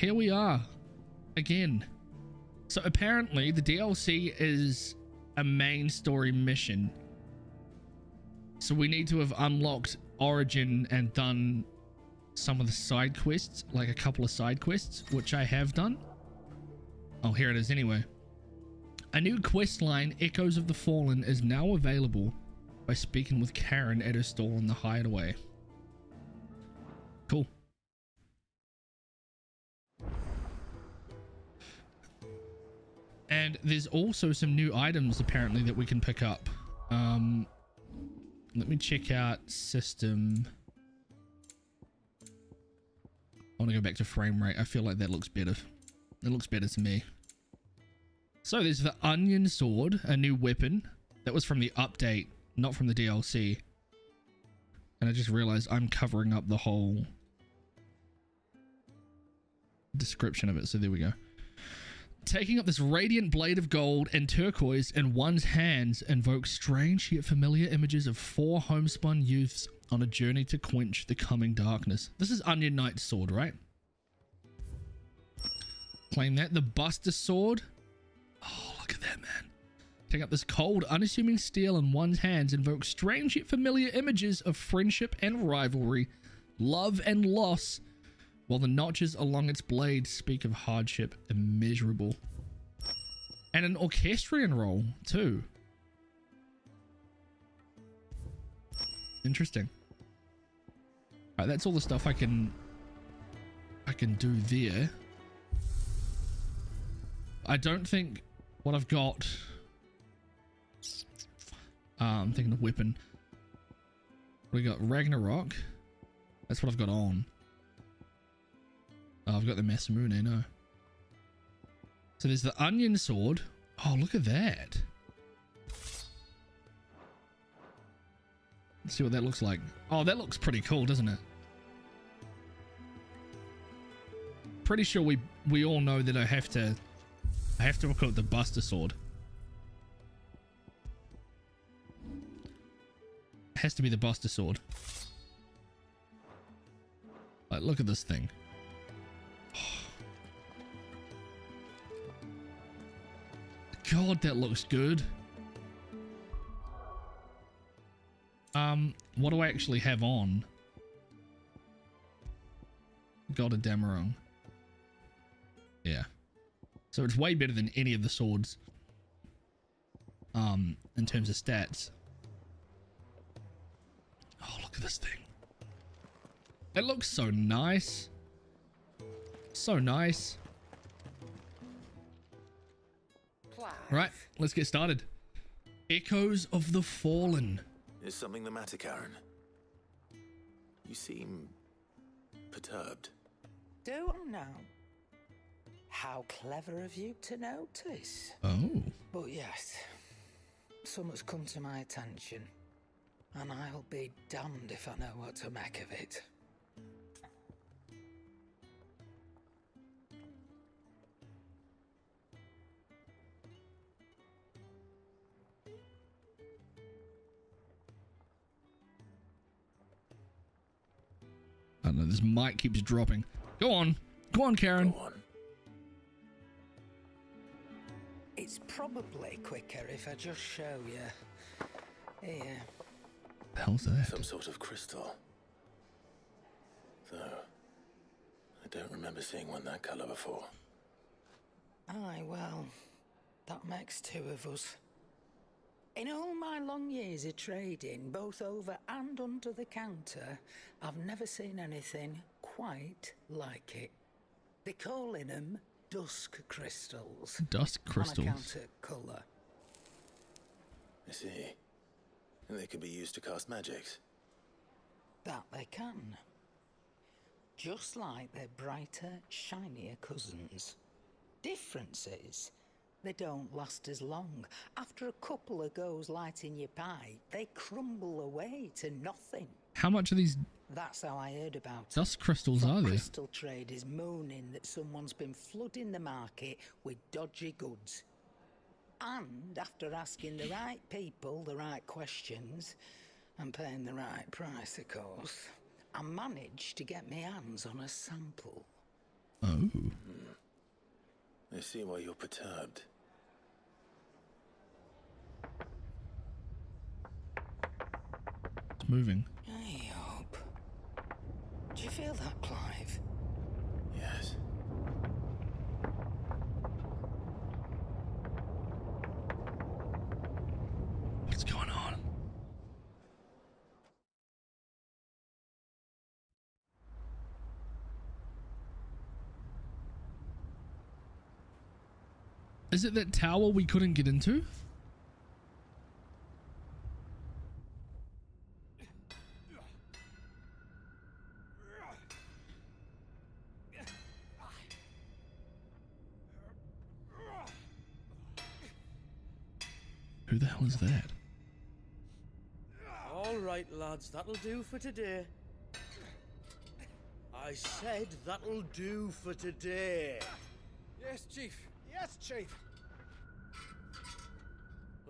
here we are again. So apparently the DLC is a main story mission. So we need to have unlocked Origin and done some of the side quests, like a couple of side quests, which I have done. Oh, here it is anyway. A new quest line, Echoes of the Fallen, is now available by speaking with Charon at her stall in the Hideaway. Cool. And there's also some new items apparently that we can pick up. Um, let me check out system. I want to go back to frame rate. I feel like that looks better. It looks better to me. So there's the Onion Sword, a new weapon. That was from the update, not from the DLC. And I just realized I'm covering up the whole description of it. So there we go. Taking up this radiant blade of gold and turquoise in one's hands invokes strange yet familiar images of four homespun youths on a journey to quench the coming darkness. This is Onion Knight's sword, right? Claim that. The Buster sword. Oh, look at that, man. Take up this cold, unassuming steel in one's hands invokes strange yet familiar images of friendship and rivalry, love and loss, while the notches along its blade speak of hardship immeasurable. And an orchestrion roll, too. Interesting. That's all the stuff I can I can do there. I don't think what I've got uh, I'm thinking of weapon. We got Ragnarok. That's what I've got on. Oh, I've got the Masamune, no. So there's the onion sword. Oh, look at that. Let's see what that looks like. Oh, that looks pretty cool, doesn't it? Pretty sure we we all know that I have to I have to equip the Buster Sword. It has to be the Buster Sword. Like, look at this thing. God, that looks good. Um, what do I actually have on? Gotterdammerung. Yeah. So it's way better than any of the swords. Um, in terms of stats. Oh, look at this thing. It looks so nice. So nice. Right, let's get started. Echoes of the Fallen. Is something the matter, Charon? You seem perturbed. Do I know? How clever of you to notice. Oh. But yes, something's come to my attention, and I'll be damned if I know what to make of it. Don't know, this mic keeps dropping. Go on. Go on, Charon. Go on. It's probably quicker if I just show you. Here. The hell's that? Some sort of crystal. Though, I don't remember seeing one that colour before. Aye, well, that makes two of us. In all my long years of trading, both over and under the counter, I've never seen anything quite like it. They're calling them dusk crystals. Dusk On crystals. account of colour. I see. And they could be used to cast magics. That they can. Just like their brighter, shinier cousins. Difference is, they don't last as long. After a couple of goes lighting your pipe, they crumble away to nothing. How much are these That's how I heard about it. dusk crystals From are there? crystal traders moaning that someone's been flooding the market with dodgy goods. And after asking the right people the right questions and paying the right price, of course, I managed to get my hands on a sample. Oh. I see why you're perturbed. It's moving. I hope. Do you feel that, Clive? Yes. What's going on? Is it that tower we couldn't get into? Who the hell is that? All right, lads, that'll do for today. I said that'll do for today. Yes, Chief. Yes, Chief.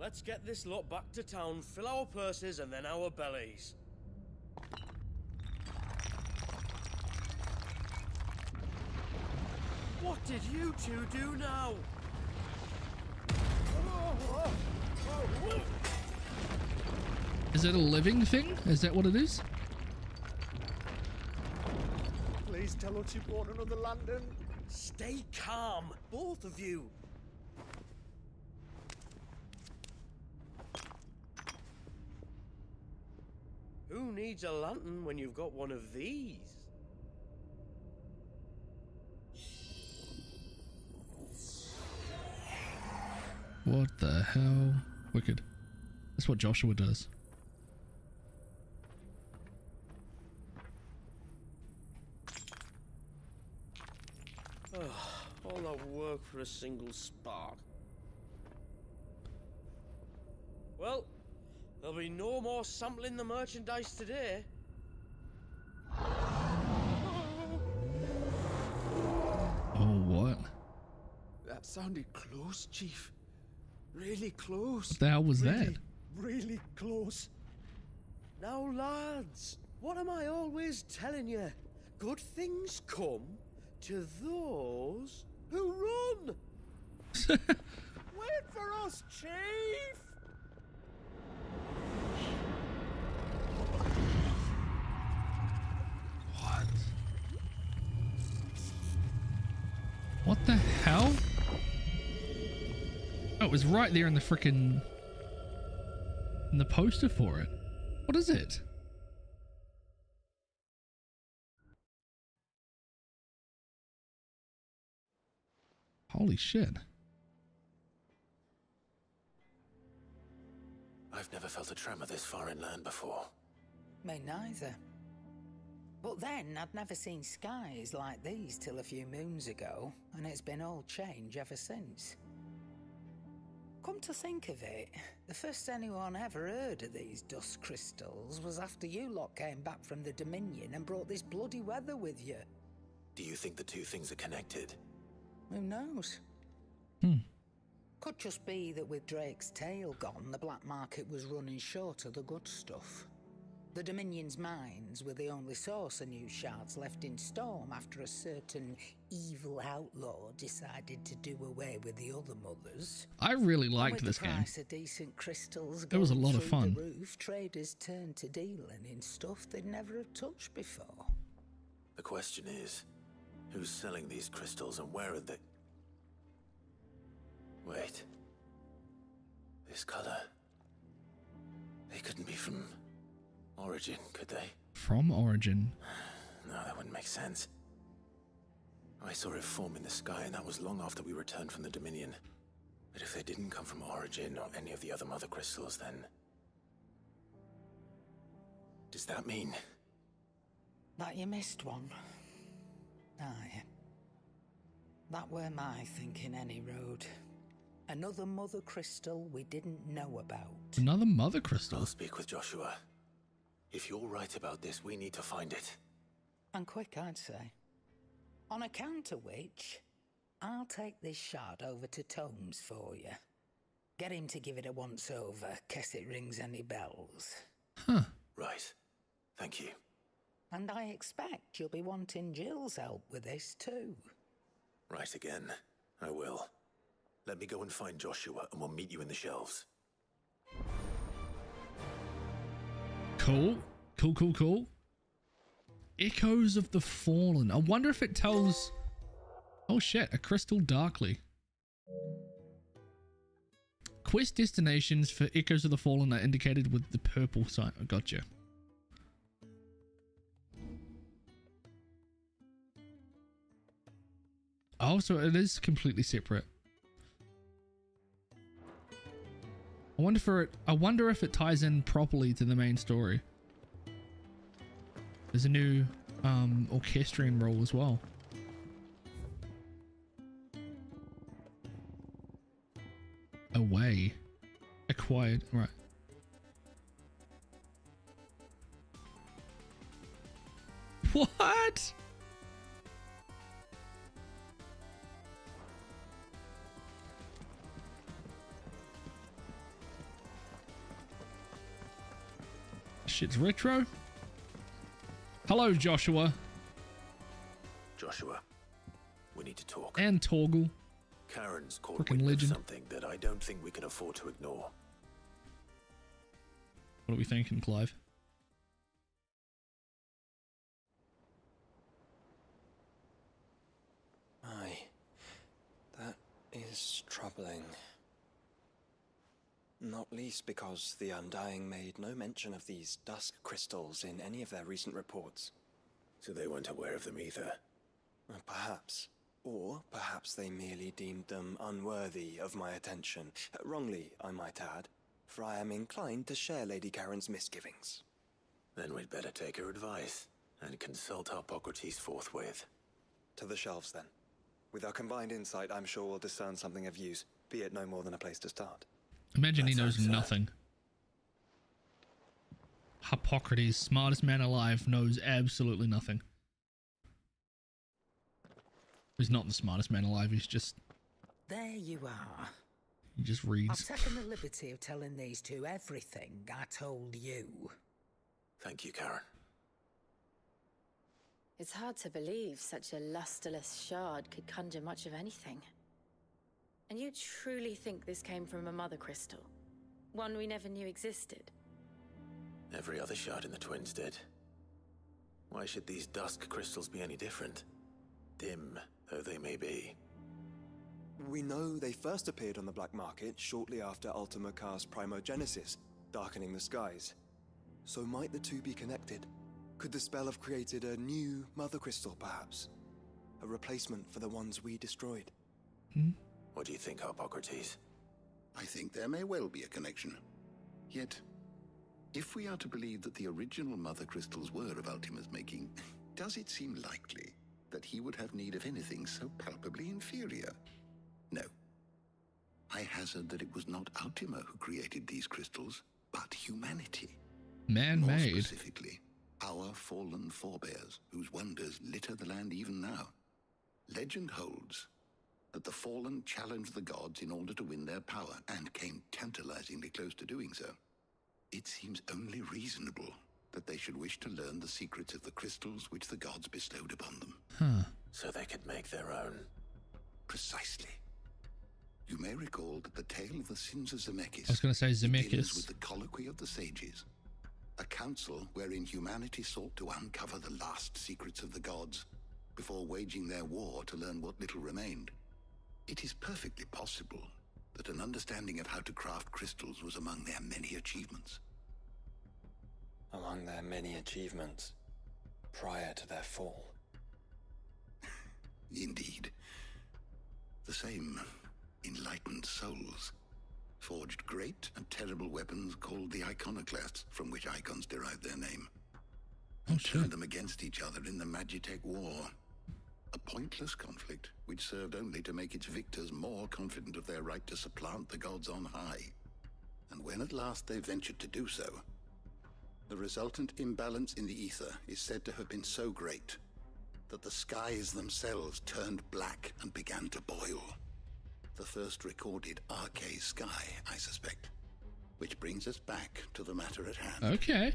Let's get this lot back to town, fill our purses and then our bellies. What did you two do now? Is it a living thing? Is that what it is? Please tell us you bought another lantern. Stay calm, both of you. Who needs a lantern when you've got one of these? What the hell? Wicked. That's what Joshua does. All that work for a single spark. Well, there'll be no more sampling the merchandise today. Oh, what? That sounded close, Chief. Really close. What the hell was really, that? Really close. Now, lads, what am I always telling you? Good things come to those who run. Wait for us, Chief! What? What the hell? Oh, it was right there in the frickin' in the poster for it. What is it? Holy shit. I've never felt a tremor this far inland before. Me neither. But then I'd never seen skies like these till a few moons ago, and it's been all change ever since. Come to think of it, the first anyone ever heard of these dusk crystals was after you lot came back from the Dominion and brought this bloody weather with you. Do you think the two things are connected? Who knows? Hmm. Could just be that with Drake's tail gone, the black market was running short of the good stuff. The Dominion's mines were the only source of new shards left in Storm after a certain evil outlaw decided to do away with the other mothers. I really And liked with this the game. price of decent crystals It was a lot of fun. The roof, traders turned to dealing in stuff they'd never have touched before. The question is, who's selling these crystals and where are they? Wait. This color. They couldn't be from Origin, could they? From Origin. No, that wouldn't make sense. I saw it form in the sky, and that was long after we returned from the Dominion. But if they didn't come from Origin or any of the other mother crystals, then. Does that mean. That you missed one. Aye. That were my thinking any road. Another mother crystal we didn't know about. Another mother crystal. I'll speak with Joshua. If you're right about this, we need to find it. And quick, I'd say. On account of which, I'll take this shard over to Tomes for you. Get him to give it a once over, case it rings any bells. Huh. Right. Thank you. And I expect you'll be wanting Jill's help with this too. Right again. I will. Let me go and find Joshua, and we'll meet you in the shelves. Cool. Cool, cool, cool. Echoes of the Fallen. I wonder if it tells... Oh shit, a crystal darkly. Quest destinations for Echoes of the Fallen are indicated with the purple sign. I gotcha. Oh, so it is completely separate. I wonder if it. I wonder if it ties in properly to the main story. There's a new um, role as well. Away. Acquired. Right. What? Shit's retro. Hello, Joshua Joshua, we need to talk. and Torgal. Charon's caught Frickin' wind legend. something that I don't think we can afford to ignore. What are we thinking, Clive? Aye, that is troubling. Not least because the Undying made no mention of these dusk crystals in any of their recent reports. So they weren't aware of them either. Uh, Perhaps. Or perhaps they merely deemed them unworthy of my attention. Uh, Wrongly, I might add, for I am inclined to share Lady Charon's misgivings. Then we'd better take her advice and consult Harpocrates forthwith. To the shelves, then. With our combined insight, I'm sure we'll discern something of use, be it no more than a place to start. Imagine he knows sounds, nothing. Harpocrates, smartest man alive, knows absolutely nothing. He's not the smartest man alive. He's just There you are. he just reads. I've taken the liberty of telling these two everything I told you. Thank you, Charon. It's hard to believe such a lusterless shard could conjure much of anything. And you truly think this came from a mother crystal? One we never knew existed? Every other shard in the twins did. Why should these dusk crystals be any different? Dim though they may be. We know they first appeared on the black market shortly after Ultima Car's Primogenesis, darkening the skies. So might the two be connected? Could the spell have created a new Mother Crystal, perhaps? A replacement for the ones we destroyed? Hmm? What do you think, Harpocrates? I think there may well be a connection. Yet, if we are to believe that the original mother crystals were of Ultima's making, does it seem likely that he would have need of anything so palpably inferior? No. I hazard that it was not Ultima who created these crystals, but humanity. Man More made. specifically, our fallen forebears, whose wonders litter the land even now. Legend holds that the fallen challenged the gods in order to win their power, and came tantalizingly close to doing so. It seems only reasonable that they should wish to learn the secrets of the crystals which the gods bestowed upon them. Huh. So they could make their own. Precisely. You may recall that the tale of the sins of Zemeckis I was gonna say begins Zemeckis. with the colloquy of the sages, a council wherein humanity sought to uncover the last secrets of the gods before waging their war to learn what little remained. It is perfectly possible that an understanding of how to craft crystals was among their many achievements. Among their many achievements, prior to their fall. Indeed. The same enlightened souls forged great and terrible weapons called the iconoclasts, from which icons derive their name, Oh and turned them against each other in the Magitech War. A pointless conflict which served only to make its victors more confident of their right to supplant the gods on high. And when at last they ventured to do so, the resultant imbalance in the ether is said to have been so great that the skies themselves turned black and began to boil. The first recorded Arcade sky, I suspect. Which brings us back to the matter at hand. Okay.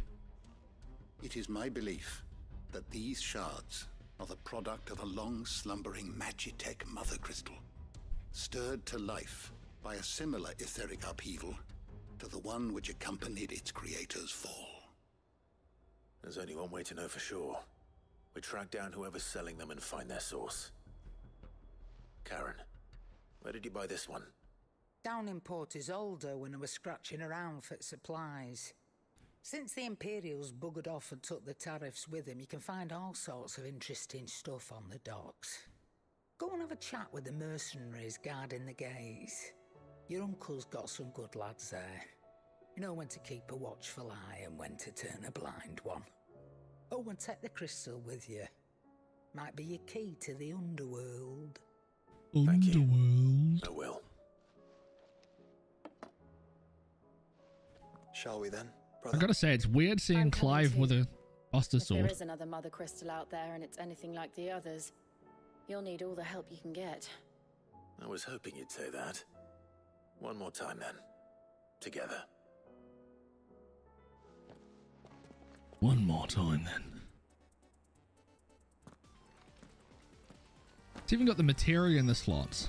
It is my belief that these shards are the product of a long slumbering Magitech mother crystal, stirred to life by a similar etheric upheaval to the one which accompanied its creator's fall. There's only one way to know for sure. We track down whoever's selling them and find their source. Charon, where did you buy this one? Down in Port Isolde when I was scratching around for supplies. Since the Imperials buggered off and took the tariffs with them, you can find all sorts of interesting stuff on the docks. Go and have a chat with the mercenaries guarding the gates. Your uncle's got some good lads there. You know when to keep a watchful eye and when to turn a blind one. Oh, and take the crystal with you. Might be your key to the underworld. Thank you. Underworld. I will. Shall we then, I brother? gotta say, it's weird seeing I'm Clive with a Buster If there sword. is another mother crystal out there and it's anything like the others, you'll need all the help you can get. I was hoping you'd say that. One more time then. Together. One more time then. It's even got the materia in the slots.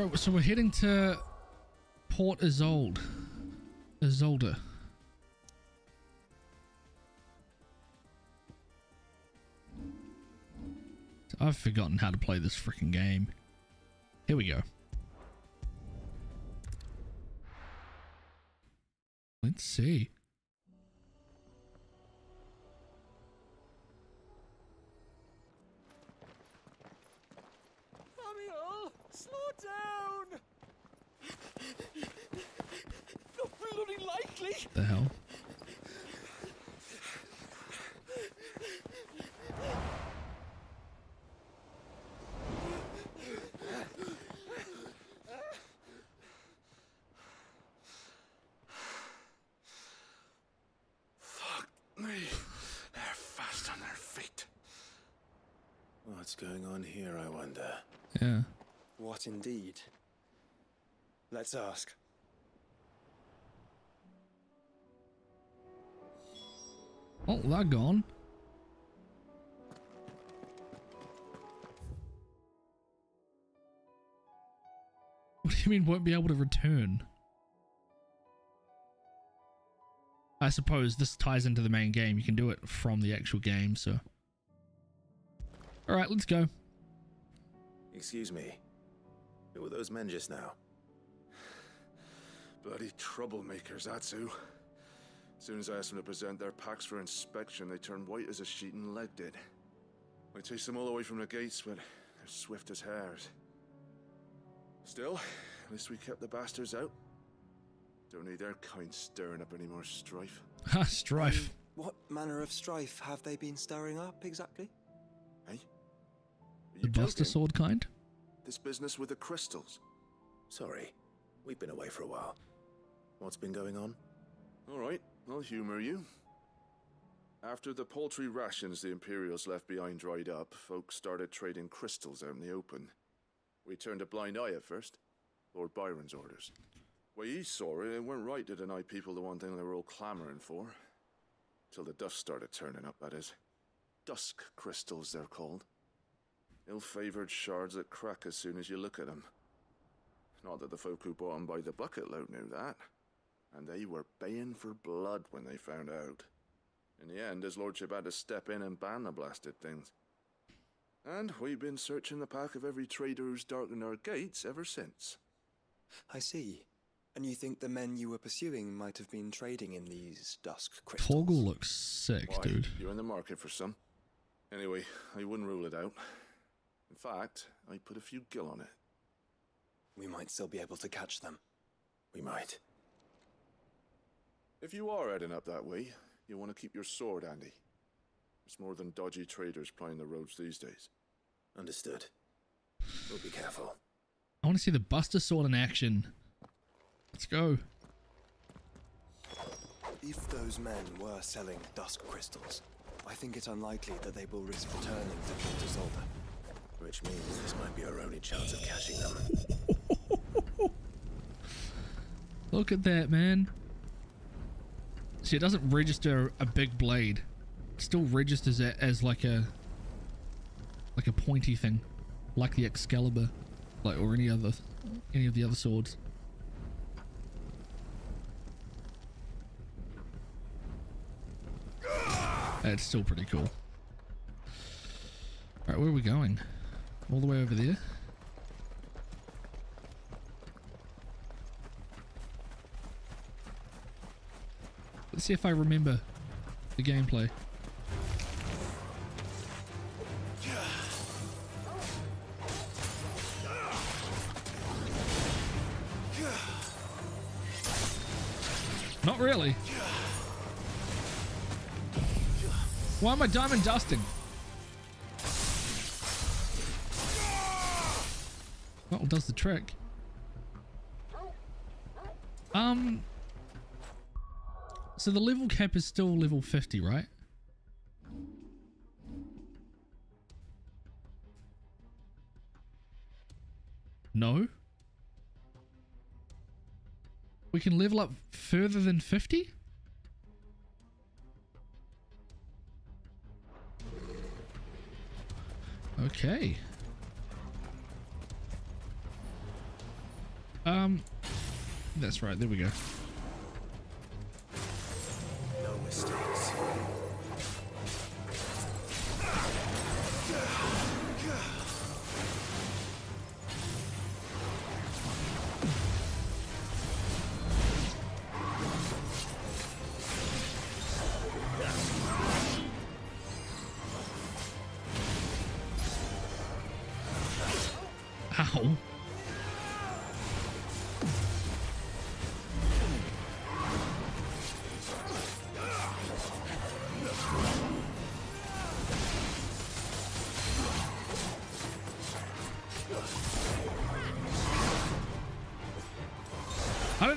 Right, so we're heading to Port Isolde. Isolde. I've forgotten how to play this freaking game. Here we go. Let's see. Samuel, slow down! Not bloody likely! The hell? Me. They're fast on their feet. What's going on here, I wonder? Yeah. What indeed? Let's ask. Oh, they're gone. What do you mean won't be able to return? I suppose this ties into the main game. You can do it from the actual game, so. Alright, let's go. Excuse me. Who were those men just now? Bloody troublemakers, who. As soon as I asked them to present their packs for inspection, they turned white as a sheet and legged it. I chased them all away from the gates, but they're swift as hares. Still, at least we kept the bastards out. Don't need their kind stirring up any more strife. Ha, strife. What manner of strife have they been stirring up exactly? Are The you Buster? Sword kind? This business with the crystals. Sorry. We've been away for a while. What's been going on? All right, I'll humor you. After the paltry rations the Imperials left behind dried up, folks started trading crystals out in the open. We turned a blind eye at first. Lord Byron's orders. Well, he saw it, it weren't right to deny people the one thing they were all clamoring for. Till the dust started turning up, that is. Dusk crystals, they're called. Ill-favored shards that crack as soon as you look at them. Not that the folk who bought 'em by the bucket load knew that and they were baying for blood when they found out. In the end, his lordship had to step in and ban the blasted things. And we've been searching the pack of every trader who's darkened our gates ever since. I see. And you think the men you were pursuing might have been trading in these dusk crystals? Torgal looks sick, Why, dude. You're in the market for some. Anyway, I wouldn't rule it out. In fact, I put a few gil on it. We might still be able to catch them. We might. If you are heading up that way, you want to keep your sword handy. There's more than dodgy traders plying the roads these days. Understood. We'll be careful. I want to see the Buster Sword in action. Let's go. If those men were selling dusk crystals, I think it's unlikely that they will risk returning to Port Isolde. Which means this might be our only chance of catching them. Look at that, man. See, it doesn't register a big blade. It still registers it as like a like a pointy thing, like the Excalibur, like or any other any of the other swords. That's still pretty cool. Alright, where are we going? All the way over there? Let's see if I remember the gameplay. Not really. Why am I diamond dusting? Well, does the trick. Um, so the level cap is still level 50, right? No? We can level up further than 50? Okay. Um, that's right. There we go.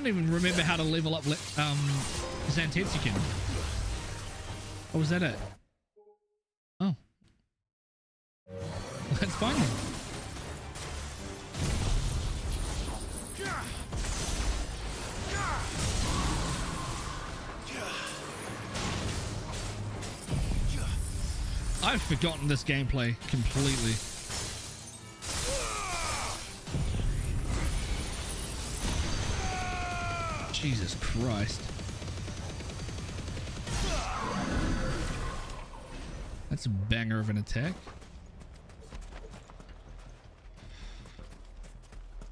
Don't even remember how to level up um, Zantetsuken. Oh, was that it? Oh. That's fine then. I've forgotten this gameplay completely. Christ. That's a banger of an attack.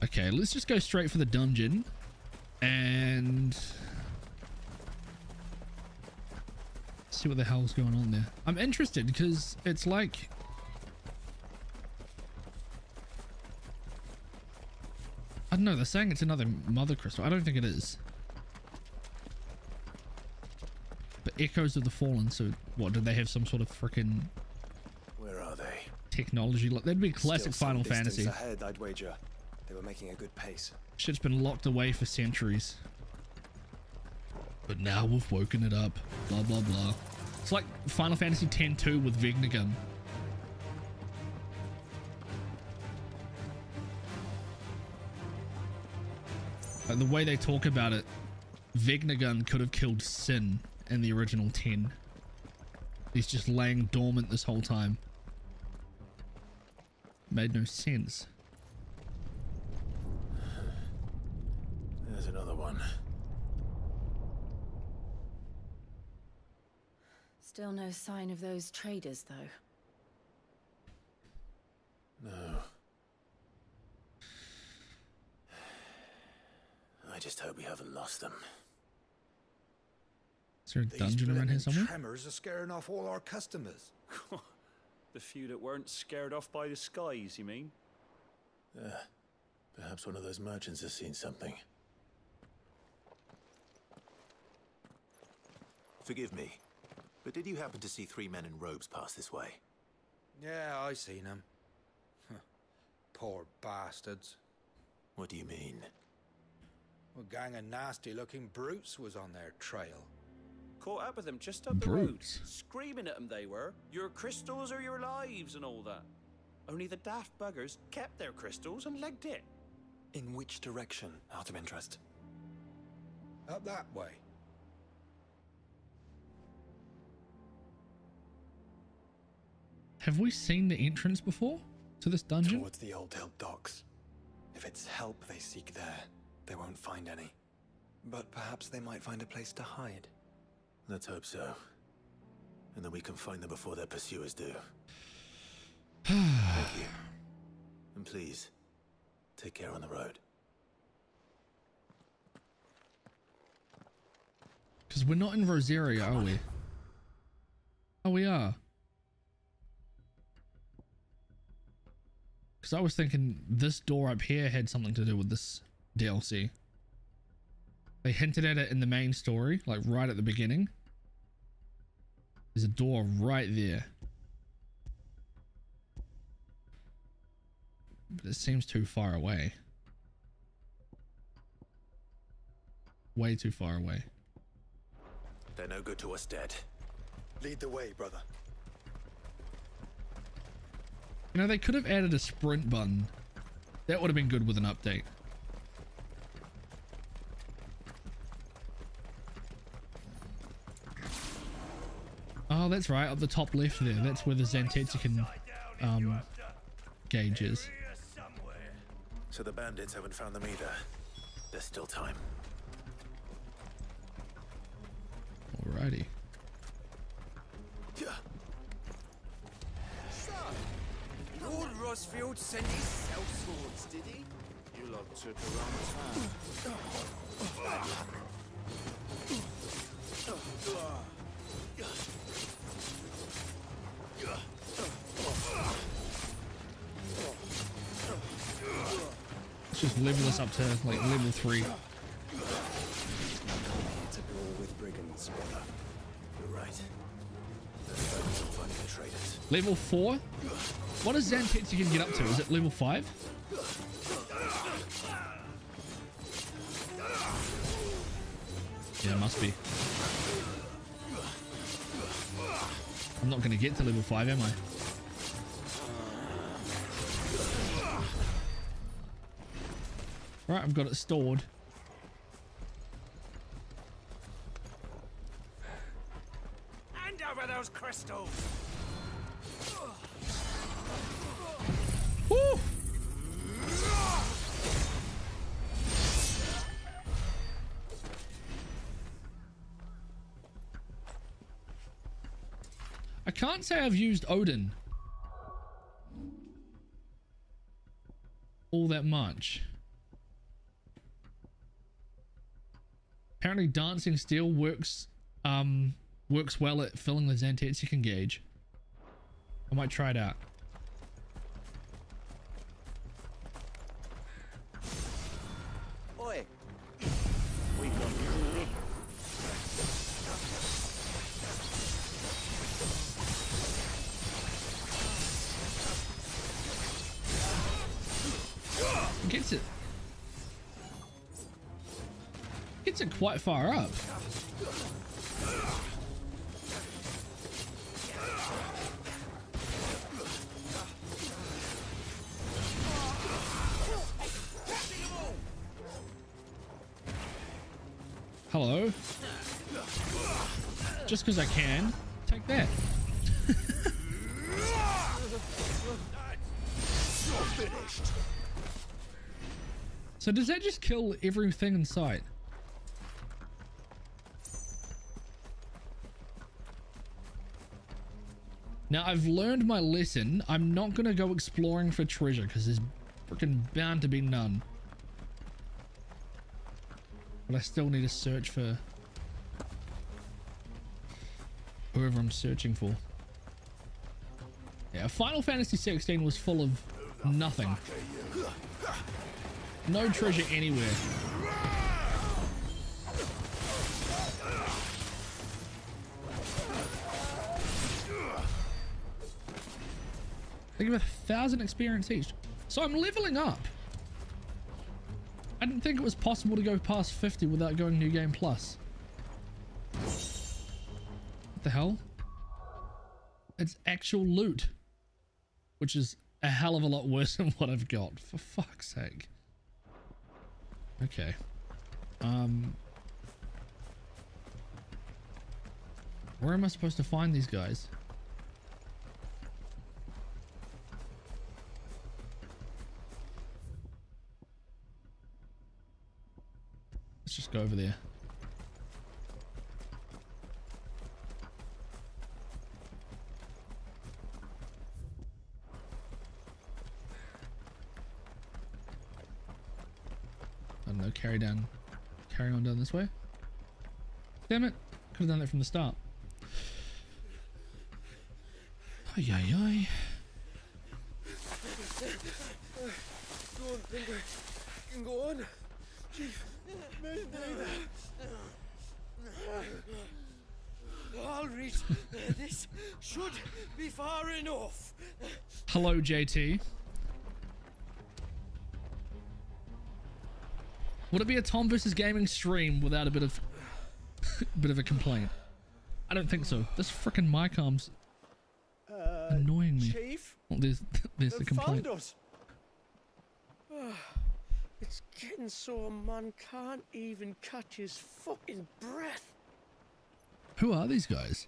Okay, let's just go straight for the dungeon. And... See what the hell's going on there. I'm interested because it's like... I don't know, they're saying it's another mother crystal. I don't think it is. But Echoes of the Fallen, so what, did they have some sort of freaking Where are they? technology? Like, that'd be classic Still Final Fantasy. ahead, I'd wager. They were making a good pace. Shit's been locked away for centuries. But now we've woken it up. Blah, blah, blah. It's like Final Fantasy X-2 with Vegnagun. And the way they talk about it, Vegnagun could have killed Sin in the original 10. He's just laying dormant this whole time. Made no sense. There's another one. Still no sign of those traders, though. No. I just hope we haven't lost them. Is there a These dungeon around here somewhere? tremors are scaring off all our customers. the few that weren't scared off by the skies, you mean? Yeah. Perhaps one of those merchants has seen something. Forgive me, but did you happen to see three men in robes pass this way? Yeah, I seen them. Poor bastards. What do you mean? A gang of nasty-looking brutes was on their trail. Caught up with them just up the road. Screaming at them they were. Your crystals or your lives and all that. Only the daft buggers kept their crystals and legged it. In which direction, out of interest? Up that way. Have we seen the entrance before to this dungeon? Towards the Old Hill docks. If it's help they seek there, they won't find any. But perhaps they might find a place to hide. Let's hope so. And that we can find them before their pursuers do. Thank you. And please, take care on the road. Because we're not in Rosaria, are we? Oh, we are. Because I was thinking this door up here had something to do with this DLC. They hinted at it in the main story, like right at the beginning. There's a door right there. But it seems too far away. Way too far away. They're no good to us dead. Lead the way, brother. You know, they could have added a sprint button. That would have been good with an update. Oh, that's right, up the top left there. That's where the Zantetsuken um, gauge is. So the bandits haven't found them either. There's still time. Alrighty. Lord Rosfield sent his cell swords, did he? You lot took a wrong Let's just level this up to like level 3. To brawl with brigands, brother. You're right. They're focused on finding the traitors. Level 4? What does Zantetsuken get up to? Is it level 5? Yeah, it must be. I'm not going to get to level 5, am I? Right, I've got it stored. Hand over those crystals! Woo! Can't say I've used Odin all that much. Apparently dancing steel works um works well at filling the Zantetsuken gauge. I might try it out. Quite far up. Hello. Just because I can, take that. So does that just kill everything in sight? Now I've learned my lesson. I'm not going to go exploring for treasure because there's freaking bound to be none. But I still need to search for whoever I'm searching for. Yeah, Final Fantasy 16 was full of nothing. No treasure anywhere. They give a thousand experience each. So I'm leveling up. I didn't think it was possible to go past 50 without going New Game Plus. What the hell? It's actual loot. Which is a hell of a lot worse than what I've got. For fuck's sake. Okay. Um... Where am I supposed to find these guys? Go over there. I don't know, carry down, carry on down this way. Damn it, could have done that from the start. Ay, ay, ay. Don't think I can go on. Chief, reach. This should be far enough. Hello, JT. Would it be a Tom versus gaming stream without a bit of bit of a complaint? I don't think so. This freaking mic arm's Uh, annoying me. Chief, Oh, there's there's the complaint. found us. It's getting so a man can't even catch his fucking breath. Who are these guys?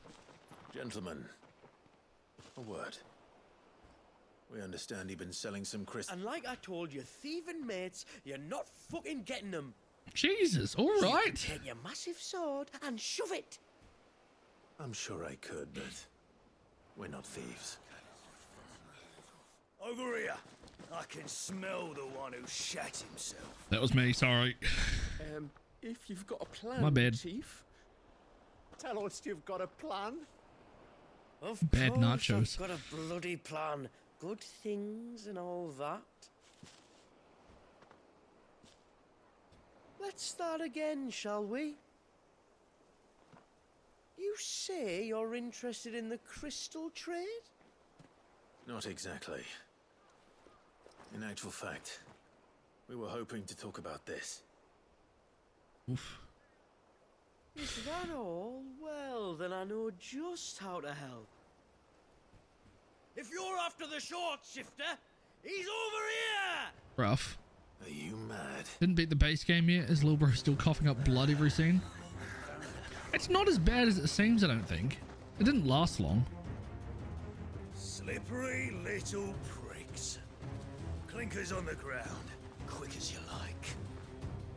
Gentlemen, a word. We understand you've been selling some crystals. And like I told your thieving mates, you're not fucking getting them. Jesus, all right. You can. Take your massive sword and shove it. I'm sure I could, but we're not thieves. Over here. I can smell the one who shat himself. That was me. Sorry. Um, if you've got a plan, My bad. Chief, tell us you've got a plan. Of Bad course nachos. I've got a bloody plan. Good things and all that. Let's start again, shall we? You say you're interested in the crystal trade? Not exactly. In actual fact, we were hoping to talk about this. Oof. Is that all? Well, then I know just how to help. If you're after the short shifter, he's over here! Rough. Are you mad? Didn't beat the base game yet. Is Lil Bro still coughing up blood every scene? It's not as bad as it seems, I don't think. It didn't last long. Slippery little pricks. Clinkers on the ground, quick as you like.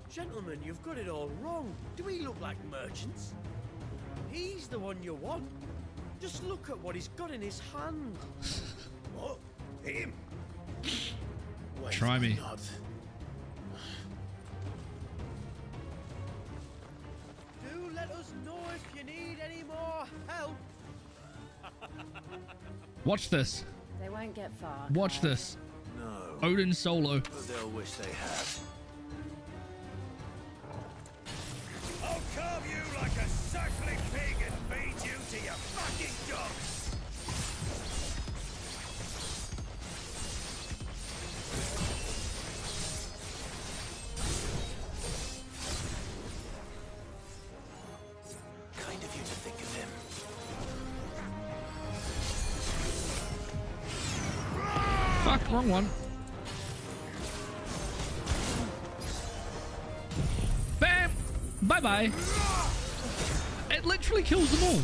Gentlemen, you've got it all wrong. Do we look like merchants? He's the one you want. Just look at what he's got in his hand. what? Him? Wait, Try me. Not. Do let us know if you need any more help. Watch this. They won't get far. Watch this. No. Odin solo. But they'll wish they had. I'll carve you like a circling One. Bam! Bye bye. It literally kills them all.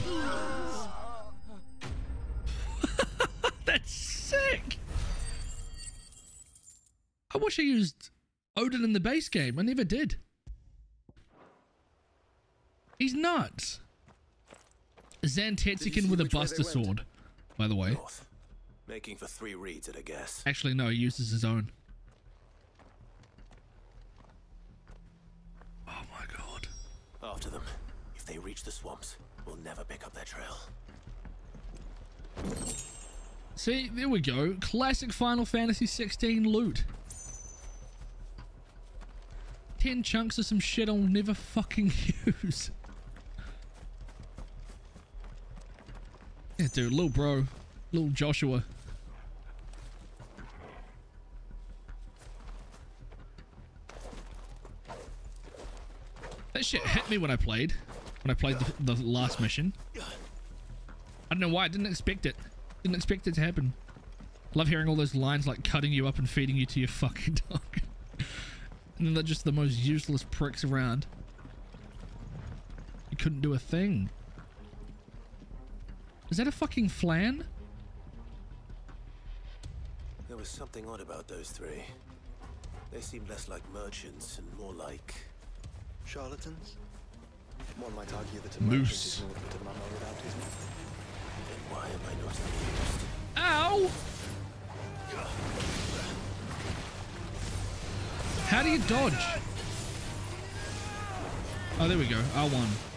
That's sick. I wish I used Odin in the base game. I never did. He's nuts. Zantetsuken with a which way they Buster? Sword, by the way. North. Making for three reads at a guess. Actually, no, he uses his own. Oh my god. After them. If they reach the swamps, we'll never pick up their trail. See, there we go. Classic Final Fantasy 16 loot. 10 chunks of some shit I'll never fucking use. Yeah, dude, little bro. Little Joshua. That shit hit me when I played. When I played the, the last mission. I don't know why. I didn't expect it. Didn't expect it to happen. Love hearing all those lines like cutting you up and feeding you to your fucking dog. and then they're just the most useless pricks around. You couldn't do a thing. Is that a fucking flan? There was something odd about those three. They seemed less like merchants and more like... Charlatans? One might argue that a Moose. merchant is naught but a mummer without his mouth. Then why am I not amused? Ow! How do you dodge? Oh, there we go. R1.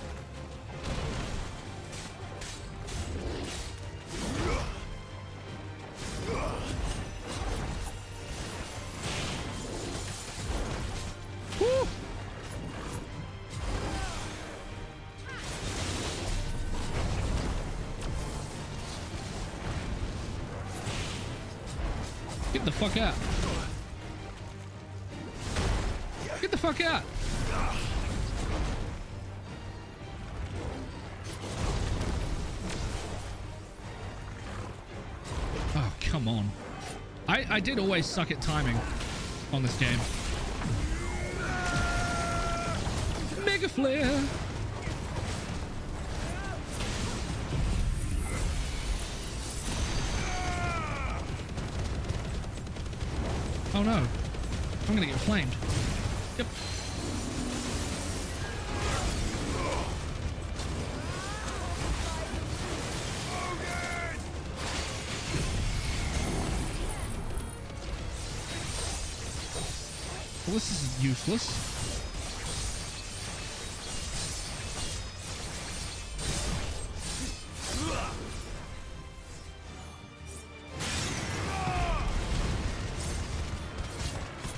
I, did always suck at timing on this game. Mega Flare. Oh no. I'm gonna get flamed. Yep. Useless.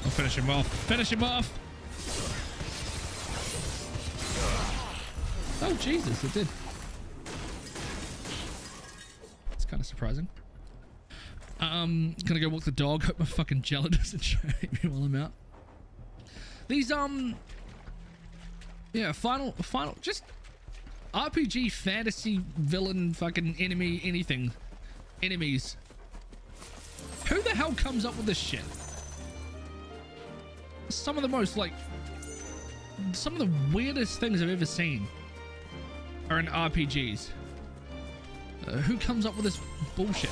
I'll finish him off. Finish him off. Oh, Jesus, it did. It's kind of surprising. Um, gonna go walk the dog. Hope my fucking jello doesn't shake me while I'm out. These, um, yeah, final, final, just RPG, fantasy, villain, fucking enemy, anything. Enemies. Who the hell comes up with this shit? some of the most like some of the weirdest things I've ever seen are in RPGs. Uh, who comes up with this bullshit?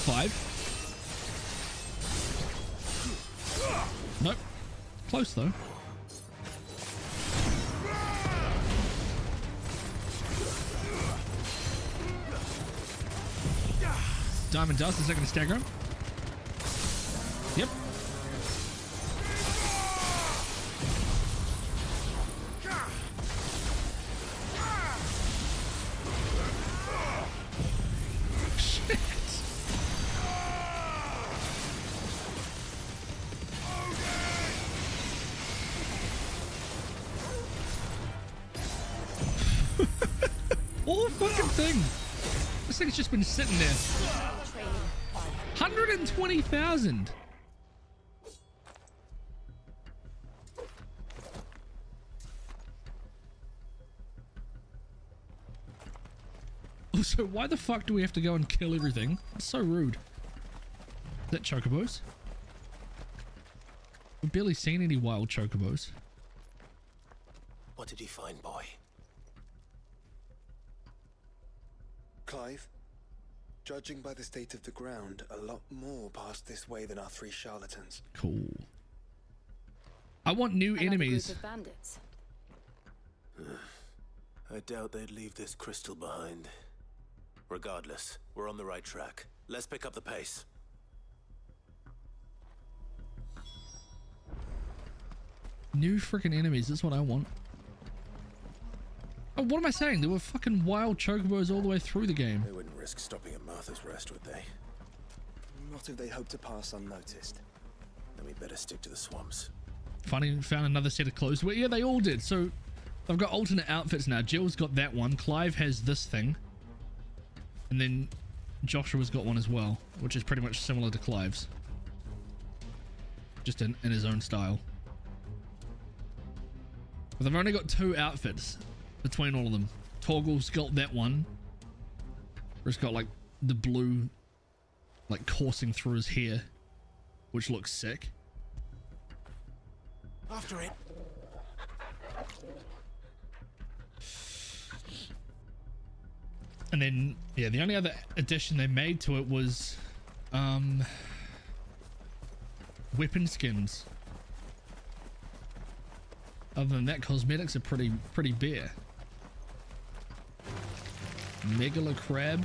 Five? Nope. Close though. Diamond Dust, is that going to stagger him? Sitting there. 120,000. Also, why the fuck do we have to go and kill everything? It's so rude. Is that chocobos? We've barely seen any wild chocobos. What did he find, boy? Clive, judging by the state of the ground, a lot more passed this way than our three charlatans. Cool. I want new Another enemies. Group of bandits. I doubt they'd leave this crystal behind. Regardless, we're on the right track. Let's pick up the pace. New freaking enemies. That's what I want. Oh, what am I saying? There were fucking wild chocobos all the way through the game. They wouldn't risk stopping at Martha's Rest, would they? Not if they hope to pass unnoticed. Then we better stick to the swamps. Funny, found another set of clothes. Well, yeah, they all did. So I've got alternate outfits now. Jill's got that one. Clive has this thing. And then Joshua's got one as well, which is pretty much similar to Clive's. Just in, in his own style. But they've only got two outfits between all of them. Torgal's got that one. Where it's got like the blue like coursing through his hair, which looks sick. After it. And then, yeah, the only other addition they made to it was um, weapon skins. Other than that, cosmetics are pretty pretty bare. Megala crab.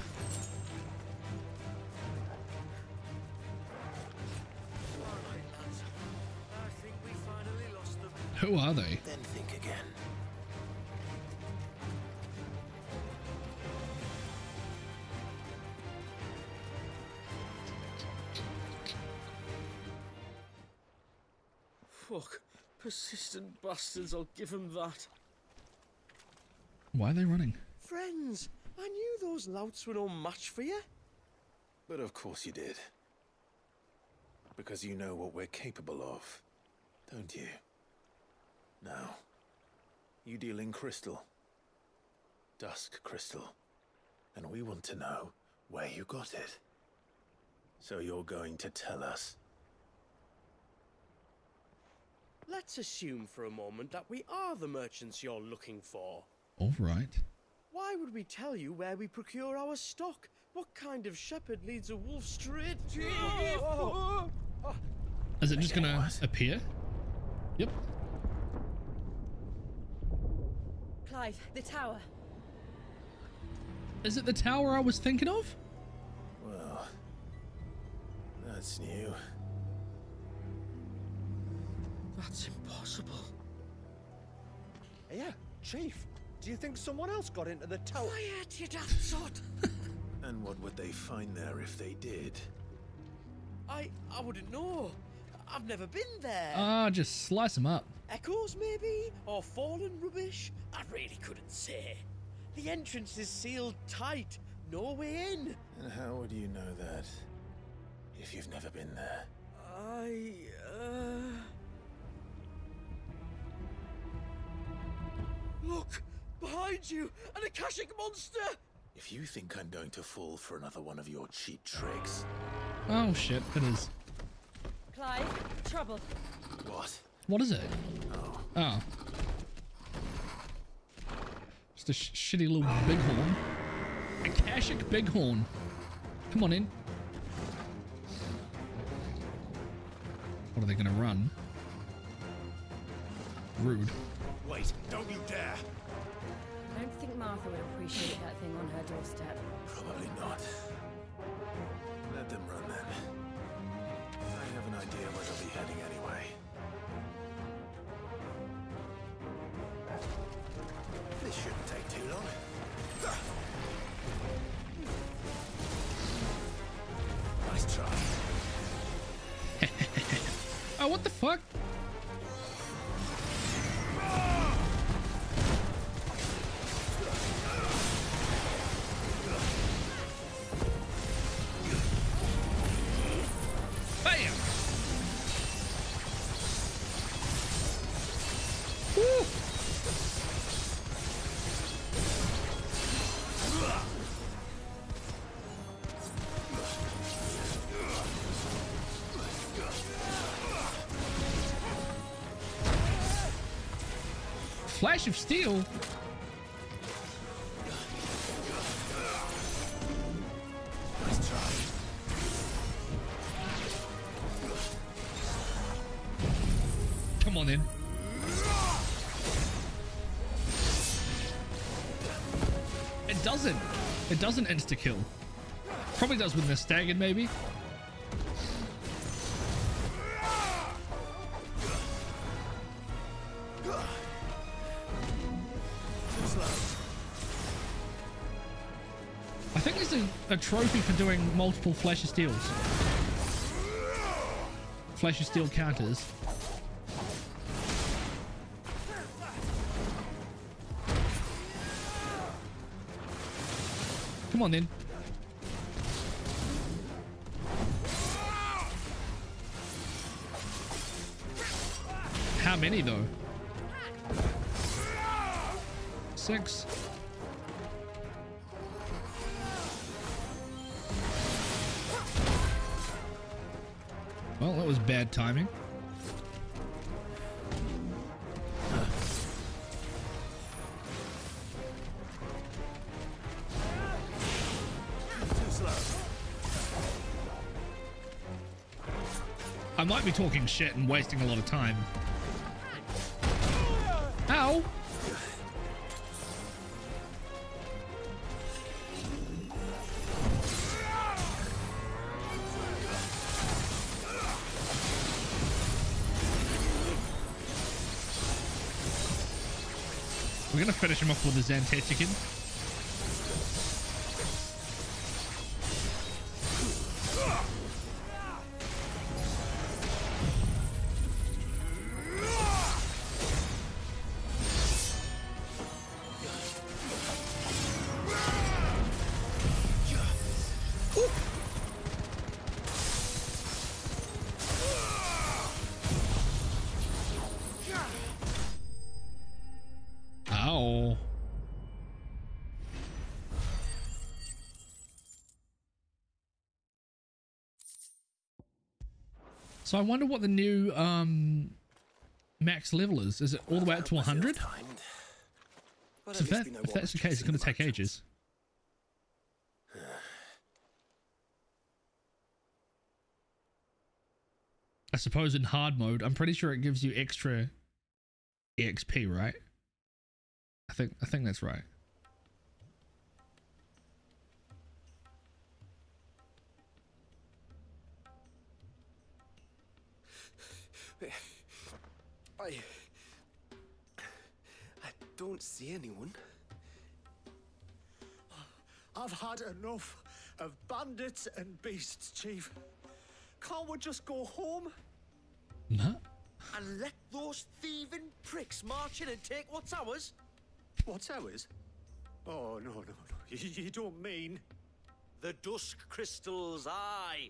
Who are they? Then think again. Fuck. Persistent bastards, I'll give them that. Why are they running? Friends, I knew those louts were no match for you. But of course you did. Because you know what we're capable of, don't you? Now, you deal in crystal. Dusk crystal. And we want to know where you got it. So you're going to tell us. Let's assume for a moment that we are the merchants you're looking for. All right. Why would we tell you where we procure our stock? What kind of shepherd leads a wolf straight to... Is it just gonna appear? Yep. Clive, the tower. Is it the tower I was thinking of? Well, that's new. That's impossible. Yeah, Chief. Do you think someone else got into the tower? Quiet, you daft sod! And what would they find there if they did? I... I wouldn't know. I've never been there. Ah, just slice them up. Echoes, maybe? Or fallen rubbish? I really couldn't say. The entrance is sealed tight. No way in. And how would you know that? If you've never been there? I... Uh... Look! Behind you! An Akashic monster! If you think I'm going to fall for another one of your cheap tricks... Oh shit, it is. Clive, trouble. What? What is it? Oh. Oh. Just a sh shitty little bighorn. Akashic bighorn. Come on in. What are they gonna run? Rude. Wait, don't you dare! I don't think Martha would appreciate that thing on her doorstep. Probably not. Let them run then. I have an idea where they'll be heading anyway. This shouldn't take too long. Nice try. Oh, what the fuck? Of steel. Come on in. It doesn't. It doesn't insta kill. Probably does with the staggered maybe. a trophy for doing multiple Flash of Steels. Flash of Steel counters. Come on then. How many though? Six. Bad timing. I might be talking shit and wasting a lot of time. Finish him off with the Zantetsuken. So I wonder what the new um max level is. Is it all the way up to 100? So if, that, if that's the case, it's going to take ages. I suppose in hard mode, I'm pretty sure it gives you extra EXP, right? I think I think that's right. I. I don't see anyone. I've had enough of bandits and beasts, Chief. Can't we just go home? No. And let those thieving pricks march in and take what's ours? What's ours? Oh, no, no, no. You, you don't mean. The Dusk Crystals, aye.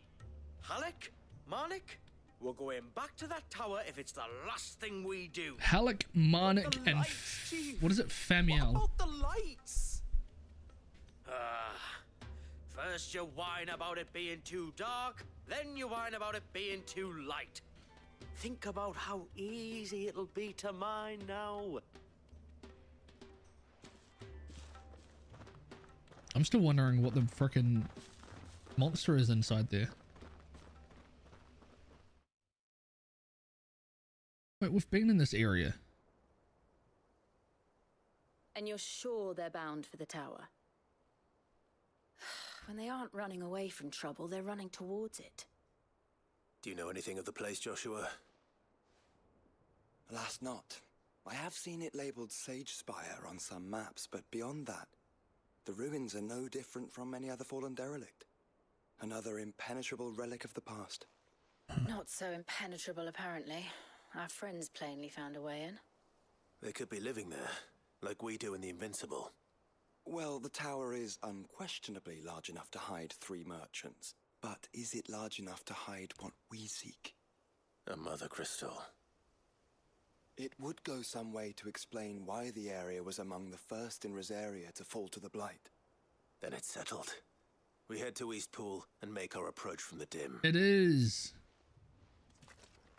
Halleck? Marnik? We're going back to that tower if it's the last thing we do. Halleck, Marnik, and lights, what is it? What about the lights? Ah, first you whine about it being too dark, then you whine about it being too light. Think about how easy it'll be to mine now. I'm still wondering what the frickin' monster is inside there. Wait, we've been in this area. And you're sure they're bound for the tower? When they aren't running away from trouble, they're running towards it. Do you know anything of the place, Joshua? Alas, not. I have seen it labeled Sage Spire on some maps, but beyond that, the ruins are no different from any other fallen derelict. Another impenetrable relic of the past. Not so impenetrable, apparently. Our friends plainly found a way in. They could be living there, like we do in the Invincible. Well, the tower is unquestionably large enough to hide three merchants. But is it large enough to hide what we seek? A mother crystal. It would go some way to explain why the area was among the first in Rosaria to fall to the Blight. Then it's settled. We head to Eastpool and make our approach from the dim. It is.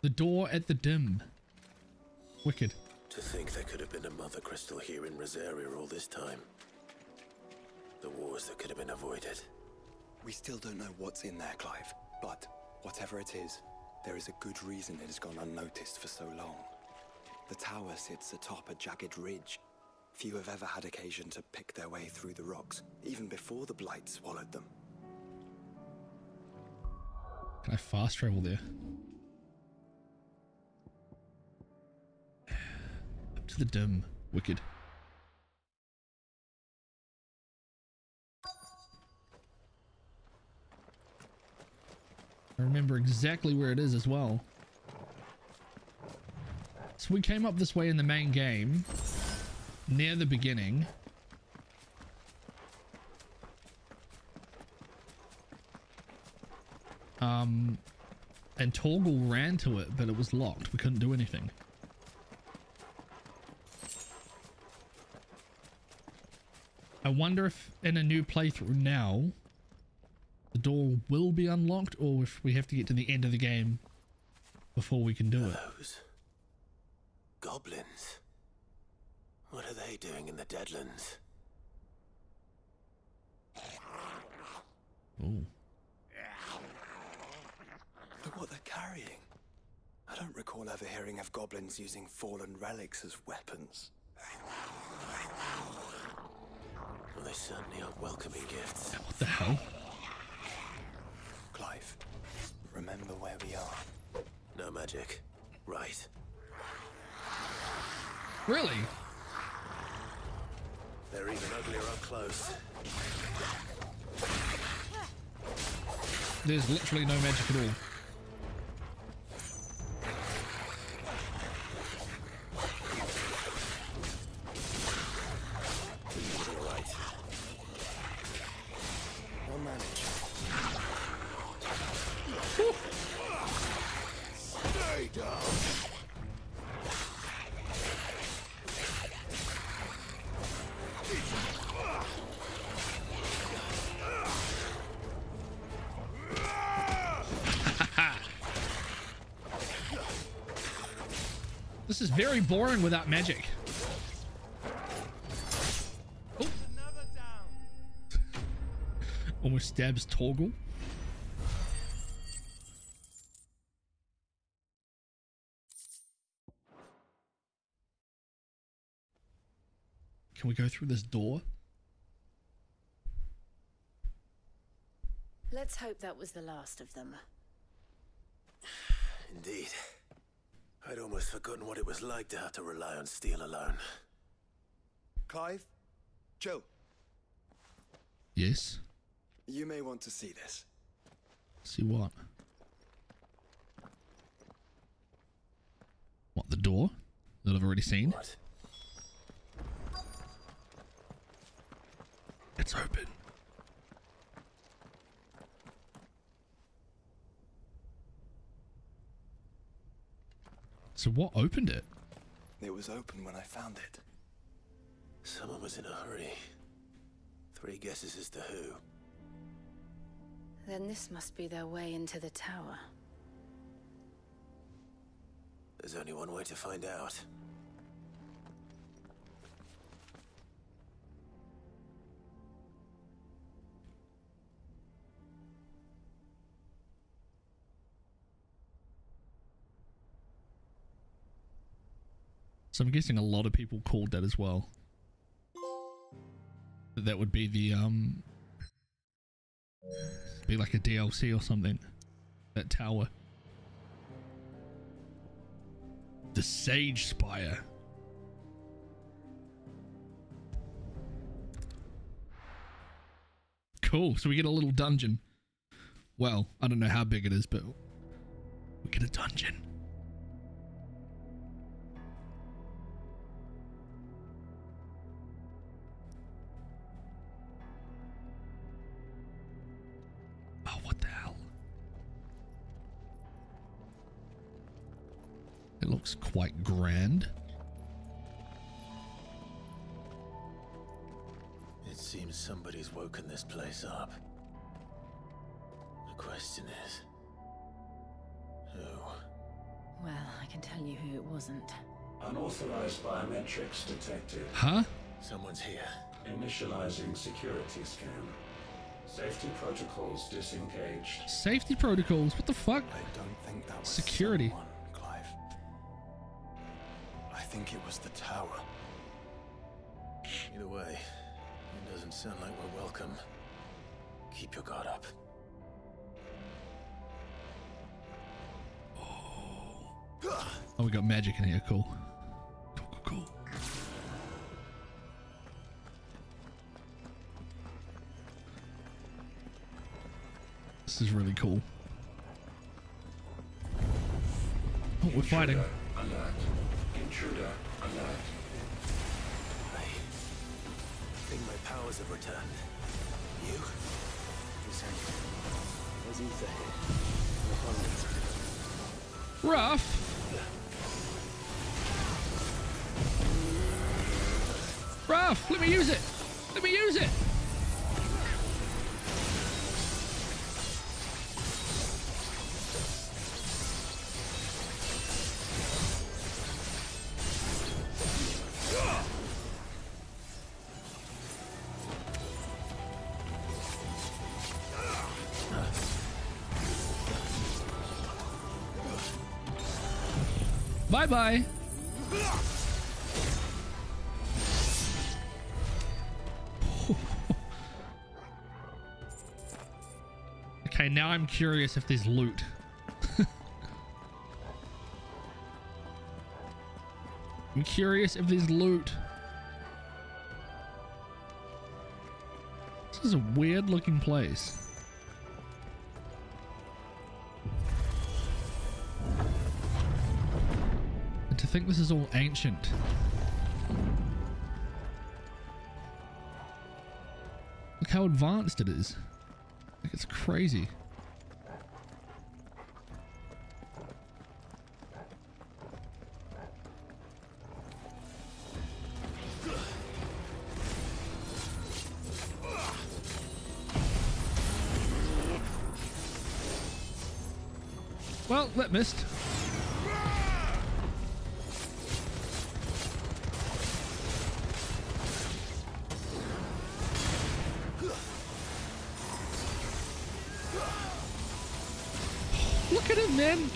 The door at the dim. Wicked. To think there could have been a mother crystal here in Rosaria all this time. The wars that could have been avoided. We still don't know what's in there, Clive. But whatever it is, there is a good reason it has gone unnoticed for so long. The tower sits atop a jagged ridge. Few have ever had occasion to pick their way through the rocks, even before the blight swallowed them. Can I fast travel there? the dim. Wicked. I remember exactly where it is as well. So we came up this way in the main game. Near the beginning. Um, and Torgal ran to it, but it was locked. We couldn't do anything. I wonder if in a new playthrough now, the door will be unlocked or if we have to get to the end of the game before we can do it. Those goblins. What are they doing in the Deadlands? Ooh. Look what they're carrying. I don't recall ever hearing of goblins using fallen relics as weapons. Well, they certainly aren't welcoming gifts. What the hell? Clive, remember where we are. No magic. Right. Really? They're even uglier up close. There's literally no magic at all. Boring without magic. Oh. Almost stabs Torgal. Can we go through this door? Let's hope that was the last of them. Indeed. I'd almost forgotten what it was like to have to rely on steel alone. Clive, Joe, Yes. you may want to see this. See what? What, the door? That I've already seen? What? It's open. So what opened it? It was open when I found it. Someone was in a hurry. Three guesses as to who. Then this must be their way into the tower. There's only one way to find out. So I'm guessing a lot of people called that as well. That would be the um be like a DLC or something. That tower. The Sage Spire. Cool. So we get a little dungeon. Well, I don't know how big it is, but we get a dungeon. Looks quite grand. It seems somebody's woken this place up. The question is... Who? Well, I can tell you who it wasn't. Unauthorized biometrics detected. Huh? Someone's here. Initializing security scan. Safety protocols disengaged. Safety protocols. What the fuck? I don't think that was Security. someone, Clive. I think it was the tower. Either way, it doesn't sound like we're welcome. Keep your guard up. Oh, we got magic in here. Cool. Cool, cool, cool. This is really cool. Oh, we're fighting making sure I think my powers have returned. You? As ether here. Rough. Rough, let me use it. Let me use it. Bye-bye. okay, now I'm curious if there's loot. I'm curious if there's loot. This is a weird looking place. Think this is all ancient. Look how advanced it is. Like it's crazy.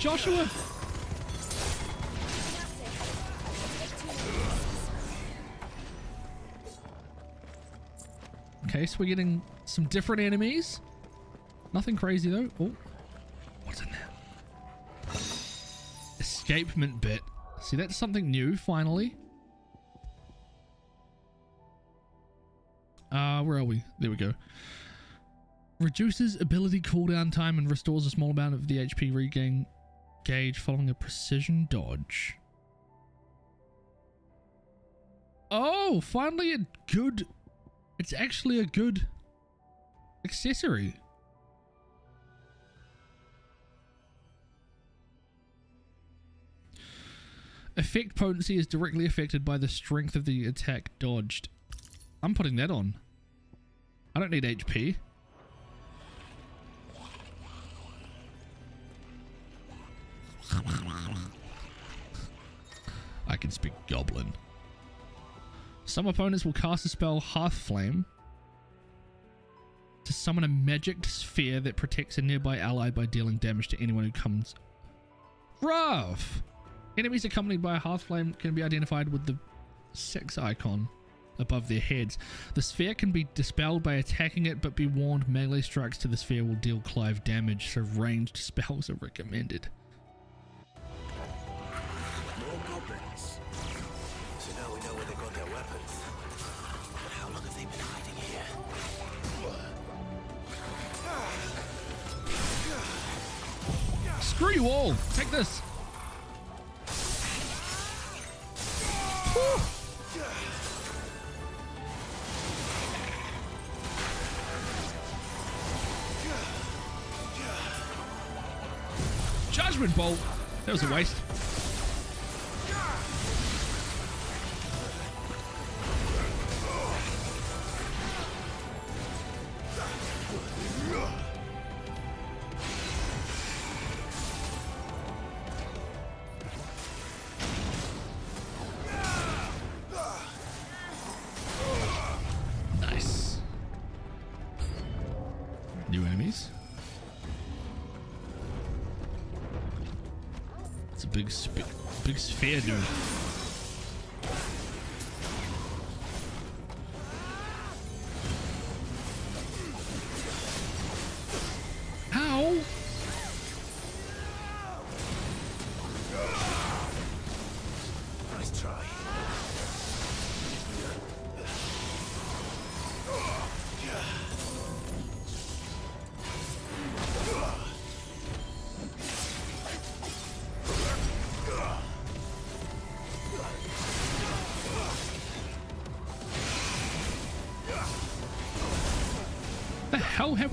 Joshua. Okay, so we're getting some different enemies. Nothing crazy though. Oh, what's in there? Escapement bit. See, that's something new, finally. Uh, where are we? There we go. Reduces ability cooldown time and restores a small amount of the HP regain gauge following a precision dodge. Oh, finally a good... It's actually a good accessory. Effect potency is directly affected by the strength of the attack dodged. I'm putting that on. I don't need HP. I can speak Goblin. Some opponents will cast a spell Hearth Flame to summon a magic sphere that protects a nearby ally by dealing damage to anyone who comes. Rough! Enemies accompanied by a Hearth Flame can be identified with the sex icon above their heads. The sphere can be dispelled by attacking it, but be warned melee strikes to the sphere will deal Clive damage, so ranged spells are recommended. Take this! Judgment Bolt! That was a waste. It's a big,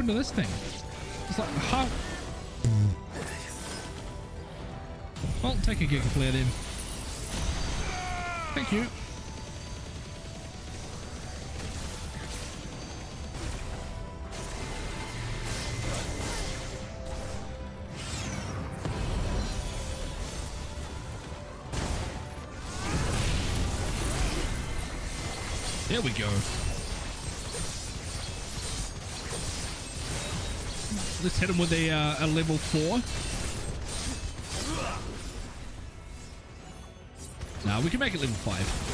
to this thing? It's like how? I'll take a Giga Flare then. Thank you. There we go. Hit him with a, uh, a level 4. Nah, we can make it level 5.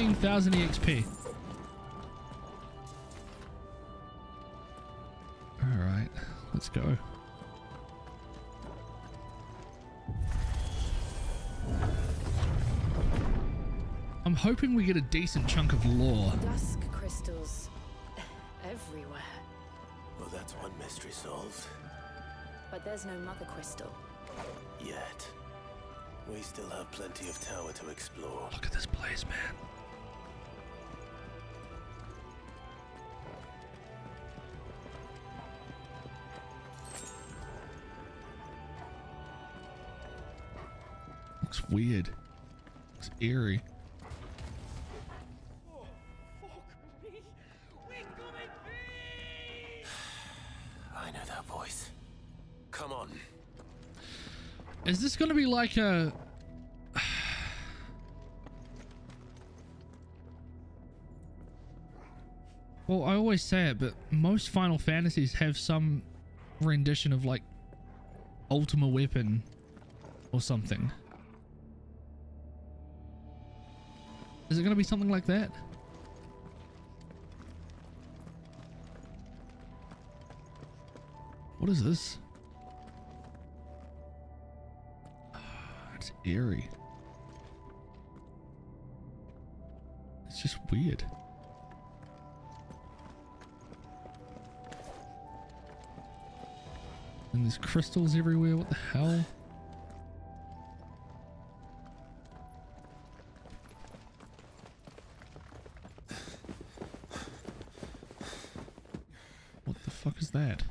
15,000 EXP. Alright, let's go. I'm hoping we get a decent chunk of lore. Dusk crystals everywhere. Well, that's one mystery solved. But there's no mother crystal. Yet. We still have plenty of tower to explore. Look at this place, man. Weird. It's eerie. I know that voice. Come on. Is this going to be like a... Well, I always say it, but most Final Fantasies have some rendition of like Ultima Weapon or something. Is it going to be something like that? What is this? Ah, it's eerie. It's just weird. And there's crystals everywhere. What the hell? That?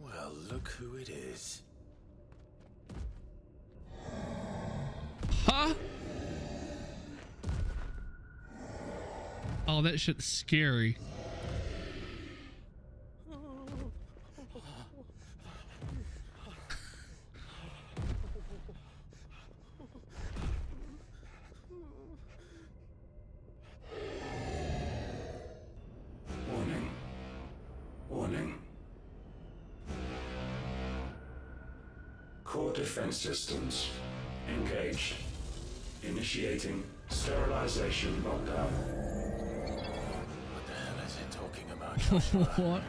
Well, look who it is. Huh? Oh, that shit's scary. Initiating sterilization lockdown. What the hell is it talking about? what?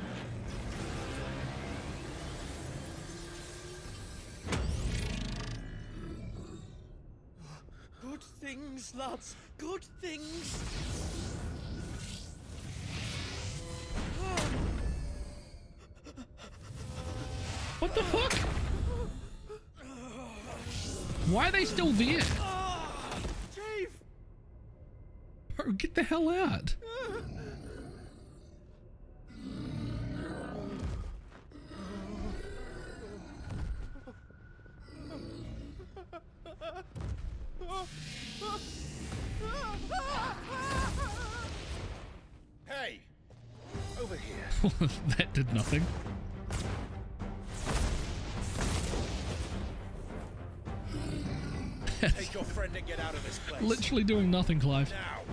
Good things, lads. Good things. What the fuck? Why are they still there? Chief! Bro, get the hell out. Hey! Over here. that did nothing. Take your friend and get out of this place. Literally doing nothing, Clive. Now.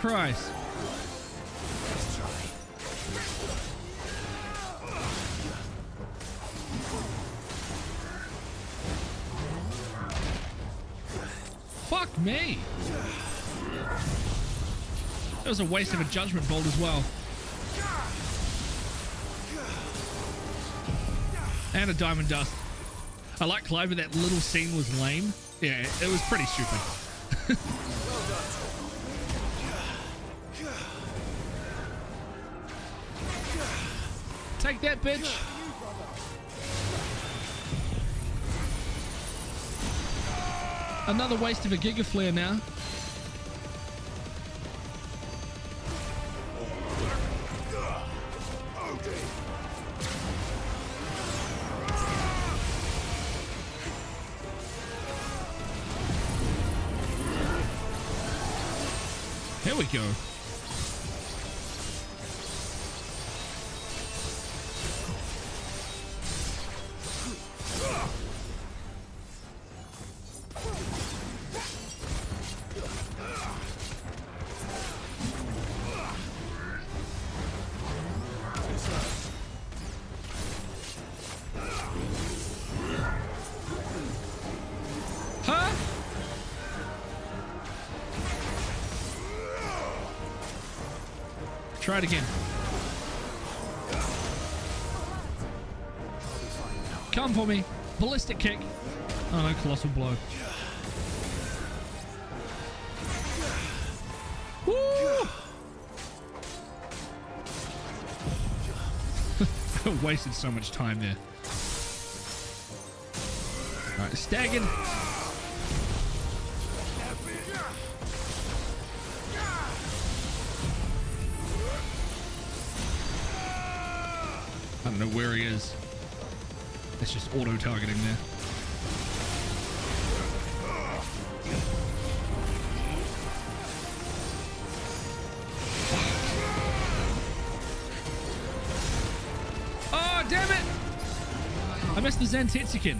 Christ. Fuck me. That was a waste of a judgment bolt as well. And a diamond dust. I like Clive, but that little scene was lame. Yeah, it was pretty stupid. Bitch. Another waste of a Giga Flare now. Ballistic kick. Oh no, colossal blow. Woo! Wasted so much time there. Alright, staggered. It's just auto targeting there. Oh, damn it! I missed the Zantetsuken.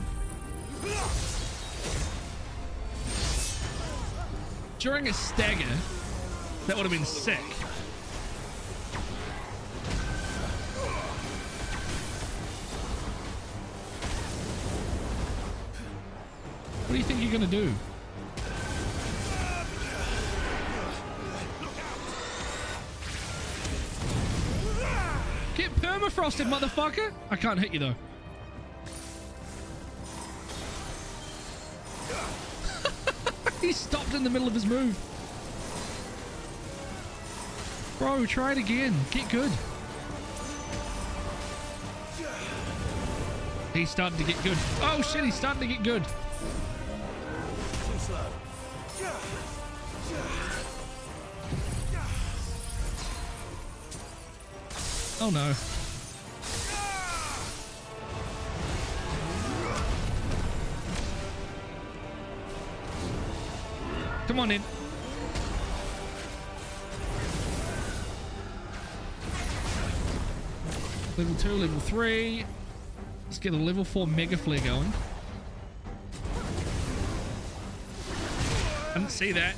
During a stagger, that would have been sick. You you're gonna do? Get permafrosted, motherfucker! I can't hit you though. he stopped in the middle of his move. Bro, try it again. Get good. He's starting to get good. Oh shit, he's starting to get good. No. Come on in. Level 2, level 3. Let's get a level 4 Mega Flare going. I didn't see that.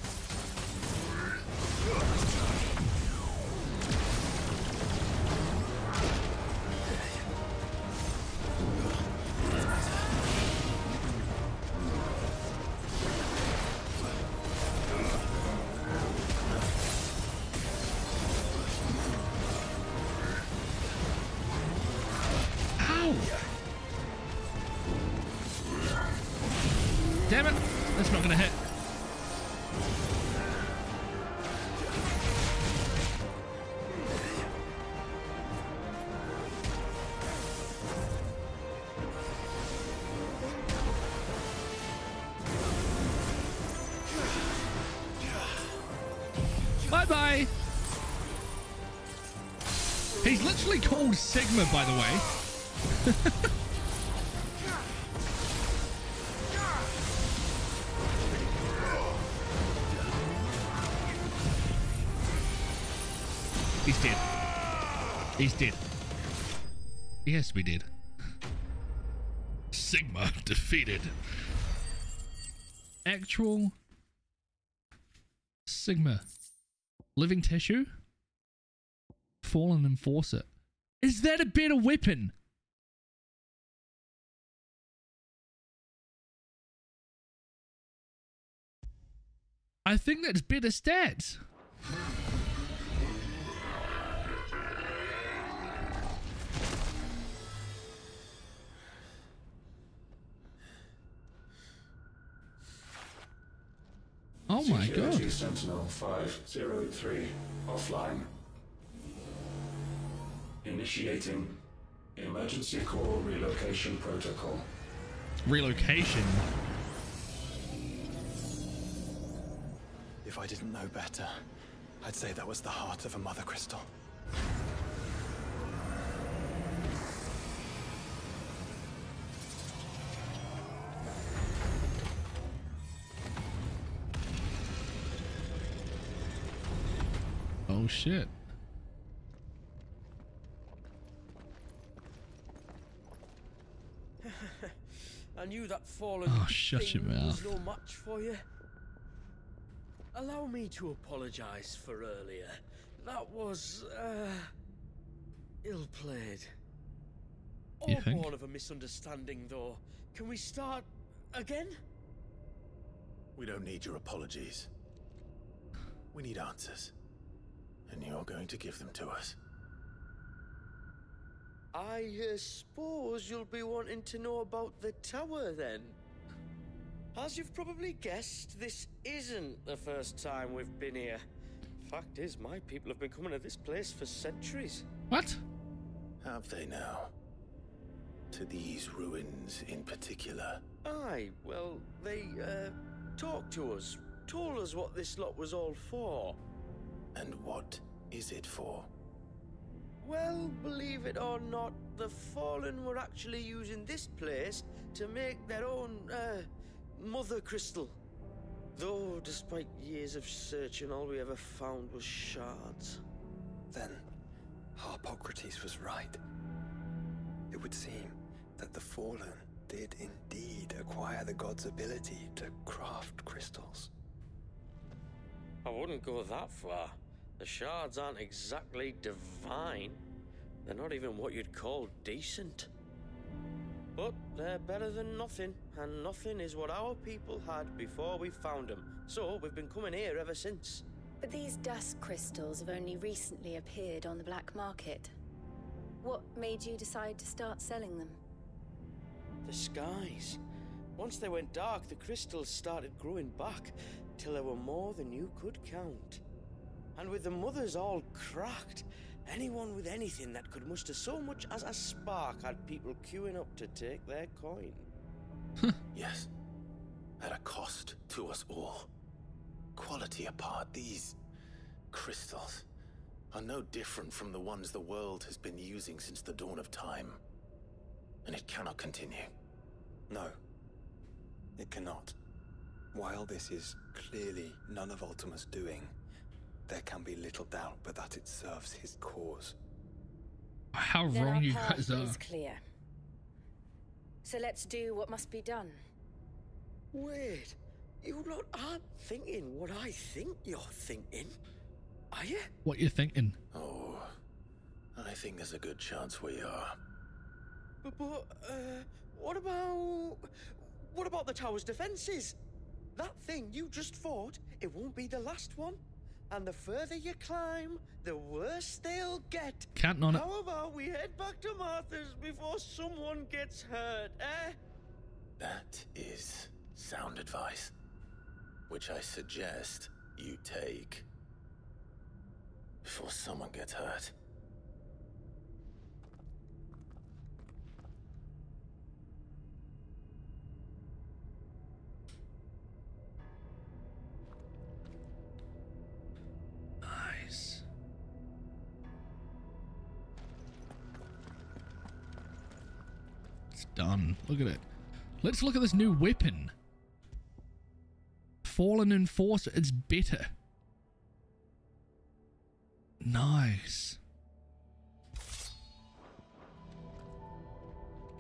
Sigma, by the way. He's dead. He's dead. Yes, we did. Sigma defeated. Actual Sigma. Living tissue? Fallen enforcer. Is that a better weapon? I think that's better stats. Oh my Security god. Sentinel 503 offline. Initiating emergency call relocation protocol. Relocation. If I didn't know better, I'd say that was the heart of a mother crystal. Oh shit. I knew that fallen Oh, shut thing your was mouth. no match for you. Allow me to apologize for earlier. That was, uh, ill played. You All think? born of a misunderstanding, though. Can we start again? We don't need your apologies. We need answers. And you're going to give them to us. I uh, suppose you'll be wanting to know about the tower then. As you've probably guessed, this isn't the first time we've been here. Fact is, my people have been coming to this place for centuries. What? Have they now? To these ruins in particular? Aye, well, they, uh, talked to us, told us what this lot was all for. And what is it for? Well, believe it or not, the Fallen were actually using this place to make their own, uh, Mother Crystal. Though, despite years of searching, all we ever found was shards. Then, Harpocrates was right. It would seem that the Fallen did indeed acquire the god's ability to craft crystals. I wouldn't go that far. The shards aren't exactly divine. They're not even what you'd call decent. But they're better than nothing, and nothing is what our people had before we found them. So we've been coming here ever since. But these dusk crystals have only recently appeared on the black market. What made you decide to start selling them? The skies. Once they went dark, the crystals started growing back till there were more than you could count. And with the mothers all cracked, anyone with anything that could muster so much as a spark had people queuing up to take their coin. Hmm. Yes. At a cost to us all. Quality apart, these crystals are no different from the ones the world has been using since the dawn of time. And it cannot continue. No, it cannot. While this is clearly none of Ultima's doing, there can be little doubt but that it serves his cause. How Then wrong you path guys are. is clear. So let's do what must be done. Wait, you lot aren't thinking what I think you're thinking, are you? What you're thinking? Oh, I think there's a good chance we are. But, but uh, what about what about the tower's defenses? That thing you just fought, it won't be the last one. And the further you climb, the worse they'll get. Counting on it. How about we head back to Martha's before someone gets hurt, eh? That is sound advice, which I suggest you take before someone gets hurt. place. It's done. Look at it. Let's look at this new weapon. Fallen Enforcer. It's better. Nice.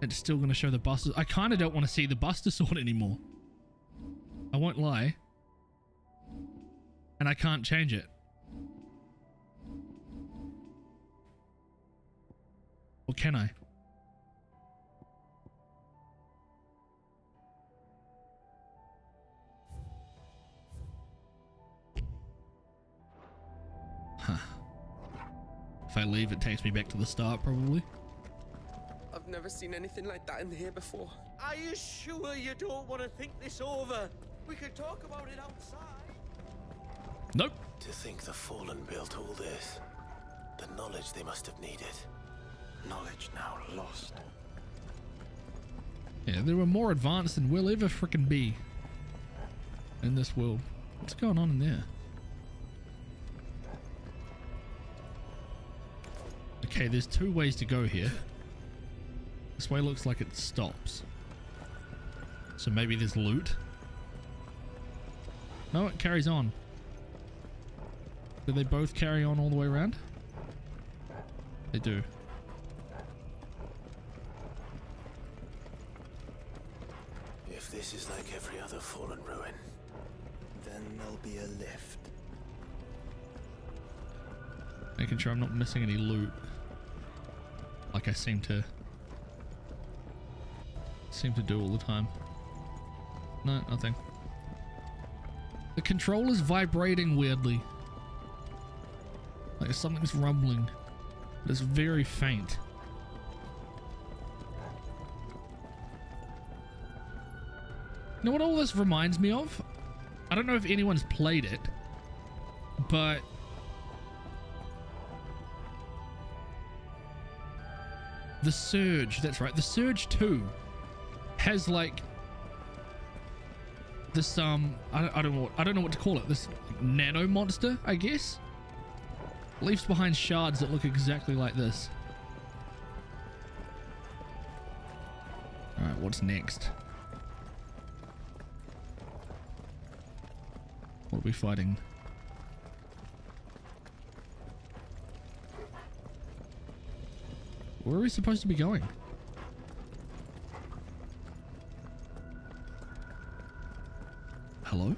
It's still going to show the Buster. I kind of don't want to see the Buster Sword anymore. I won't lie. And I can't change it. Or can I? Huh. If I leave, it takes me back to the start, probably. I've never seen anything like that in here before. Are you sure you don't want to think this over? We could talk about it outside. Nope. To think the Fallen built all this. The knowledge they must have needed. Knowledge now lost. Yeah, they were more advanced than we'll ever frickin' be in this world. What's going on in there? Okay, there's two ways to go here. This way looks like it stops. So maybe there's loot. No, it carries on. Do they both carry on all the way around? They do. If this is like every other fallen ruin, then there'll be a lift. Making sure I'm not missing any loot. Like I seem to seem to do all the time. No, nothing. The controller's vibrating weirdly. Like something's rumbling. But it's very faint. You know what all this reminds me of? I don't know if anyone's played it, but The Surge, that's right. The Surge 2 has like this um I, I don't know what I don't know what to call it. This nano monster, I guess. Leaves behind shards that look exactly like this. Alright, what's next? What are we fighting? Where are we supposed to be going? Hello?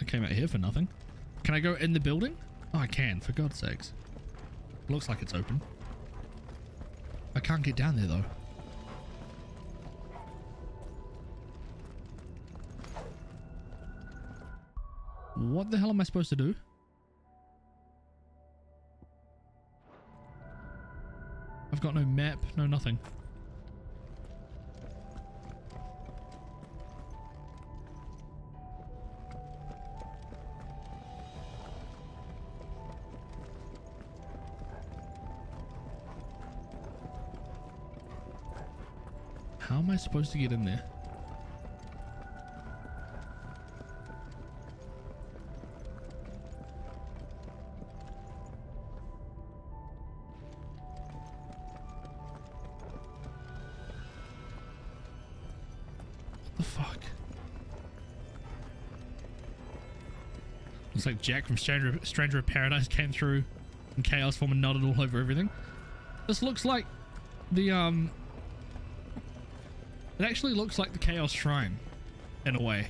I came out here for nothing. Can I go in the building? Oh, I can, for God's sakes. Looks like it's open. I can't get down there, though. What the hell am I supposed to do? I've got no map, no nothing. How am I supposed to get in there? Like Jack from Stranger, Stranger of Paradise came through in chaos form and nodded all over everything. This looks like the, um... It actually looks like the Chaos Shrine, in a way.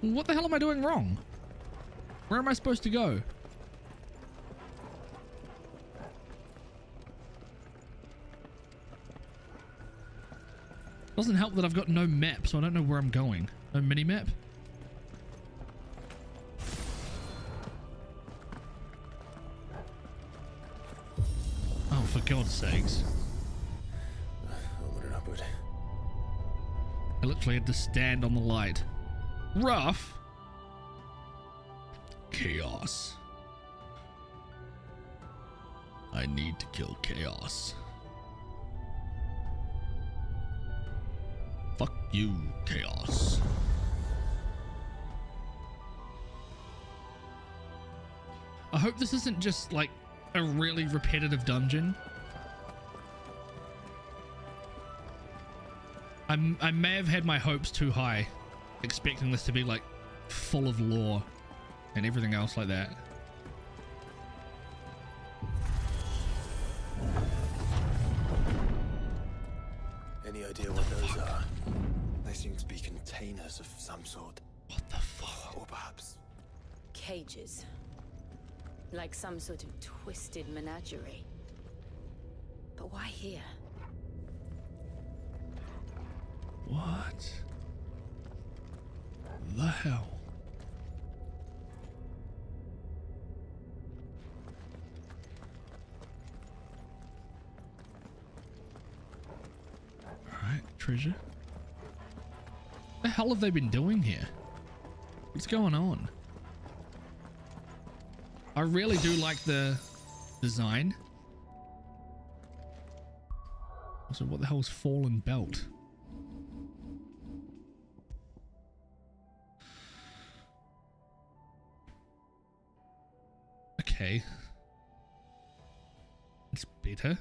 What the hell am I doing wrong? Where am I supposed to go? Doesn't help that I've got no map, so I don't know where I'm going. No mini map. Oh, for God's sakes. Onward and upward. I literally had to stand on the light. Rough. Chaos. I need to kill Chaos. You, Chaos. I hope this isn't just like a really repetitive dungeon. I'm, I may have had my hopes too high, expecting this to be like full of lore and everything else like that. Sort of twisted menagerie. But why here? What? The hell? Alright, treasure. The hell have they been doing here? What's going on? I really do like the design. Also, what the hell is fallen belt? Okay. It's better.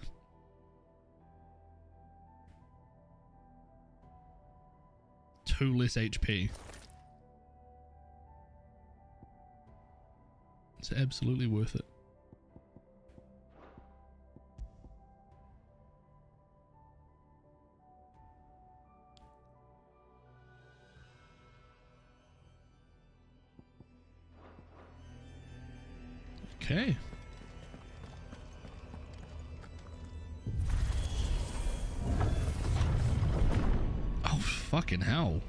Two less HP. It's absolutely worth it. Okay. Oh, fucking hell.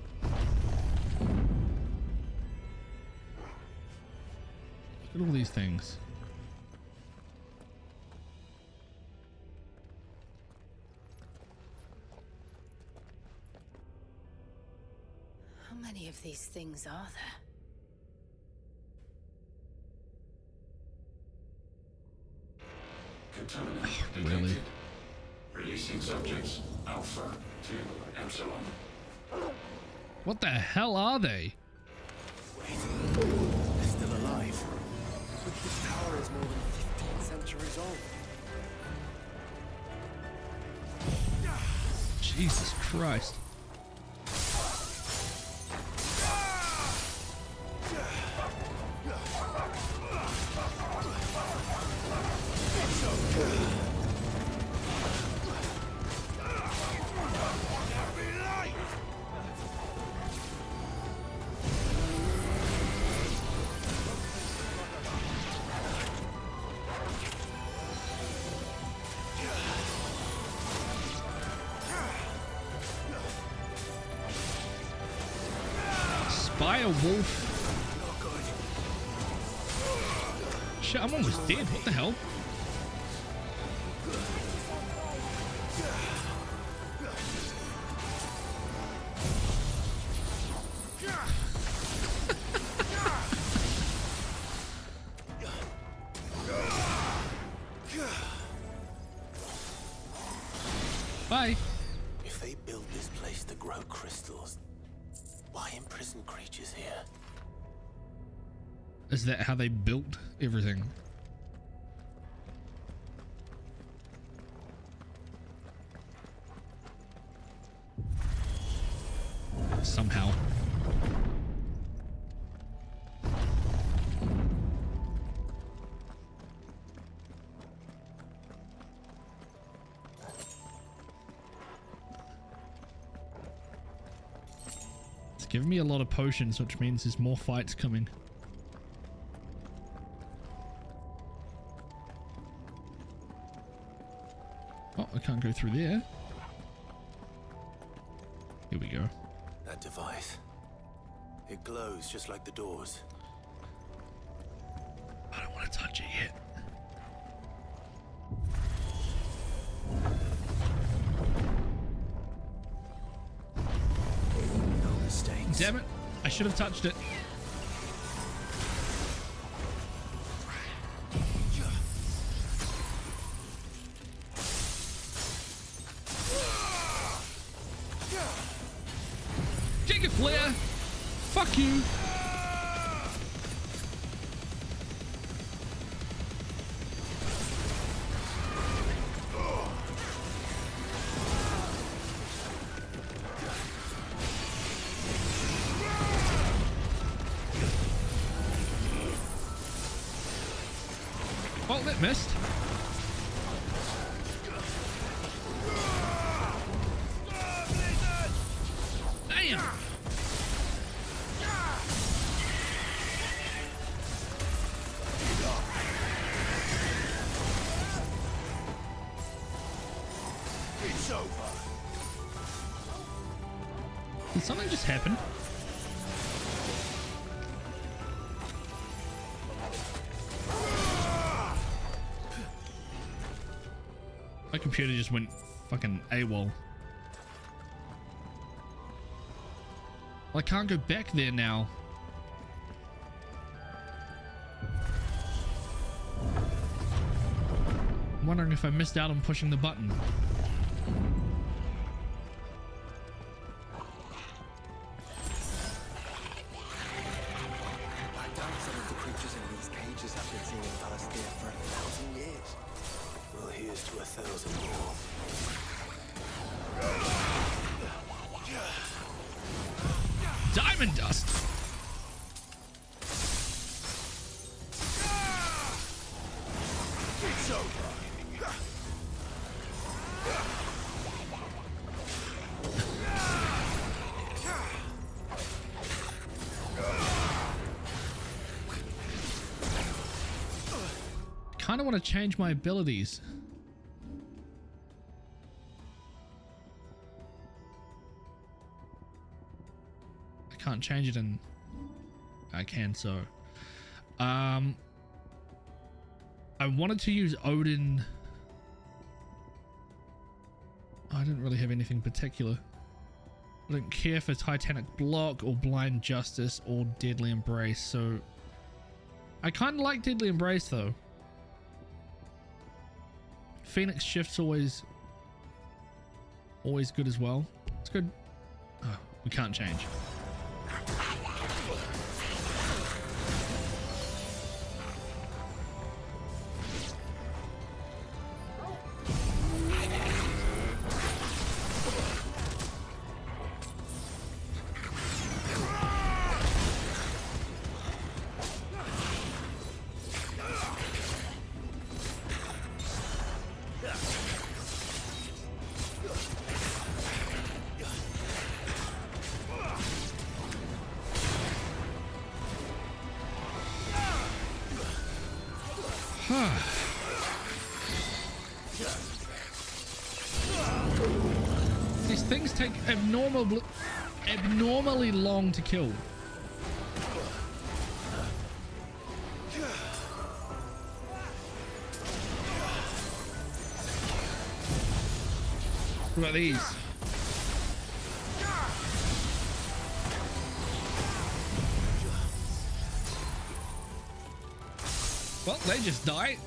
Look at all these things. How many of these things are there? Contaminant detected. really? Releasing subjects Alpha to Epsilon. What the hell are they? They're Jesus Christ. Everything? Somehow. It's giving me a lot of potions, which means there's more fights coming. Go through there. Here we go. That device. It glows just like the doors. I don't want to touch it yet. No mistakes. Damn it. I should have touched it. Happen? My computer just went fucking AWOL. I can't go back there now. I'm wondering if I missed out on pushing the button. Want to change my abilities. I can't change it and I can so. Um. I wanted to use Odin. I didn't really have anything particular. I didn't care for Titanic Block or Blind Justice or Deadly Embrace, so I kind of like Deadly Embrace though. Phoenix Shift's always always good as well. It's good. Oh, we can't change. These things take abnormal, abnormally long to kill. What about these? Just died.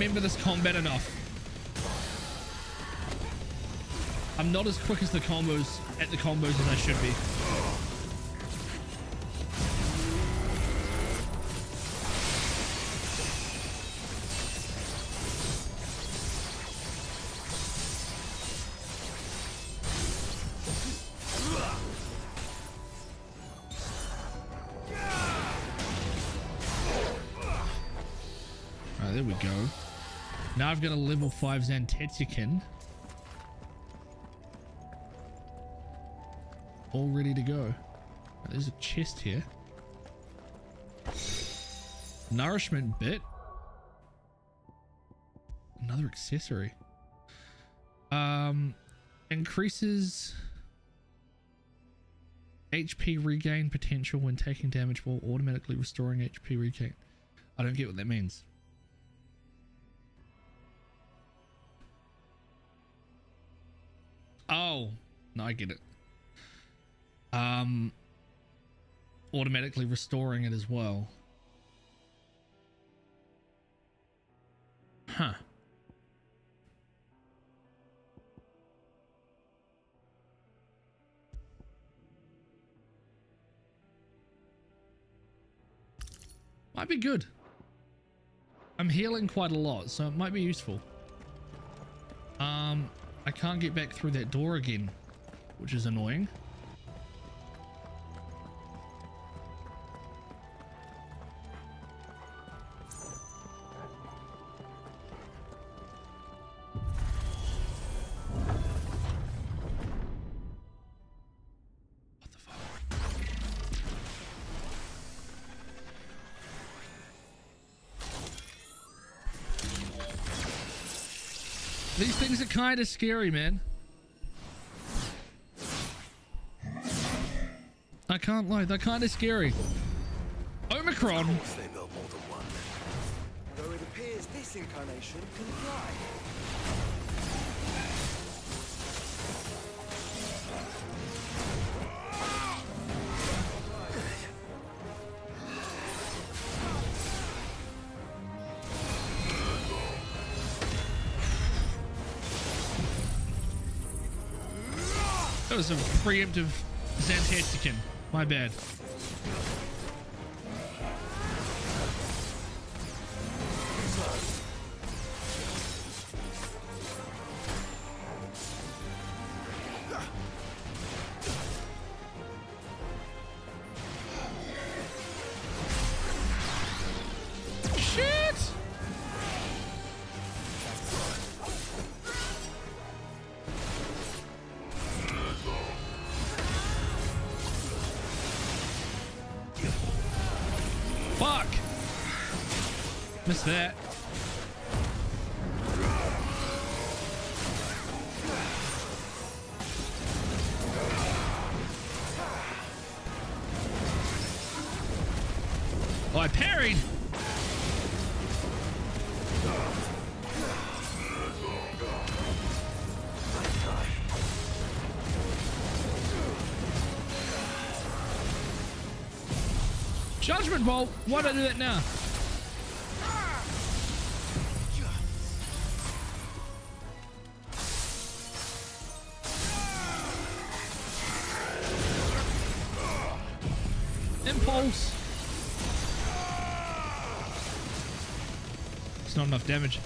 Remember this combat enough. I'm not as quick as the combos at the combos as I should be. I've got a level 5 Zantetsuken. all ready to go. There's a chest here. Nourishment bit. Another accessory. Um, increases HP regain potential when taking damage while automatically restoring HP regain. I don't get what that means. Oh, no, I get it. Um, automatically restoring it as well. Huh. Might be good. I'm healing quite a lot, so it might be useful. Um, I can't get back through that door again, which is annoying. Kind of scary, man. I can't lie, they're kind of scary. Omicron. They built more than one. Though it appears this incarnation can fly. Was a preemptive Zantetsuken. My bad. 100 volt. Why don't do that now? Impulse. It's not enough damage.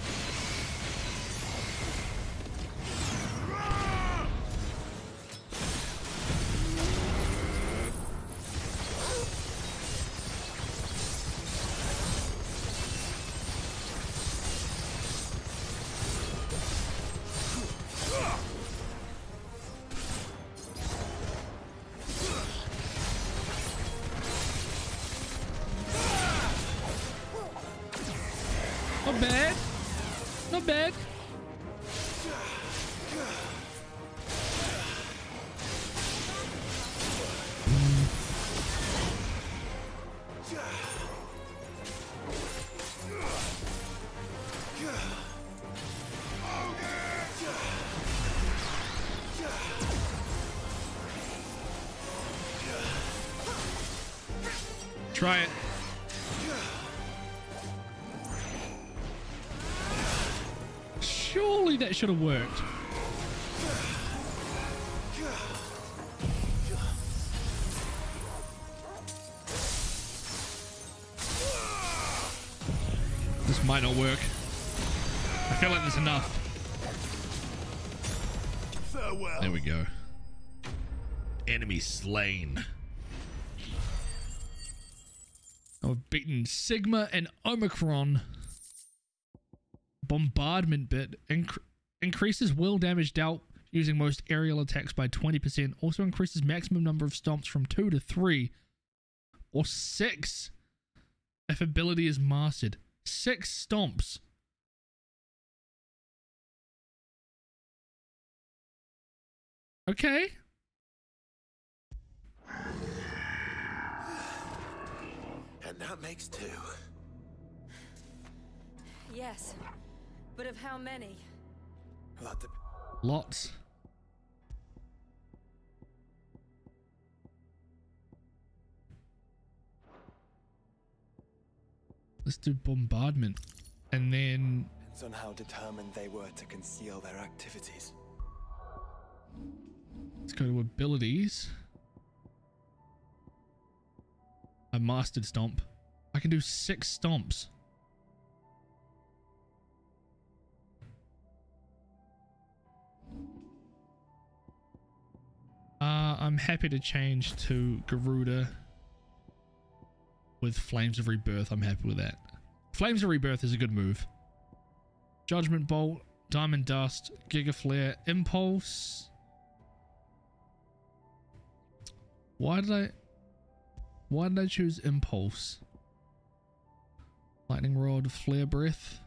That should have worked. This might not work. I feel like there's enough. Farewell. There we go. Enemy slain. I've beaten Sigma and Omicron. Bombardment bit Inc- increases will damage dealt using most aerial attacks by 20%. Also increases maximum number of stomps from 2 to 3 or 6 if ability is mastered. 6 stomps. Okay. And that makes two. Yes, but of how many? Lots. Let's do bombardment. And then Depends on how determined they were to conceal their activities. let's go to abilities. I mastered stomp. I can do six stomps. Uh, I'm happy to change to Garuda with Flames of Rebirth. I'm happy with that. Flames of Rebirth is a good move. Judgment Bolt, Diamond Dust, Giga Flare, Impulse. Why did I... Why did I choose Impulse? Lightning Rod, Flare Breath.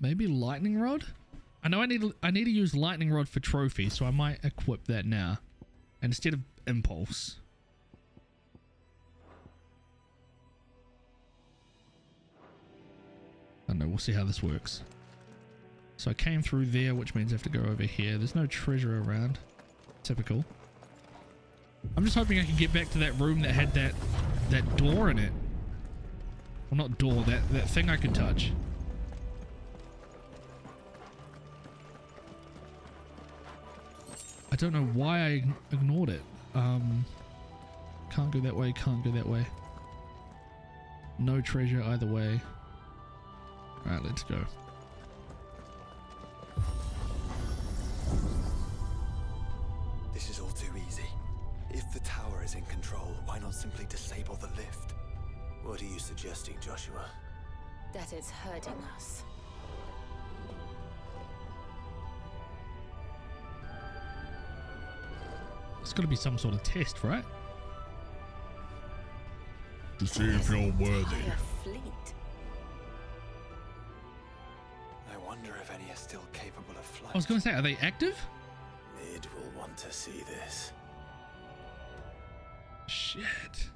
Maybe lightning rod? I know I need I need to use lightning rod for trophy, so I might equip that now. Instead of impulse. I don't know, we'll see how this works. So I came through there, which means I have to go over here. There's no treasure around. Typical. I'm just hoping I can get back to that room that had that that door in it. Well, not door, that, that thing I could touch. I don't know why I ignored it. Um, can't go that way, can't go that way. No treasure either way. Alright, let's go. This is all too easy. If the tower is in control, why not simply disable the lift? What are you suggesting, Joshua? That it's hurting us. It's got to be some sort of test, right? To see if you're worthy. Fleet. I wonder if any are still capable of flight. I was going to say, are they active? Mid will want to see this. Shit.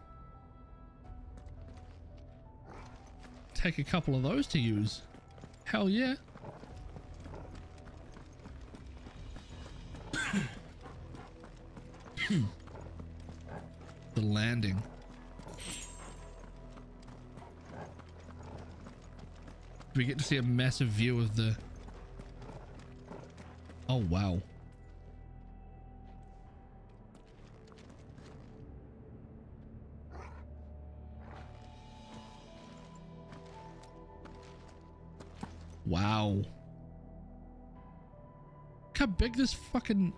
Take a couple of those to use. Hell yeah. the landing. We get to see a massive view of the... Oh, wow. Wow. Look how big this fucking...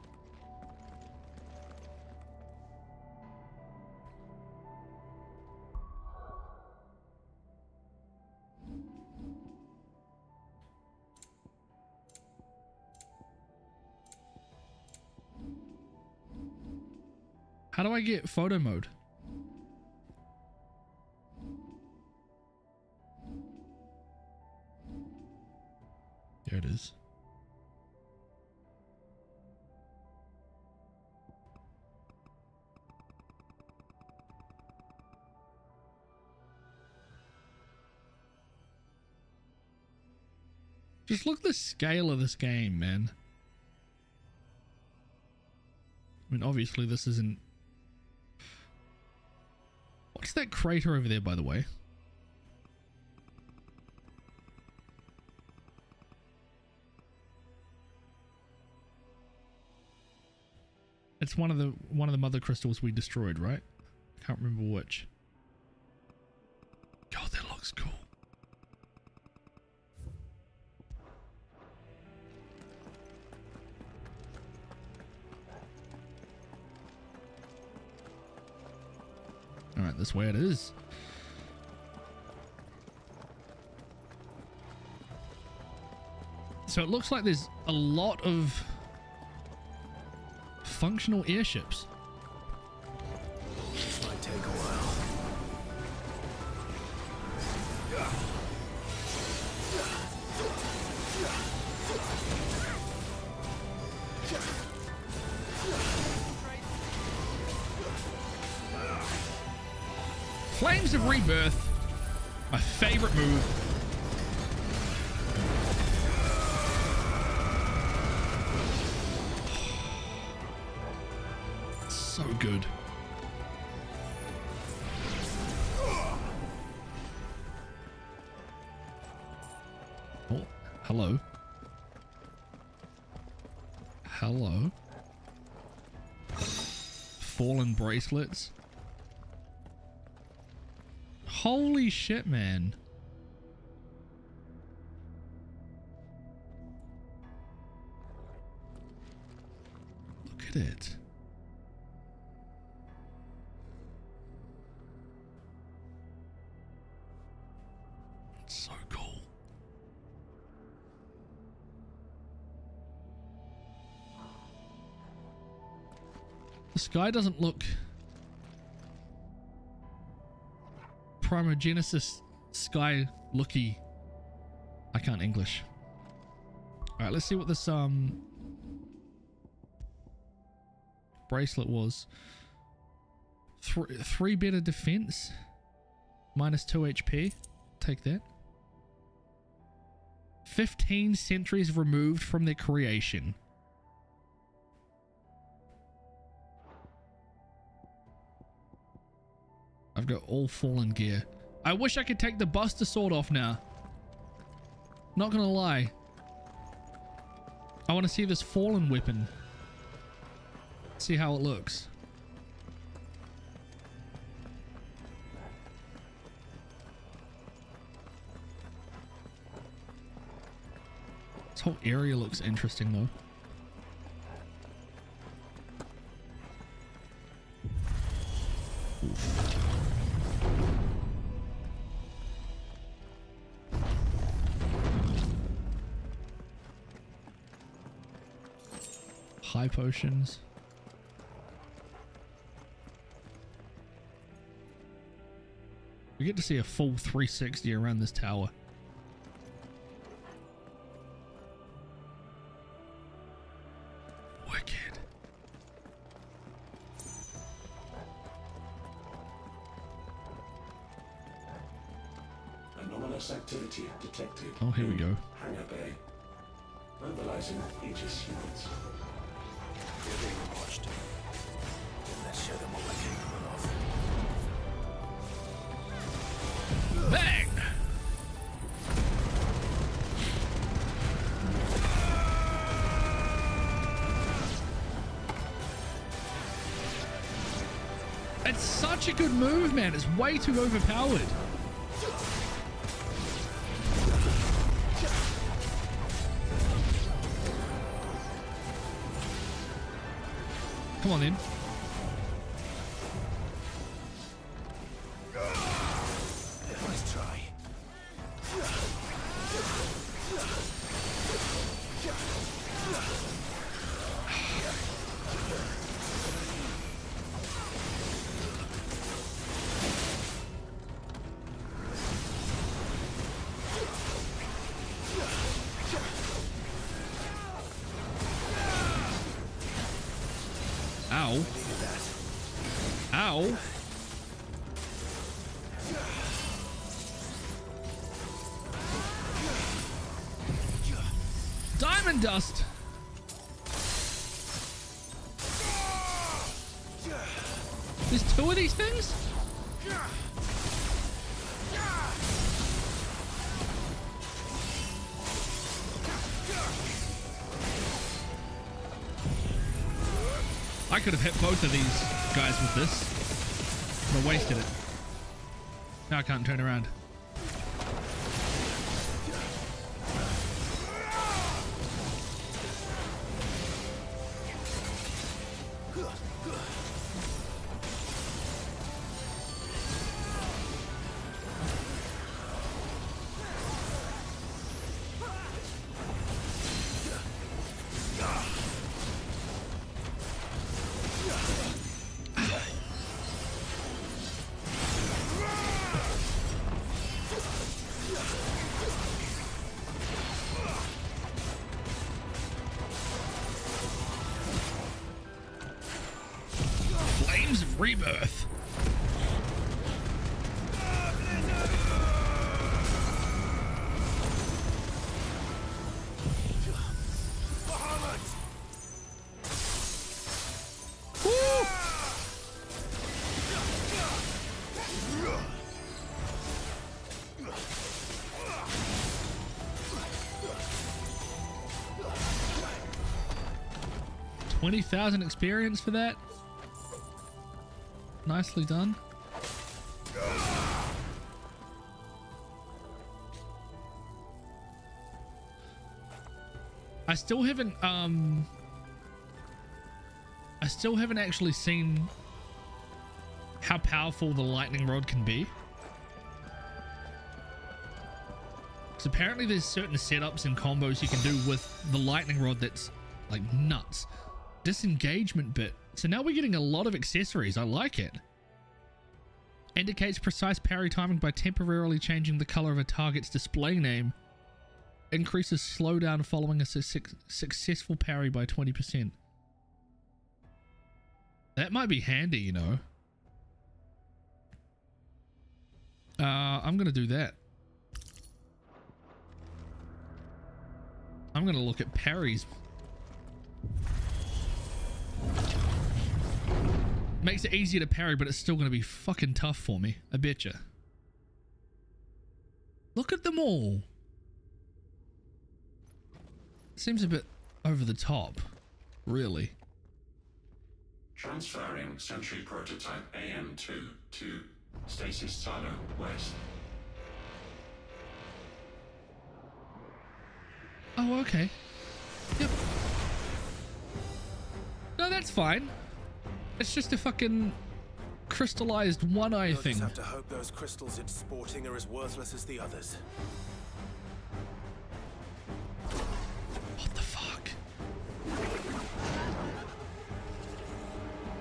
do I get photo mode? There it is. Just look at the scale of this game, man. I mean, obviously this isn't... What's that crater over there, by the way? It's one of the one of the mother crystals we destroyed, right? Can't remember which. God, that looks cool. Right, this way it is. So it looks like there's a lot of functional airships. Bracelets. Holy shit, man. Look at it. Sky doesn't look Primogenesis sky looky. I can't English. All right, let's see what this um bracelet was. Three, three better defense, minus two HP. Take that. 15 centuries removed from their creation. I've got all fallen gear. I wish I could take the Buster Sword off now. Not gonna lie. I want to see this fallen weapon. See how it looks. This whole area looks interesting though. Potions. We get to see a full 360 around this tower. Man. It's way too overpowered. Come on in. Both of these guys with this. But wasted it. Now I can't turn around. Rebirth. Twenty thousand experience for that. Nicely done. I still haven't um I still haven't actually seen how powerful the lightning rod can be. So apparently there's certain setups and combos you can do with the lightning rod that's like nuts. Disengagement bit. So now we're getting a lot of accessories. I like it. Indicates precise parry timing by temporarily changing the color of a target's display name. Increases slowdown following a su successful parry by 20%. That might be handy, you know. Uh, I'm going to do that. I'm going to look at parries. Makes it easier to parry, but it's still going to be fucking tough for me. I betcha. Look at them all. Seems a bit over the top. Really. Transferring Sentry Prototype AM2 to Stasis Silo West. Oh, okay. Yep. No, that's fine. It's just a fucking crystallized one eye thing. just have to hope those crystals it's sporting are as worthless as the others. What the fuck?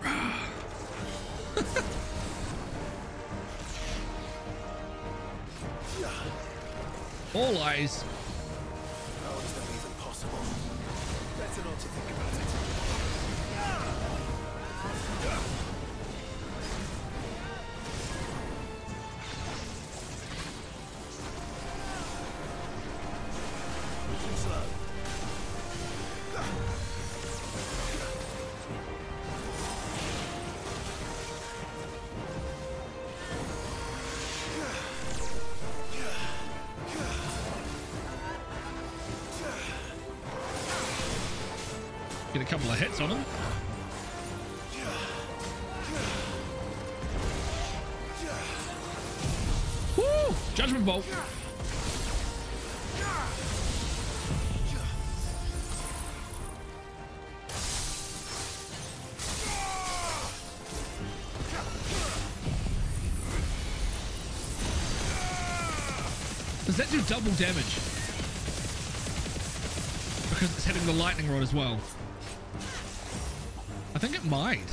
All eyes. Double damage? Because it's hitting the lightning rod as well. I think it might.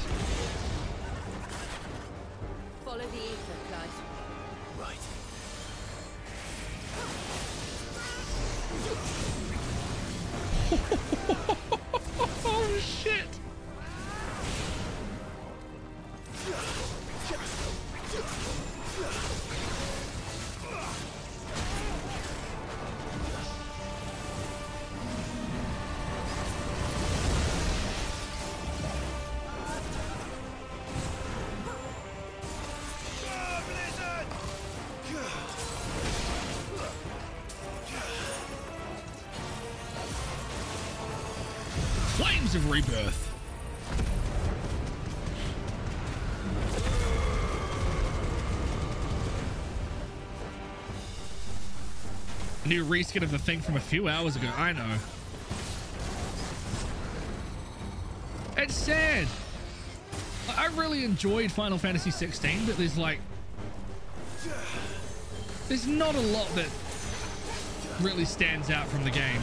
New reskin of the thing from a few hours ago. I know. It's sad. I really enjoyed Final Fantasy 16, but there's like, there's not a lot that really stands out from the game.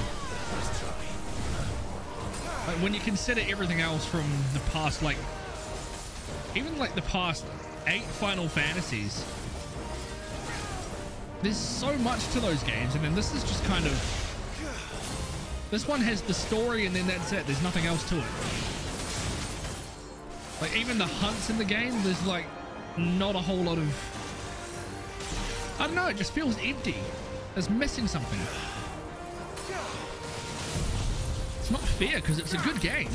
Like when you consider everything else from the past, like even like the past eight Final Fantasies, there's so much to those games, and then this is just kind of this one has the story, and then that's it. There's nothing else to it. Like even the hunts in the game, there's like not a whole lot of. I don't know. It just feels empty. It's missing something. It's not fair because it's a good game.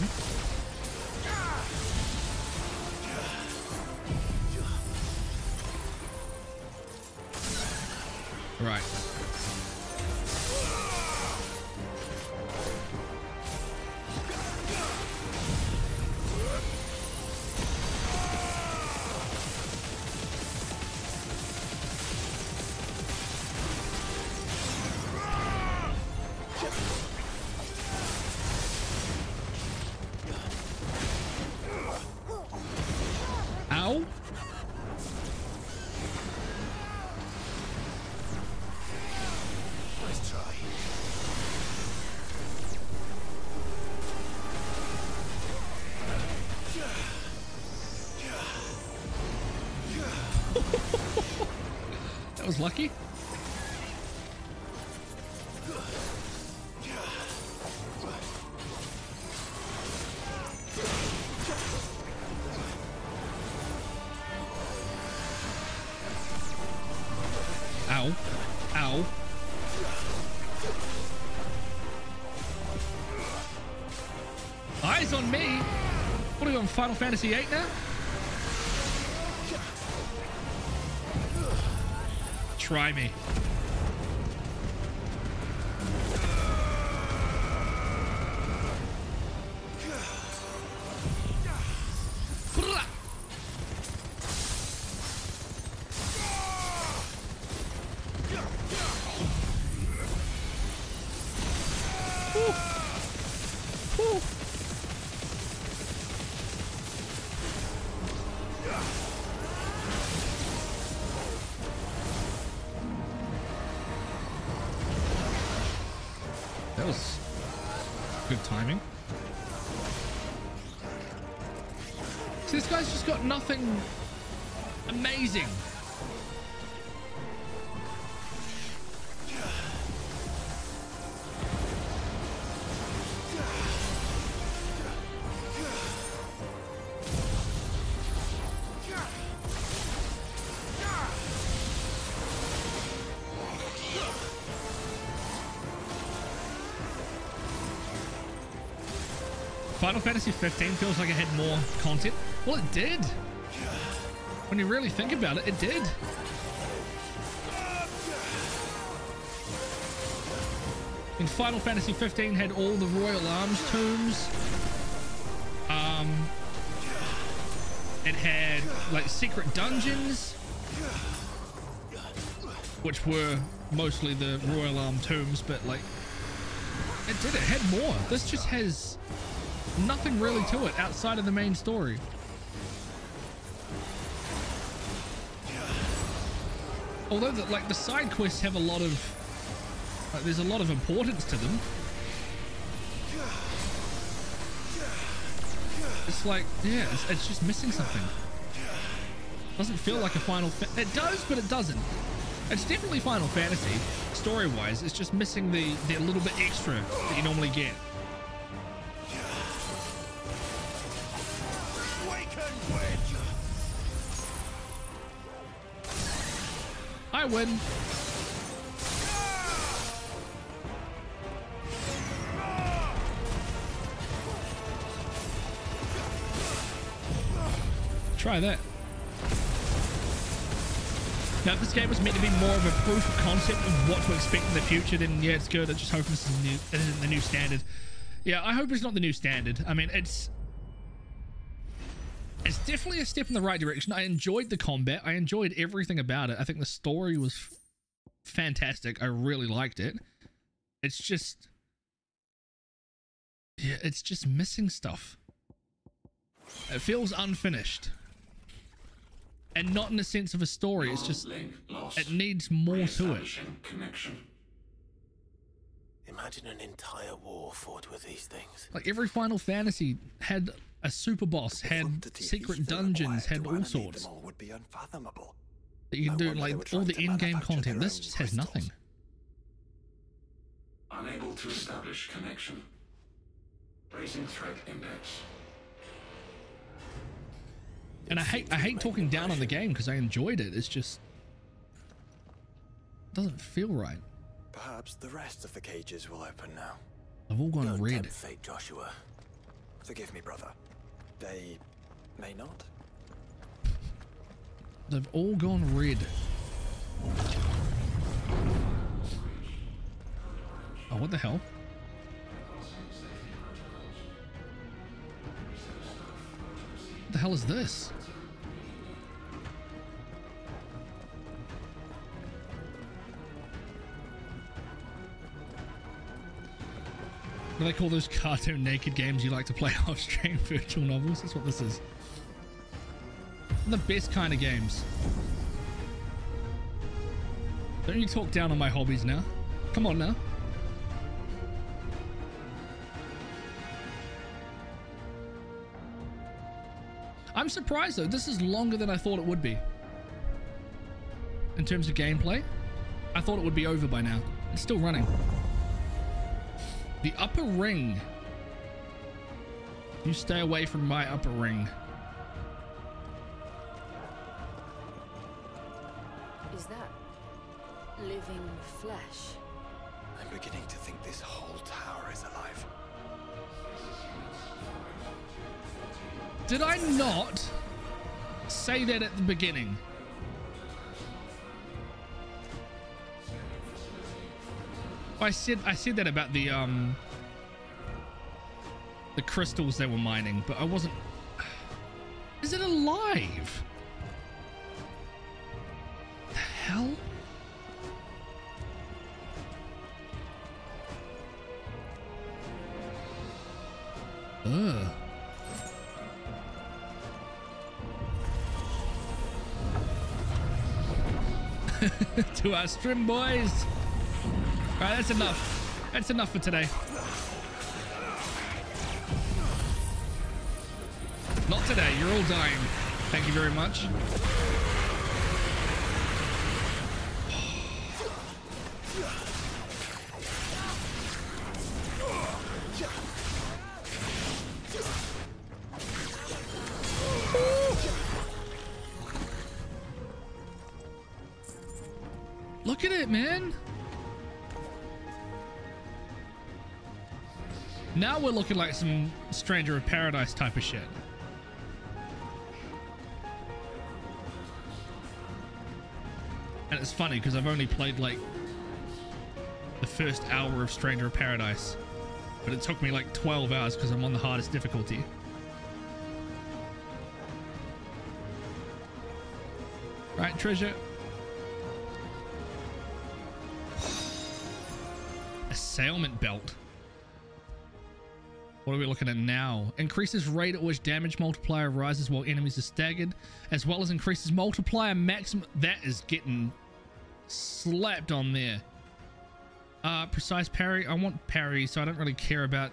Lucky. Ow. Ow. Eyes on me. What are we on Final Fantasy VIII now? Try me. Final Fantasy 15 feels like it had more content. Well, it did. When you really think about it, it did. In Final Fantasy 15 had all the Royal Arms tombs. Um, it had like secret dungeons, which were mostly the Royal Arm tombs, but like it did. It had more. This just has nothing really to it outside of the main story. Although the, like the side quests have a lot of like, there's a lot of importance to them. It's like yeah, it's, it's just missing something. Doesn't feel like a Final. Fa it does, but it doesn't. It's definitely Final Fantasy story-wise. It's just missing the the little bit extra that you normally get. Win. Try that. Now, this game was meant to be more of a proof of concept of what to expect in the future, then yeah, it's good. I just hope this is isn't the new standard. Yeah, I hope it's not the new standard. I mean, it's it's definitely a step in the right direction. I enjoyed the combat. I enjoyed everything about it. I think the story was fantastic. I really liked it. It's just yeah, it's just missing stuff. It feels unfinished. And not in the sense of a story. It's just it needs more to it. Connection. Imagine an entire war fought with these things. Like every Final Fantasy had a super boss, had secret dungeons, had all sorts. All would be unfathomable. That you can No do wonder they were like all the to in-game content. This own just has nothing. Unable to establish connection. Raising threat index. And I hate I hate talking down on the game because I enjoyed it. It's just doesn't feel right. Perhaps the rest of the cages will open now. I've all gone Don't red. tempt fate, Joshua. Forgive me, brother. They may not. They've all gone red. Oh, what the hell? What the hell is this? What do they call those cartoon naked games you like to play off stream virtual novels? That's what this is. The best kind of games. Don't you talk down on my hobbies now. Come on now. I'm surprised though. This is longer than I thought it would be. In terms of gameplay, I thought it would be over by now. It's still running. The upper ring. You stay away from my upper ring. Is that living flesh? I'm beginning to think this whole tower is alive. Did I not say that at the beginning? I said I said that about the um the crystals they were mining, but I wasn't Is it alive? The hell? Ugh. to our stream boys. All right, that's enough. That's enough for today. Not today. You're all dying. Thank you very much. We're looking like some Stranger of Paradise type of shit. And it's funny because I've only played like the first hour of Stranger of Paradise, but it took me like 12 hours because I'm on the hardest difficulty. Right, treasure. Assailment belt. What are we looking at now? Increases rate at which damage multiplier rises while enemies are staggered, as well as increases multiplier maximum. That is getting slapped on there. Uh, precise parry. I want parry, so I don't really care about.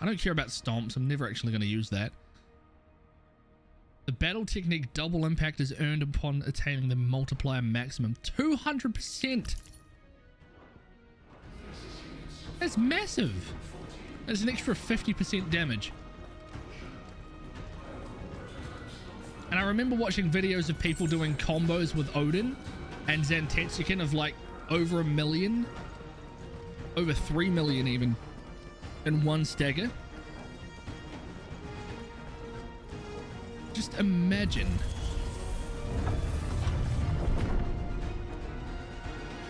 I don't care about stomps. I'm never actually going to use that. The battle technique double impact is earned upon attaining the multiplier maximum. 200%. That's massive. That's an extra 50% damage. And I remember watching videos of people doing combos with Odin and Zantetsuken of like over a million, over 3 million even, in one stagger. Just imagine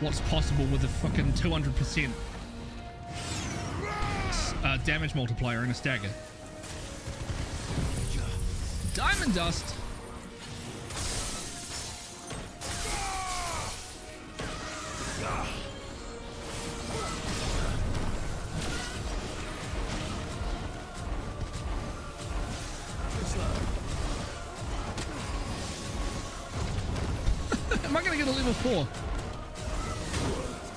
what's possible with a fucking 200% uh, damage multiplier in a stagger. Diamond dust. Am I going to get a level 4?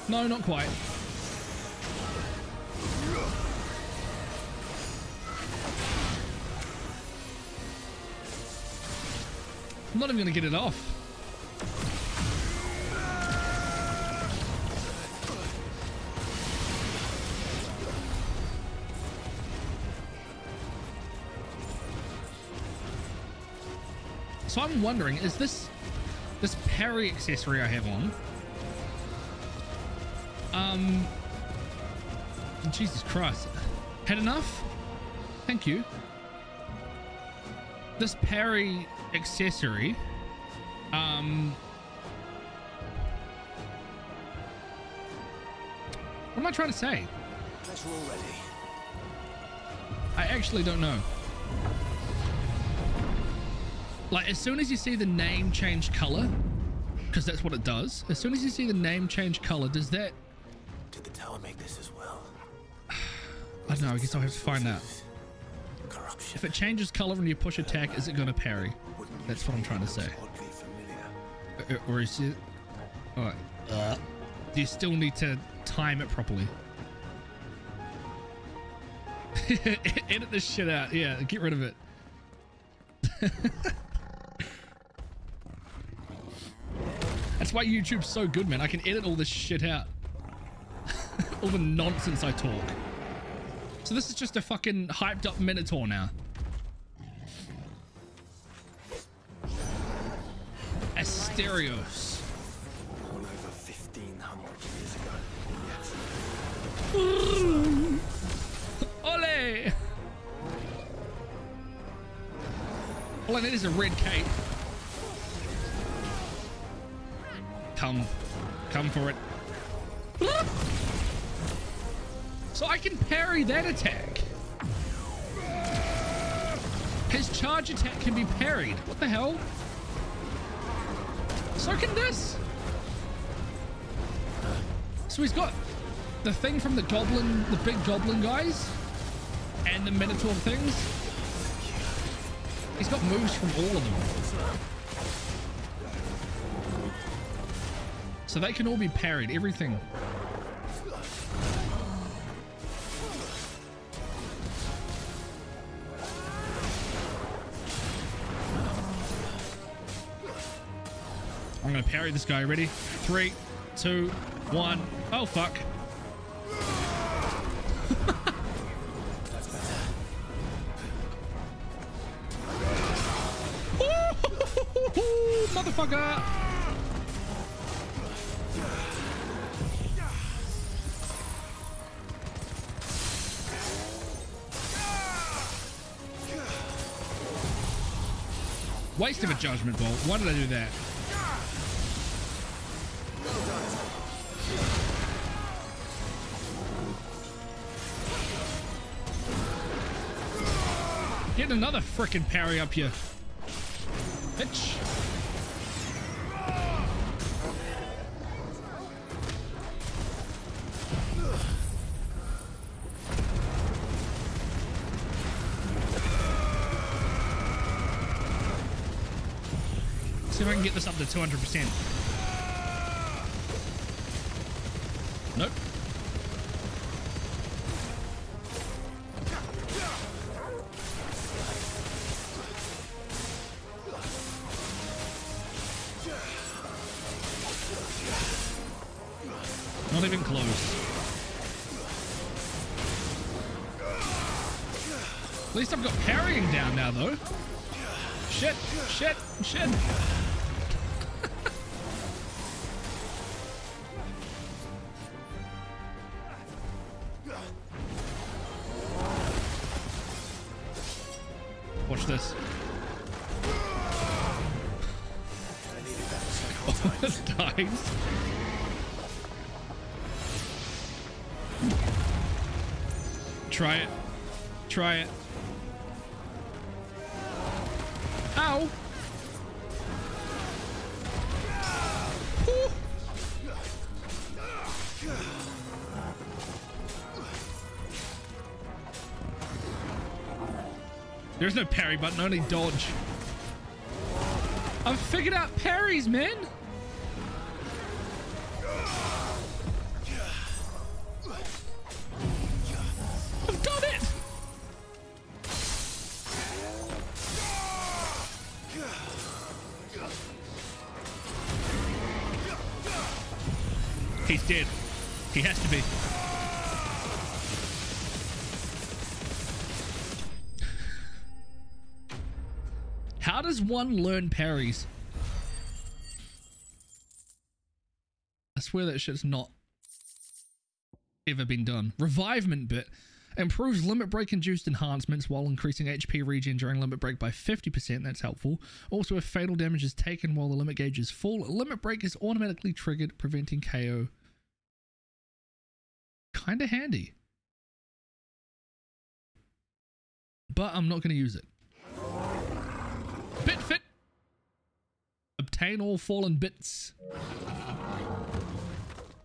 No, not quite. I'm going to get it off. So I'm wondering, is this this parry accessory I have on? Um, Jesus Christ, had enough? Thank you. This parry accessory, um, what am I trying to say? I actually don't know. Like, as soon as you see the name change color, because that's what it does, as soon as you see the name change color, does that... Did the tower make this as well? I don't know, I guess I'll have to find out. If it changes color when you push attack, is it going to parry? That's what I'm trying to say. Uh, Or is it... Alright. Do you still need to time it properly? Edit this shit out. Yeah, get rid of it. That's why YouTube's so good, man. I can edit all this shit out. all the nonsense I talk. So this is just a fucking hyped up Minotaur now. Asterios. Born over 1500 years ago. Ole! All I need is a red cape. Come. Come for it. So I can parry that attack. His charge attack can be parried. What the hell? So can this. So he's got the thing from the goblin, the big goblin guys, and the minotaur things. He's got moves from all of them. So they can all be parried, everything. Parry this guy. Ready? Three, two, one. Oh fuck. Motherfucker! Waste of a judgment ball. Why did I do that? Get another freaking parry up here. Bitch. See if I can get this up to 200%. Try it. Try it. Ow! There's no parry button, only dodge. I've figured out parries, man. How one learn parries? I swear that shit's not ever been done. Revivement bit improves limit break induced enhancements while increasing HP regen during limit break by 50%. That's helpful. Also, if fatal damage is taken while the limit gauge is full, limit break is automatically triggered, preventing KO. Kinda handy. But I'm not going to use it. Obtain all fallen bits.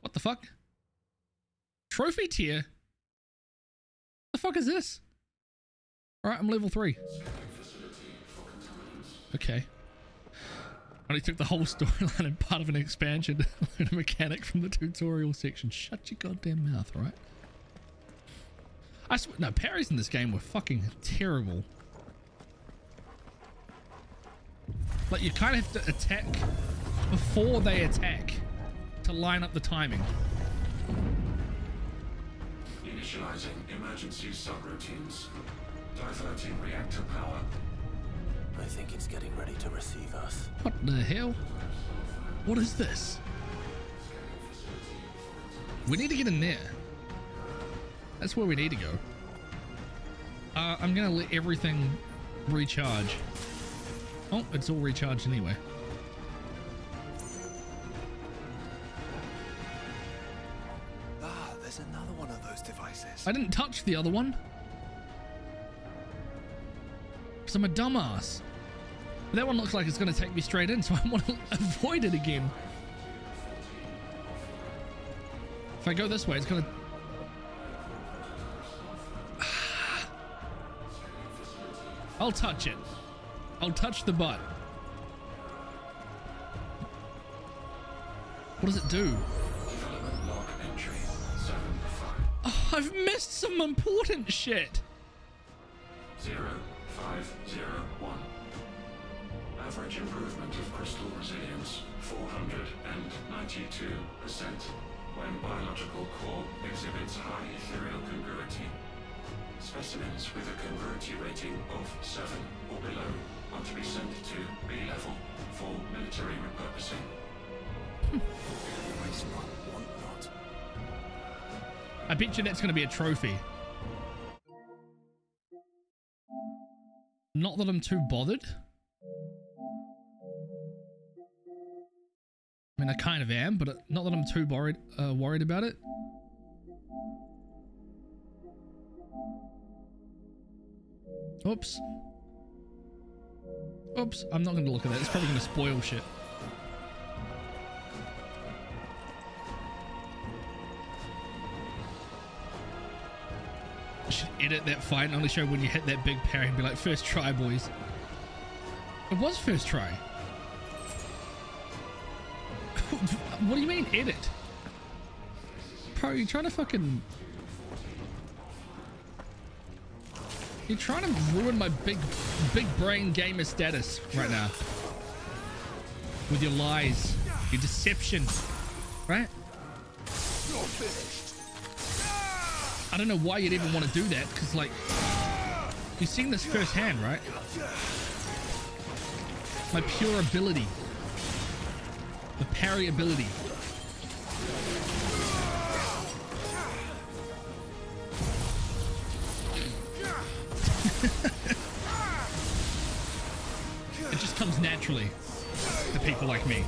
What the fuck? Trophy tier? the fuck is this? Alright, I'm level 3. Okay. I only took the whole storyline and part of an expansion to learn a mechanic from the tutorial section. Shut your goddamn mouth, right? I swear, no, parries in this game were fucking terrible. Like, you kind of have to attack before they attack to line up the timing. Initializing emergency subroutines. Diverting reactor power. I think it's getting ready to receive us. What the hell? What is this? We need to get in there. That's where we need to go. Uh, I'm gonna let everything recharge. Oh, it's all recharged anyway. Ah, there's another one of those devices. I didn't touch the other one. Because I'm a dumbass. But that one looks like it's going to take me straight in, so I want to avoid it again. If I go this way, it's going to... I'll touch it. I'll touch the butt. What does it do? Oh, I've missed some important shit. Zero five zero one. Average improvement of crystal resilience 492% when biological core exhibits high ethereal congruity. Specimens with a congruity rating of 7 or below are to be sent to B level for military repurposing. Waste not, want not. I bet you that's going to be a trophy. Not that I'm too bothered. I mean, I kind of am, but not that I'm too worried uh, worried about it. Oops. Oops, I'm not going to look at that. It's probably going to spoil shit. I should edit that fight and only show when you hit that big parry and be like, first try, boys. It was first try. what do you mean, edit? Bro, you're trying to fucking... You're trying to ruin my big, big brain gamer status right now. With your lies, your deception, right? I don't know why you'd even want to do that, because like, you've seen this firsthand, right? My pure ability. The parry ability. Naturally to people like me,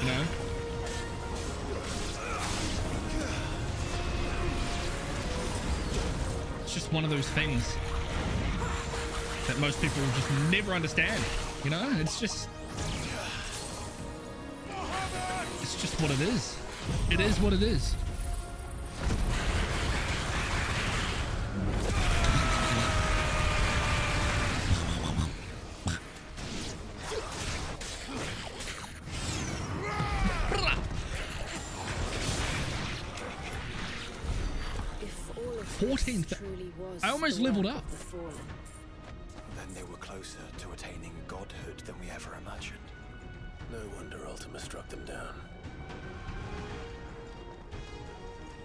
you know? It's just one of those things that most people just never understand, you know? It's just It's just what it is. It is what it is. Was I almost the leveled up. of the fallen, Then they were closer to attaining godhood than we ever imagined. No wonder Ultima struck them down.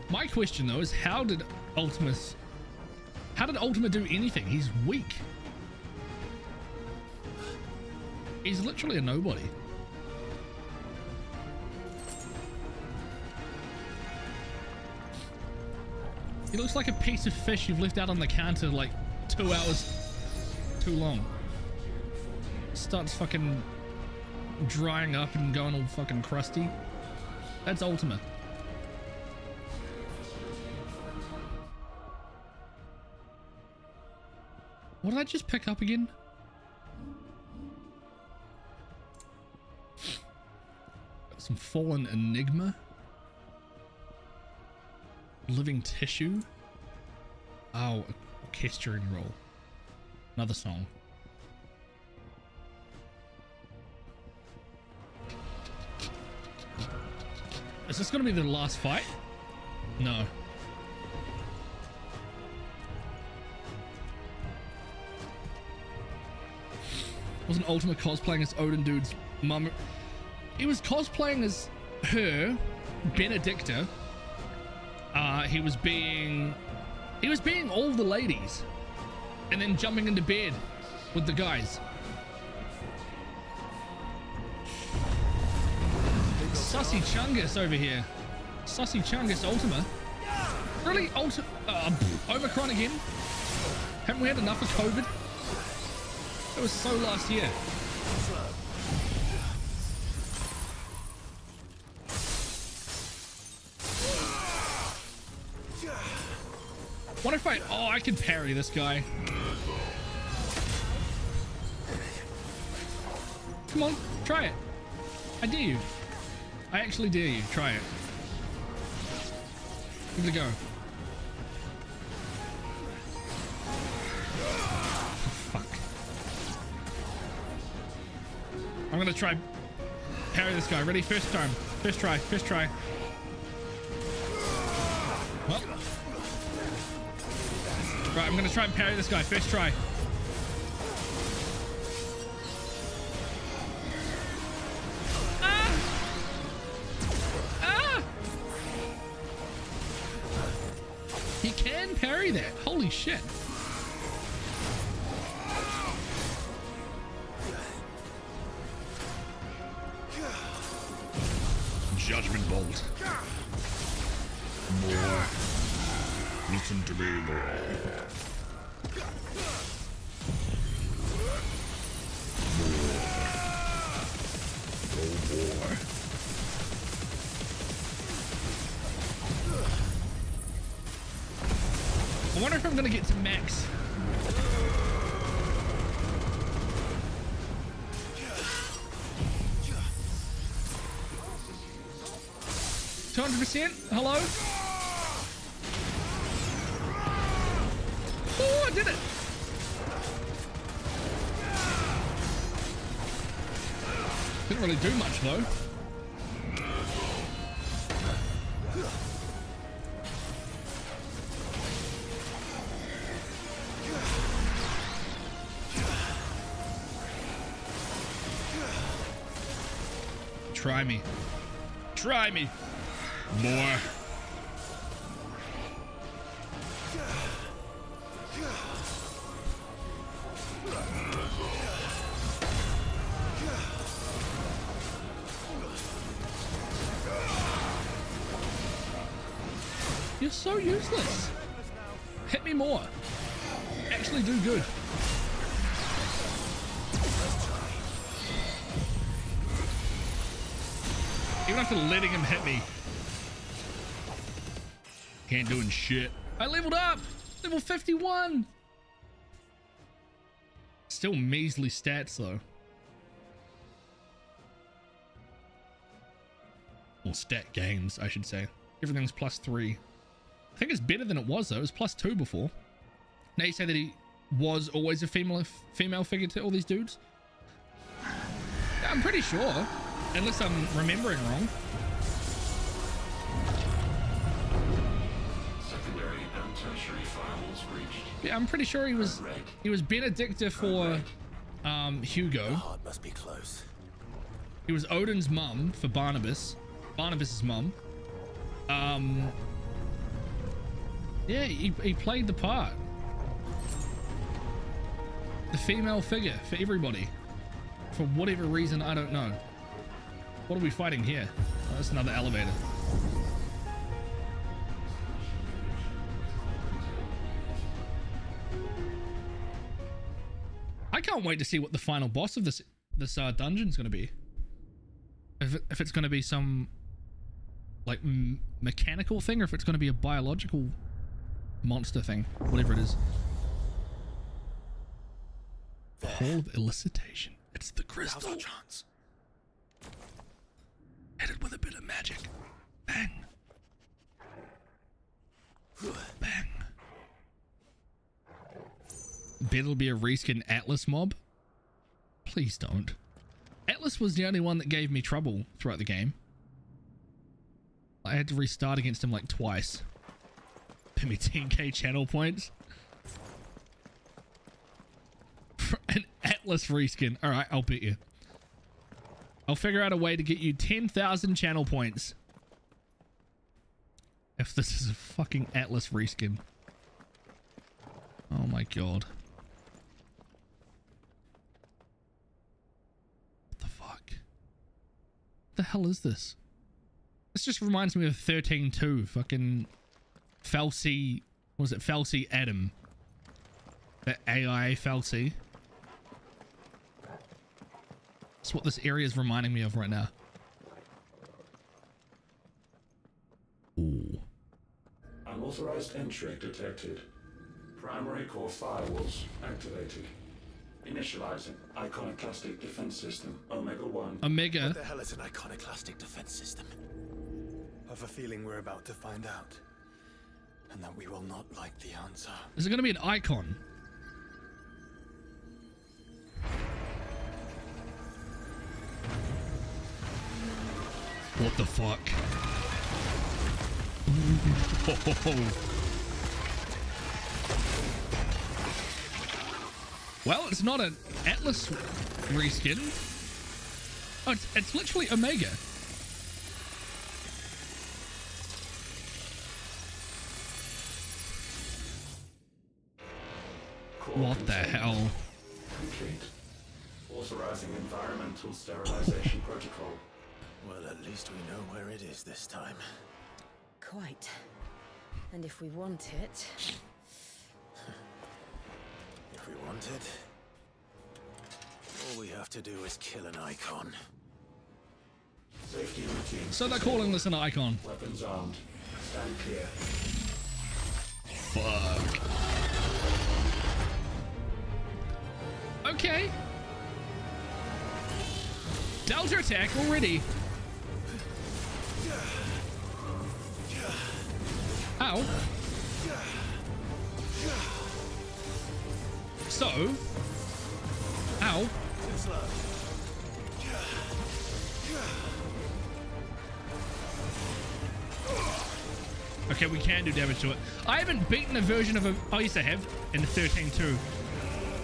My question though is how did Ultimus how did Ultima do anything? He's weak. He's literally a nobody. He looks like a piece of fish you've left out on the counter like two hours too long. Starts fucking drying up and going all fucking crusty. That's Ultima. What did I just pick up again? Some fallen enigma. Living tissue. Oh, orchestrion roll. Another song. Is this gonna be the last fight? No. Wasn't Ultima cosplaying as Odin dude's mum? He was cosplaying as her, Benedicta. Uh, he was being, he was being all the ladies, and then jumping into bed with the guys. Sussy Chungus over here. Sussy Chungus Ultima. Really? Ulti uh, Omicron again? Haven't we had enough of COVID? It was so last year. What if I... Oh, I can parry this guy. Come on, try it. I dare you. I actually dare you. Try it. Give it a go. Fuck. I'm gonna try parry this guy. Ready? First time. First try. First try. Right, I'm gonna try and parry this guy. First try. Ah! He can parry that. Holy shit. Hundred percent. Hello. Oh, I did it. Didn't really do much though. Try me. Try me. More. You're so useless. Hit me more. Actually do good. Even after letting him hit me. Can't doing shit. I leveled up! Level 51! Still measly stats though. Or stat gains, I should say. Everything's plus three. I think it's better than it was though. It was plus two before. Now you say that he was always a female female figure to all these dudes. I'm pretty sure, unless I'm remembering wrong. I'm pretty sure he was he was Benedicta for um, Hugo. Heart must be close. He was Odin's mum for Barnabas. Barnabas's mum. Um. Yeah, he, he played the part. The female figure for everybody. for whatever reason I don't know. What are we fighting here? Oh, that's another elevator. Can't wait to see what the final boss of this this uh, dungeon is going to be. If it, if it's going to be some like m- mechanical thing, or if it's going to be a biological monster thing, whatever it is. The Hall of Elicitation. It's the crystal. chance. Hit it with a bit of magic. Bang. Bang. Bet it'll be a reskin Atlas mob. Please don't. Atlas was the only one that gave me trouble throughout the game. I had to restart against him like twice. Pay me 10k channel points. An Atlas reskin. Alright, I'll bet you. I'll figure out a way to get you 10,000 channel points. If this is a fucking Atlas reskin. Oh my god. What the fuck? What the hell is this? This just reminds me of 13.2. Fucking fal'Cie. What was it? fal'Cie Adam. The AI fal'Cie. That's what this area is reminding me of right now. Ooh. Unauthorized entry detected. Primary core firewalls activated. Initializing iconoclastic defense system Omega 1. Omega. What the hell is an iconoclastic defense system? I've a feeling we're about to find out. And that we will not like the answer. Is it going to be an icon? What the fuck? Well, it's not an Atlas reskin. Oh, it's, it's literally Omega. What the hell? Complete. Authorizing environmental sterilization protocol. Well, at least we know where it is this time. Quite. And if we want it, If we want it, all we have to do is kill an icon. Safety routine. So they're calling this an icon. Weapons armed. Stand clear. Fuck. Okay. Delta attack already. Ow. So. Ow. Okay, we can do damage to it. I haven't beaten a version of a... Oh, yes, I have. In 13.2.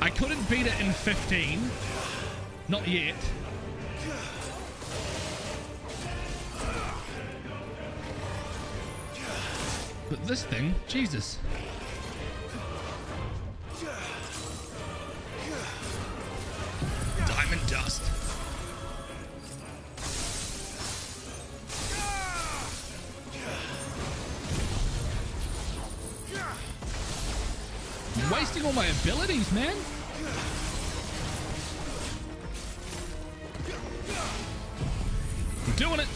I couldn't beat it in 15. Not yet. But this thing, Jesus. My abilities, man. I'm doing it.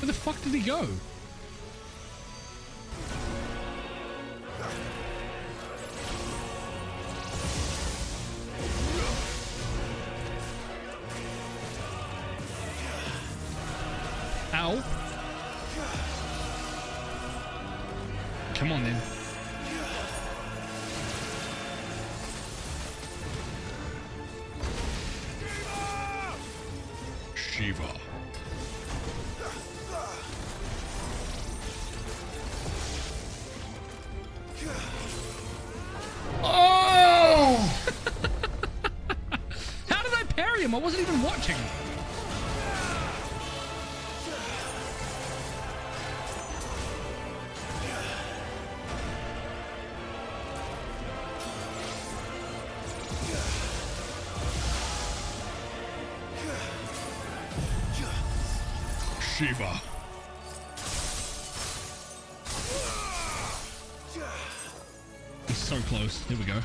Where the fuck did he go? He's so close. Here we go.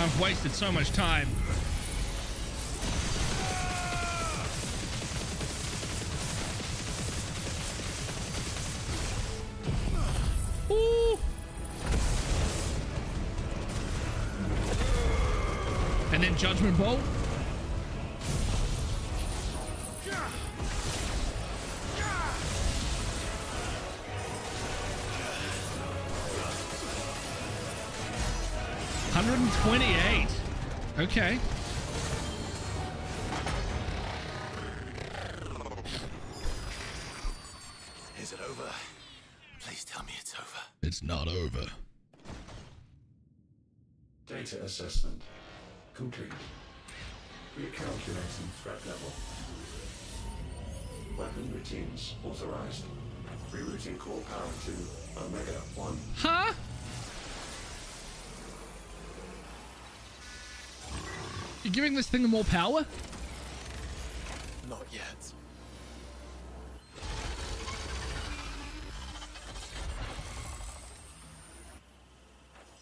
I've wasted so much time. Hundred and twenty-eight. Okay. You're giving this thing more power? Not yet.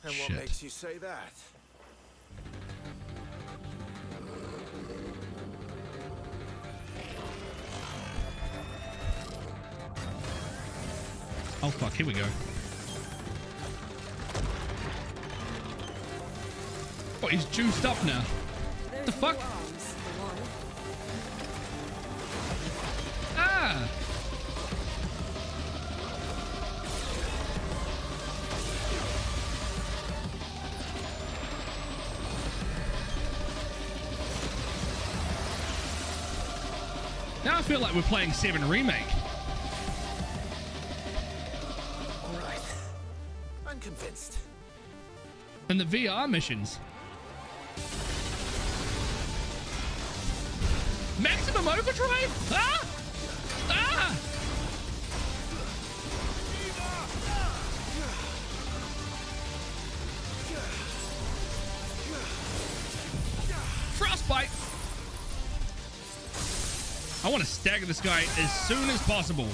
And what Shit. makes you say that? Oh fuck, here we go. Oh, he's juiced up now. What the fuck? Ah! Now I feel like we're playing 7 Remake. All right. I'm convinced. And the VR missions. This guy as soon as possible.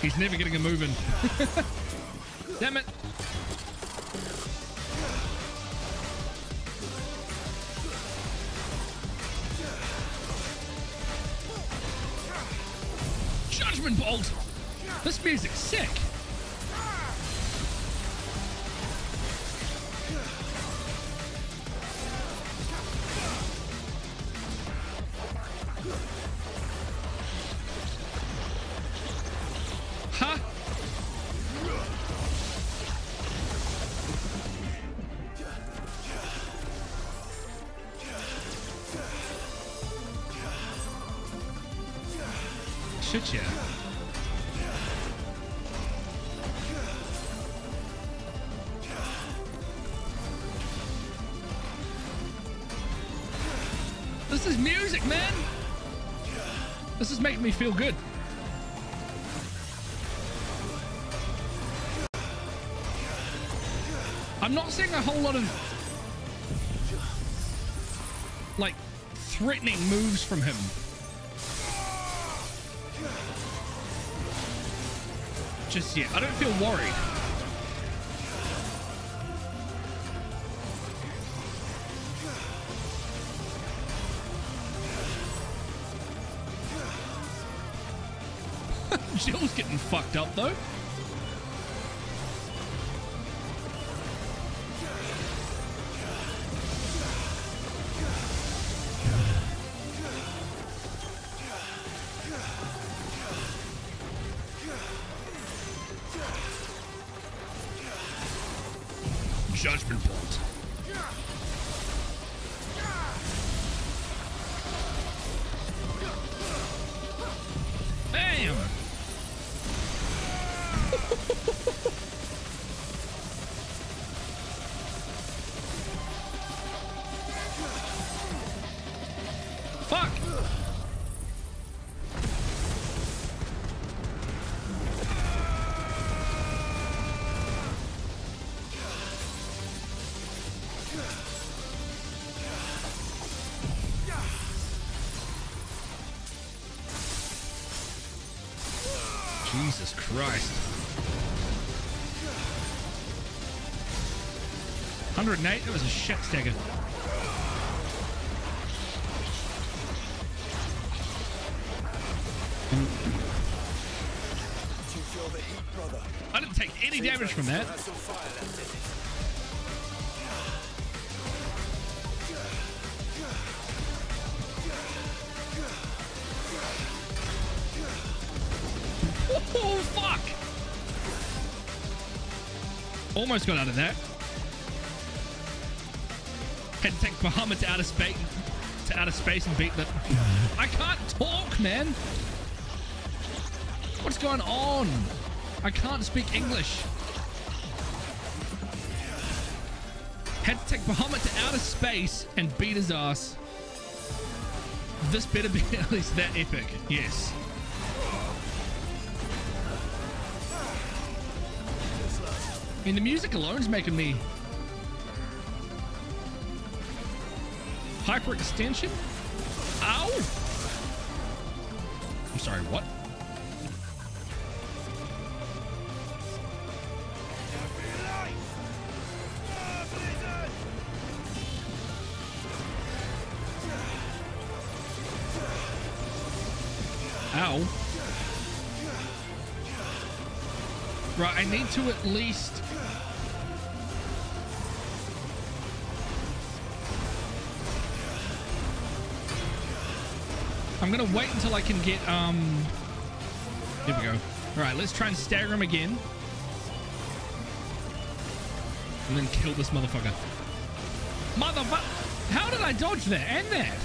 He's never getting a move in. Damn it. Feel good. I'm not seeing a whole lot of like threatening moves from him. Just yet. I don't feel worried. Though. 108, that was a shit stagger. I didn't take any damage from that. Oh, fuck! Almost got out of that. Had to take Bahamut to outer space to outer space and beat the. I can't talk, man. What's going on? I can't speak English. Had to take Bahamut to outer space and beat his ass. This better be at least that epic. Yes. I mean, the music alone is making me hyperextension. Ow! I'm sorry, what? Ow. Right, I need to at least I'm gonna wait until I can get um here we go. Alright, let's try and stagger him again. And then kill this motherfucker. Motherfucker! How did I dodge that and that?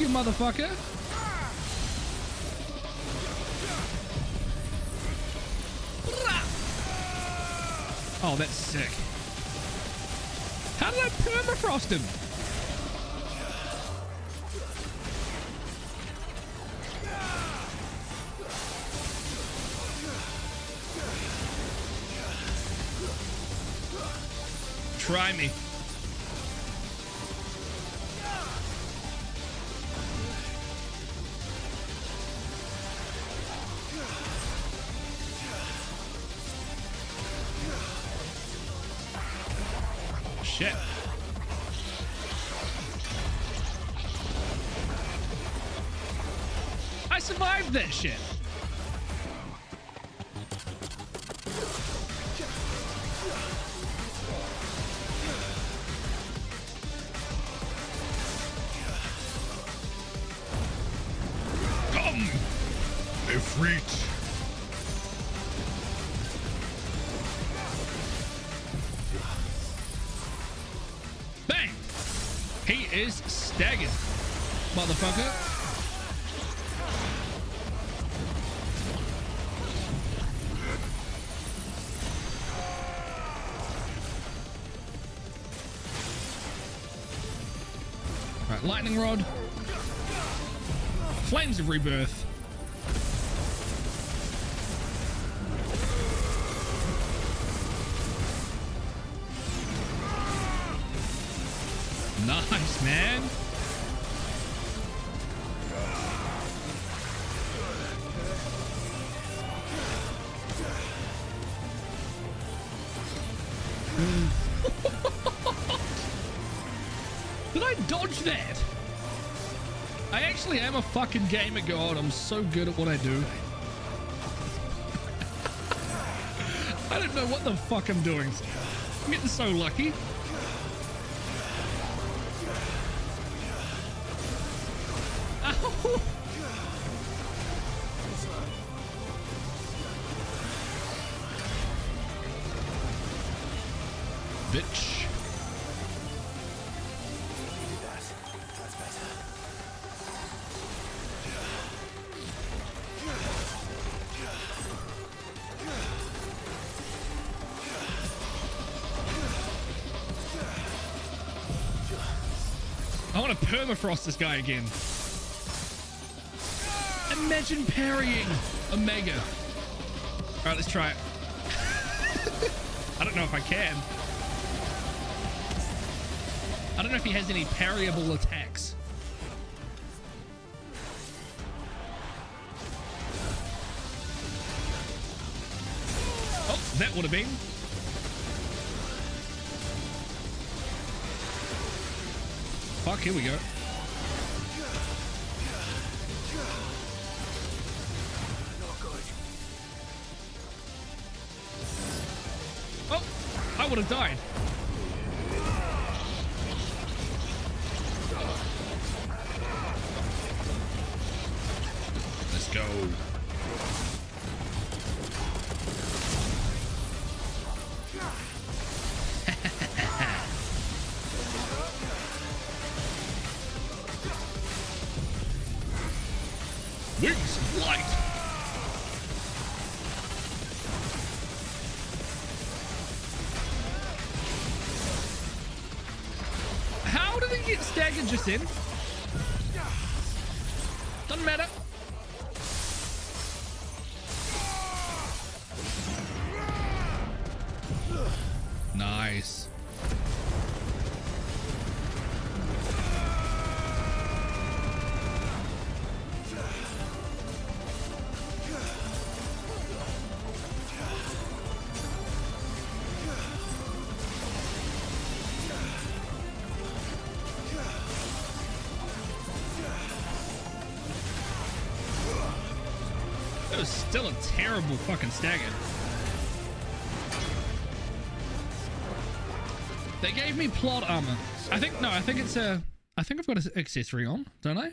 You motherfucker! Oh, that's sick. How did I permafrost him? Lightning rod. Flames of rebirth. Actually game of god. I'm so good at what I do. I don't know what the fuck I'm doing. I'm getting so lucky. Permafrost this guy again. Imagine parrying Omega. All right, let's try it. I don't know if I can. I don't know if he has any parryable attacks. Oh, that would have been. Fuck, here we go. That was still a terrible fucking stagger. They gave me plot armor. I think no, I think it's a. I think I've got an accessory on, don't I?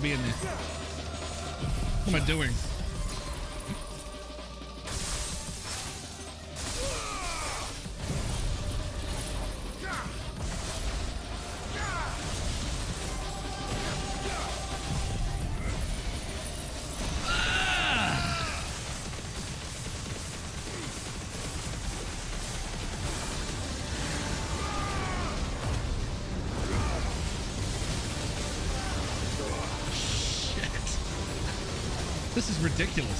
To be in there. What am I doing? Ridiculous.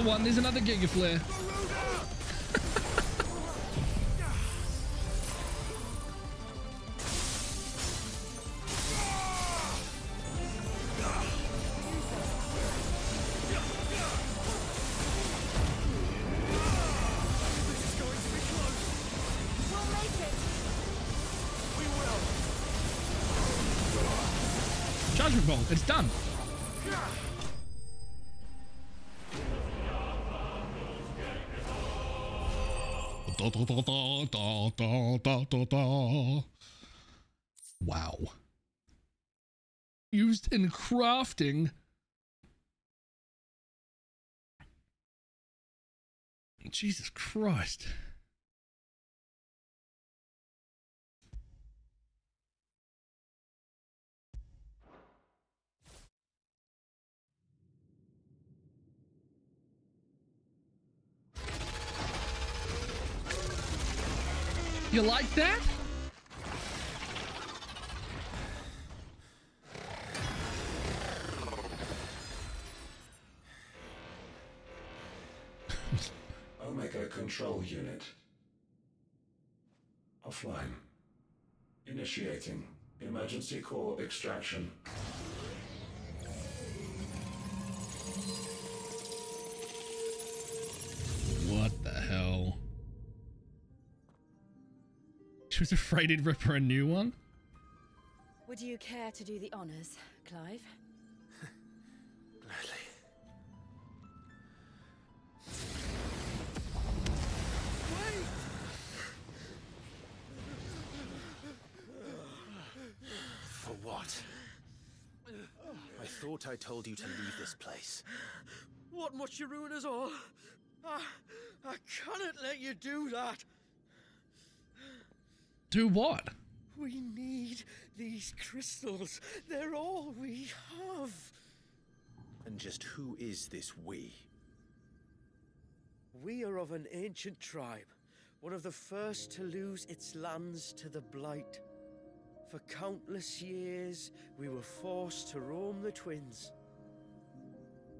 Another one. There's another Giga Flare. Judgment Ball. It's done. Wow. Used in crafting. Jesus Christ. You like that? Omega Control Unit. Offline. Initiating emergency core extraction. What the hell? She was afraid he'd rip her a new one? Would you care to do the honors, Clive? Gladly. For what? I thought I told you to leave this place. What must you ruin us all? I, I cannot let you do that. Do what? We need these crystals. They're all we have. And just who is this we? We are of an ancient tribe, one of the first to lose its lands to the Blight. For countless years, we were forced to roam the Twins.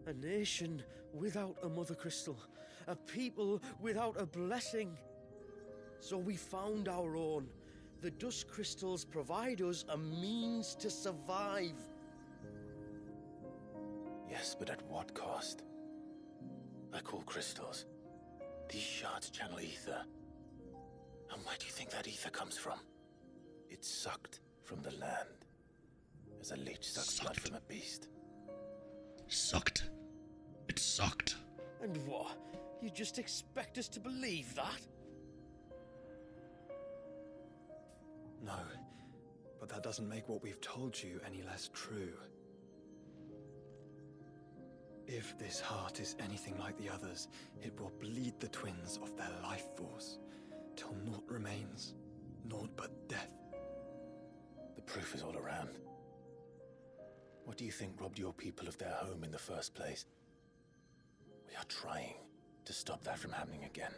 A nation without a Mother Crystal, a people without a blessing. So we found our own. The Dusk Crystals provide us a means to survive. Yes, but at what cost? I call crystals. These shards channel ether. And where do you think that ether comes from? It's sucked from the land. As a leech sucks blood from a beast. Sucked. It sucked. And what? You just expect us to believe that? No, but that doesn't make what we've told you any less true. If this heart is anything like the others, it will bleed the twins of their life force, till naught remains, naught but death. The proof is all around. What do you think robbed your people of their home in the first place? We are trying to stop that from happening again.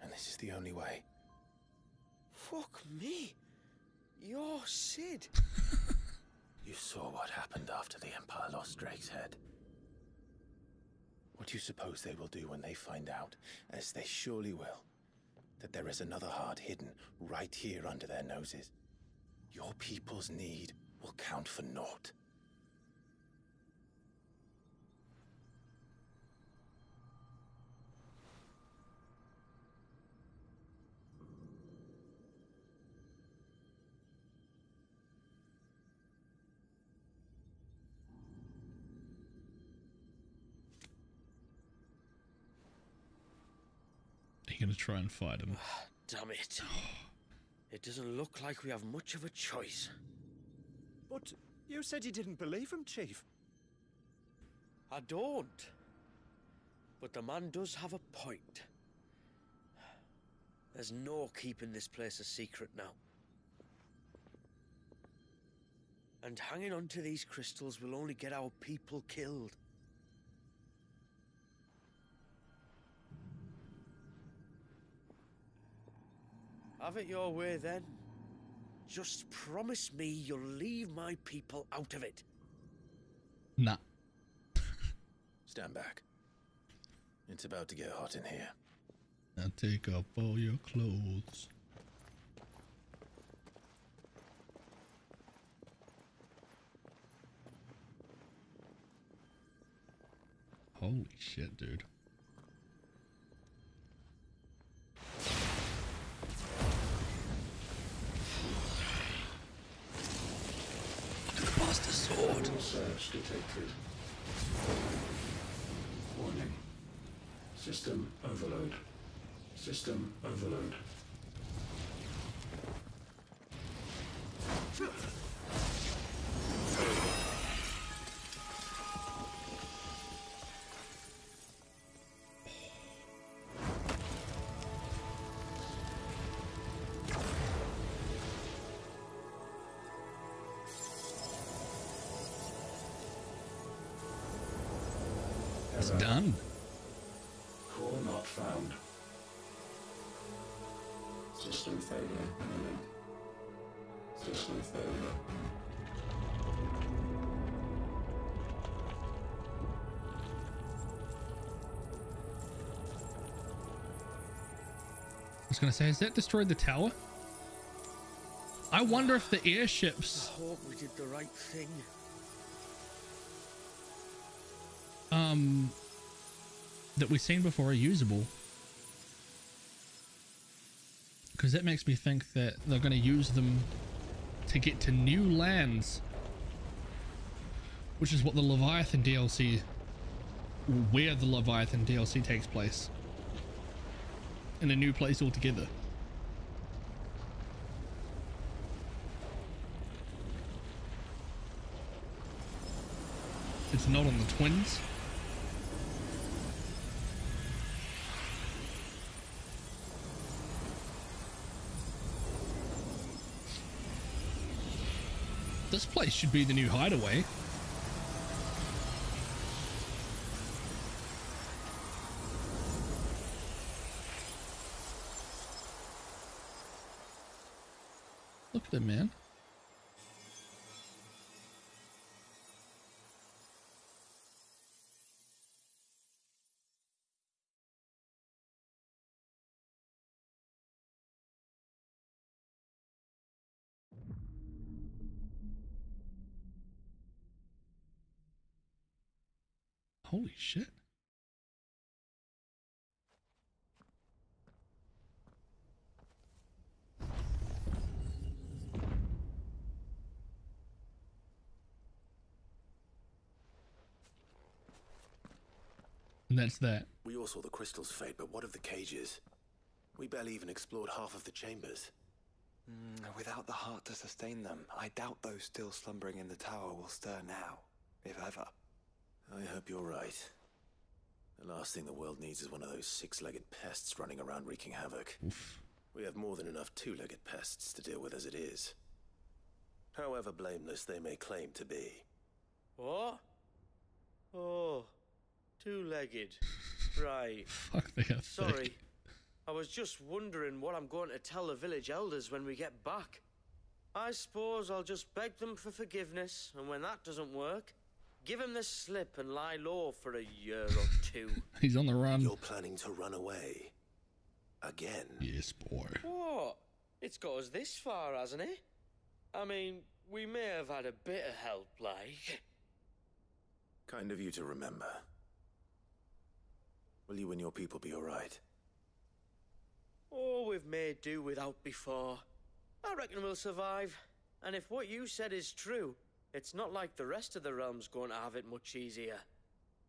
And this is the only way. Fuck me. You're Sid. You saw what happened after the Empire lost Drake's head. What do you suppose they will do when they find out, as they surely will, that there is another heart hidden right here under their noses? Your people's need will count for naught. Try and fight him? Ah, damn it. It doesn't look like we have much of a choice. But you said you didn't believe him, Chief. I don't. But the man does have a point. There's no keeping this place a secret now. And hanging on to these crystals will only get our people killed. Have it your way then. Just promise me you'll leave my people out of it. Nah. Stand back. It's about to get hot in here. Now take off all your clothes. Holy shit, dude. Sword. Surge detected. Warning. System overload. System overload. Was gonna say, has that destroyed the tower? I wonder if the airships I hope we did the right thing. um that we've seen before are usable. Because that makes me think that they're going to use them to get to new lands. Which is what the Leviathan DLC, where the Leviathan DLC takes place. In a new place altogether. It's not on the twins. This place should be the new hideaway. At And that's that. We all saw the crystal's fade, but what of the cages? We barely even explored half of the chambers. Mm, without the heart to sustain them, I doubt those still slumbering in the tower will stir now, if ever. I hope you're right. The last thing the world needs is one of those six-legged pests running around wreaking havoc. We have more than enough two-legged pests to deal with as it is. However blameless they may claim to be. What? Oh, two-legged. Right. Fuck, they are Sorry. thick. I was just wondering what I'm going to tell the village elders when we get back. I suppose I'll just beg them for forgiveness, and when that doesn't work, give them the slip and lie low for a year or two. He's on the run. You're planning to run away. Again. Yes, boy. What? It's got us this far, hasn't it? I mean, we may have had a bit of help, like. Kind of you to remember. Will you and your people be alright? Oh, we've made do without before. I reckon we'll survive. And if what you said is true, it's not like the rest of the realm's going to have it much easier.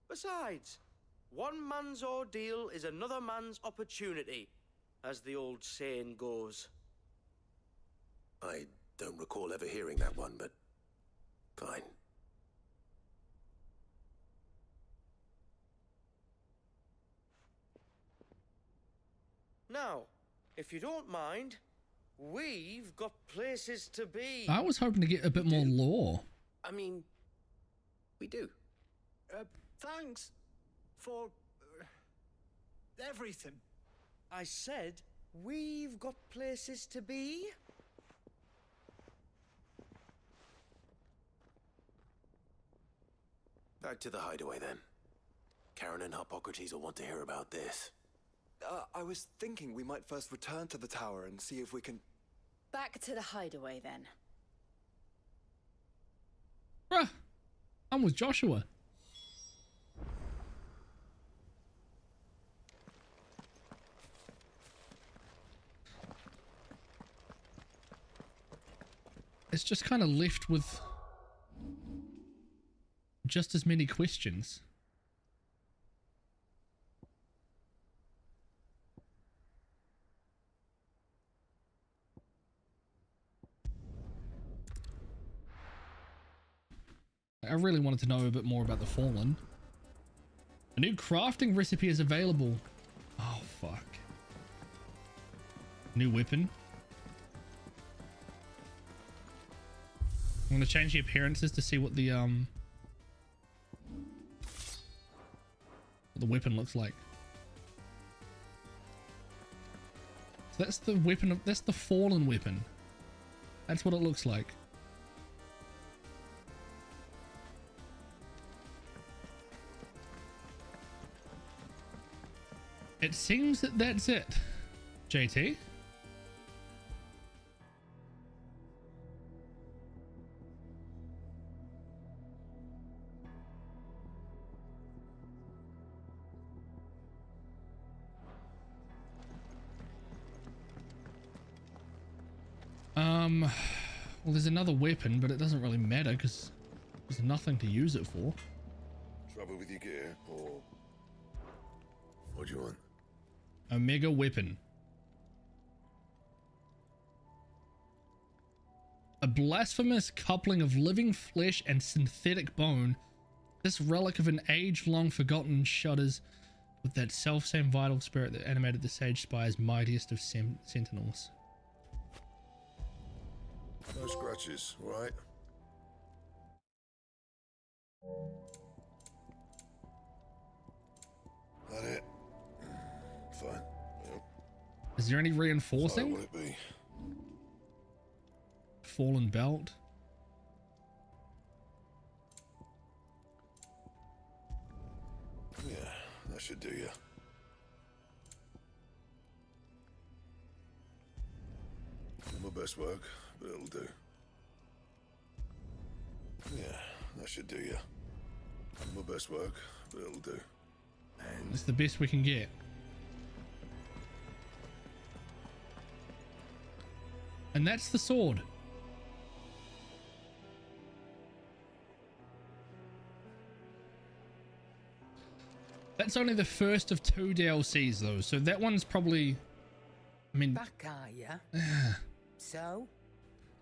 Besides, one man's ordeal is another man's opportunity, as the old saying goes. I don't recall ever hearing that one, but fine. Now, if you don't mind, we've got places to be. I was hoping to get a bit more lore. I mean, we do. Uh, thanks for uh, everything. I said we've got places to be. Back to the hideaway then. Charon and Harpocrates will want to hear about this. Uh, I was thinking we might first return to the tower and see if we can. Back to the hideaway then. Bruh, I'm with Joshua. It's just kind of left with just as many questions. Really wanted to know a bit more about the Fallen. A new crafting recipe is available. Oh, fuck. New weapon. I'm gonna change the appearances to see what the, um... What the weapon looks like. So that's the weapon of that's the fallen weapon. That's what it looks like. It seems that that's it. JT? Um, well, there's another weapon, but it doesn't really matter because there's nothing to use it for. Trouble with your gear, or what do you want? Omega weapon. A blasphemous coupling of living flesh and synthetic bone. This relic of an age-long forgotten shudders with that self-same vital spirit that animated the Sagespire's mightiest of sem- sentinels. No scratches, right? That it? Is there any reinforcing? will it be? Fallen belt. Yeah, that should do you. My best work, but it'll do. Yeah, that should do you. My best work, but it'll do. It's the best we can get. And that's the sword. That's only the first of two DLCs though, so that one's probably I mean Back, are ya? so?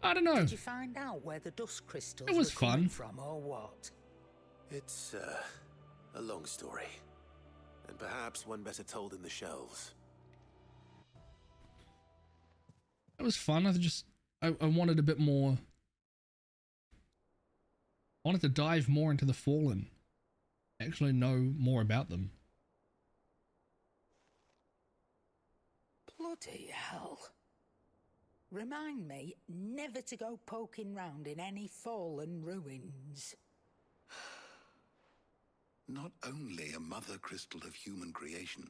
I don't know. Did you find out where the dusk crystals It was were fun. from or what? It's uh, a long story. And perhaps one better told in the shelves. It was fun. I just I, I wanted a bit more I wanted to dive more into the fallen. Actually know more about them. Bloody hell. Remind me never to go poking round in any fallen ruins. Not only a mother crystal of human creation,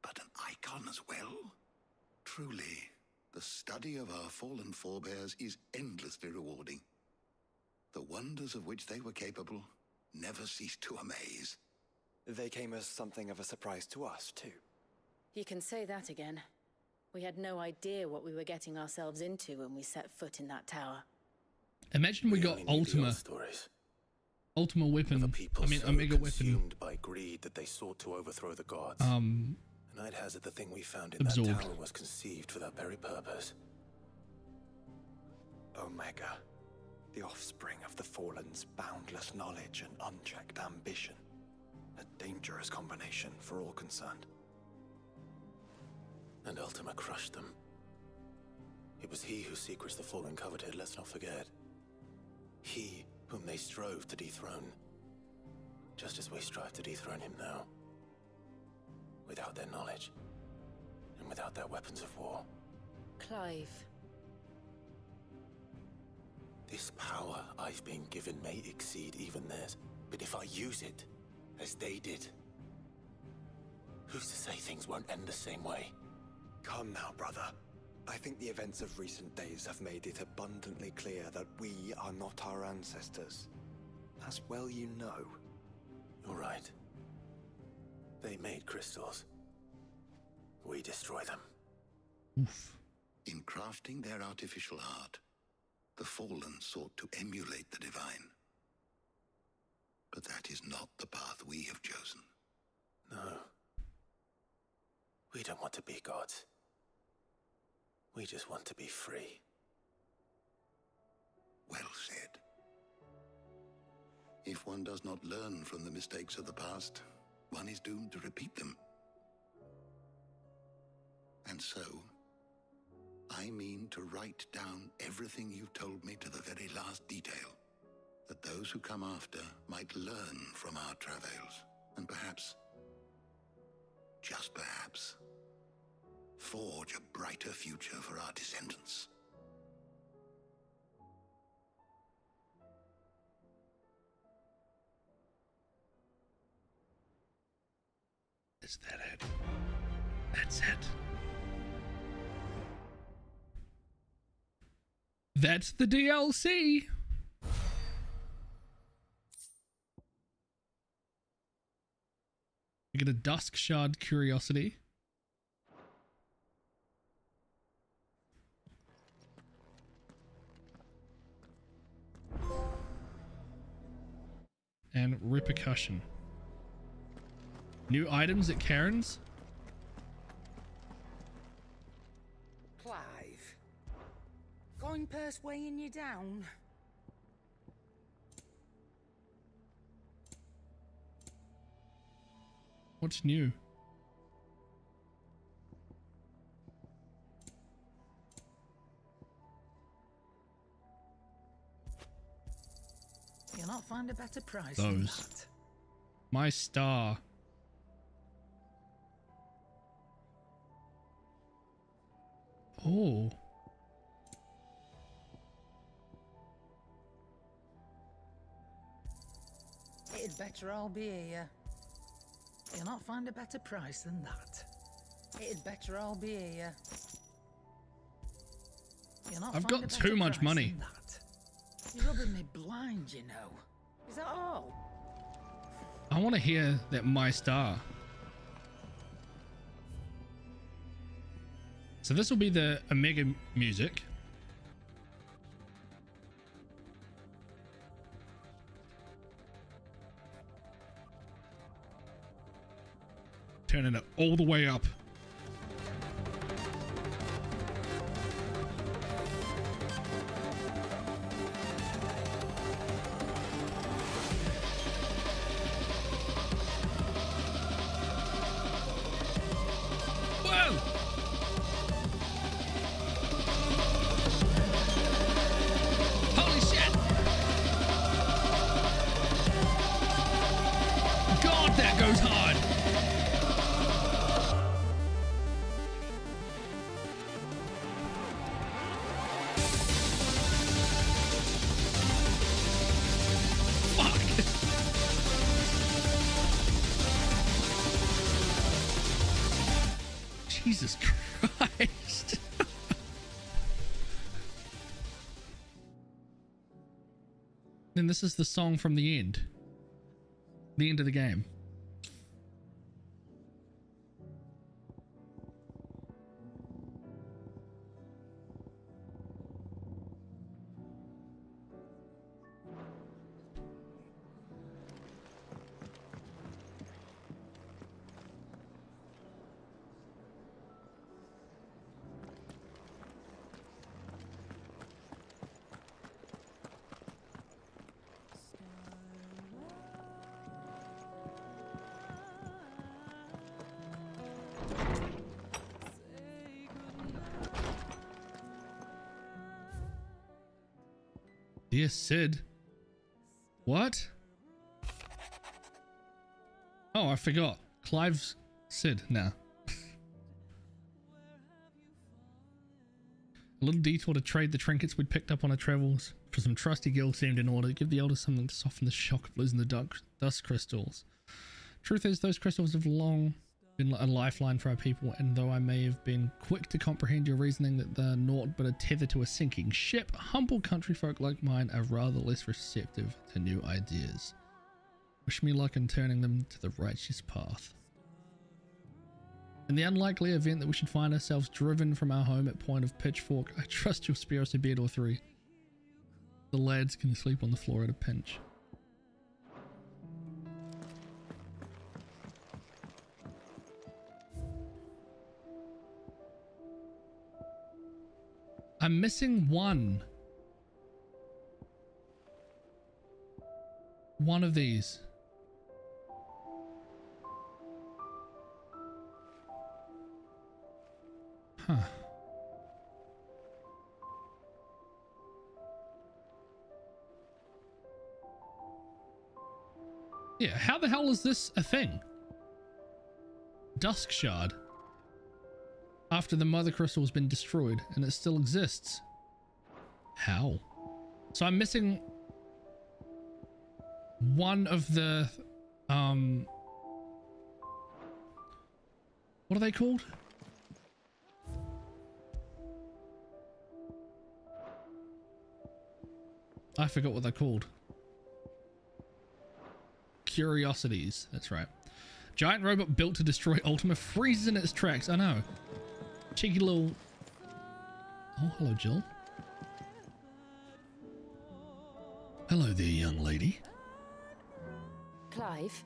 but an icon as well. Truly, the study of our fallen forebears is endlessly rewarding. The wonders of which they were capable never cease to amaze. They came as something of a surprise to us, too. You can say that again. We had no idea what we were getting ourselves into when we set foot in that tower. Imagine we, got only knew the old Ultima stories. Ultima weapon. People I mean so Omega weapon. consumed by greed that they sought to overthrow the gods. Um and I'd hazard the thing we found in absorbed. that tower was conceived for that very purpose. Omega, the offspring of the Fallen's boundless knowledge and unchecked ambition. A dangerous combination for all concerned. And Ultima crushed them. It was he whose secrets the Fallen coveted, let's not forget. He whom they strove to dethrone. Just as we strive to dethrone him now. Without their knowledge. And without their weapons of war. Clive, This power I've been given may exceed even theirs, but if I use it, as they did, who's to say things won't end the same way? Come now, brother. I think the events of recent days have made it abundantly clear that we are not our ancestors. As well you know. You're right. They made crystals. We destroy them. In crafting their artificial art, the fallen sought to emulate the divine. But that is not the path we have chosen. No. We don't want to be gods. We just want to be free. Well said. If one does not learn from the mistakes of the past, one is doomed to repeat them. And so, I mean to write down everything you've told me to the very last detail, that those who come after might learn from our travails, and perhaps, just perhaps, forge a brighter future for our descendants. Is that it? That's it. That's the DLC. You get a Dusk Shard Curiosity. And Repercussion. New items at Charon's? Clive. Coin purse weighing you down? What's new? You'll not find a better price Those. than that. My star. Oh. It'd better all be here. You'll not find a better price than that. It'd better all be here. You'll not I've got too much money. You're rubbing me blind, you know. Is that all? I want to hear that My Star. So this will be the Omega music. Turning it all the way up. Then this is the song from the end. The end of the game. Sid. What? Oh, I forgot. Clive's Sid now. A little detour to trade the trinkets we'd picked up on our travels for some trusty gil seemed in order. To give the elders something to soften the shock of losing the dusk crystals. Truth is, those crystals have long been a lifeline for our people, and though I may have been quick to comprehend your reasoning that they're naught but a tether to a sinking ship, humble country folk like mine are rather less receptive to new ideas. Wish me luck in turning them to the righteous path. In the unlikely event that we should find ourselves driven from our home at point of pitchfork, I trust you'll spare us bed or three. The lads can sleep on the floor at a pinch. I'm missing one. One of these. Huh. Yeah, how the hell is this a thing? Dusk Shard. After the mother crystal has been destroyed and it still exists. How? So I'm missing one of the um what are they called? I forgot what they're called. Curiosities, that's right. Giant robot built to destroy Ultima freezes in its tracks. I know. Cheeky little... Oh, hello, Jill. Hello there, young lady. Clive,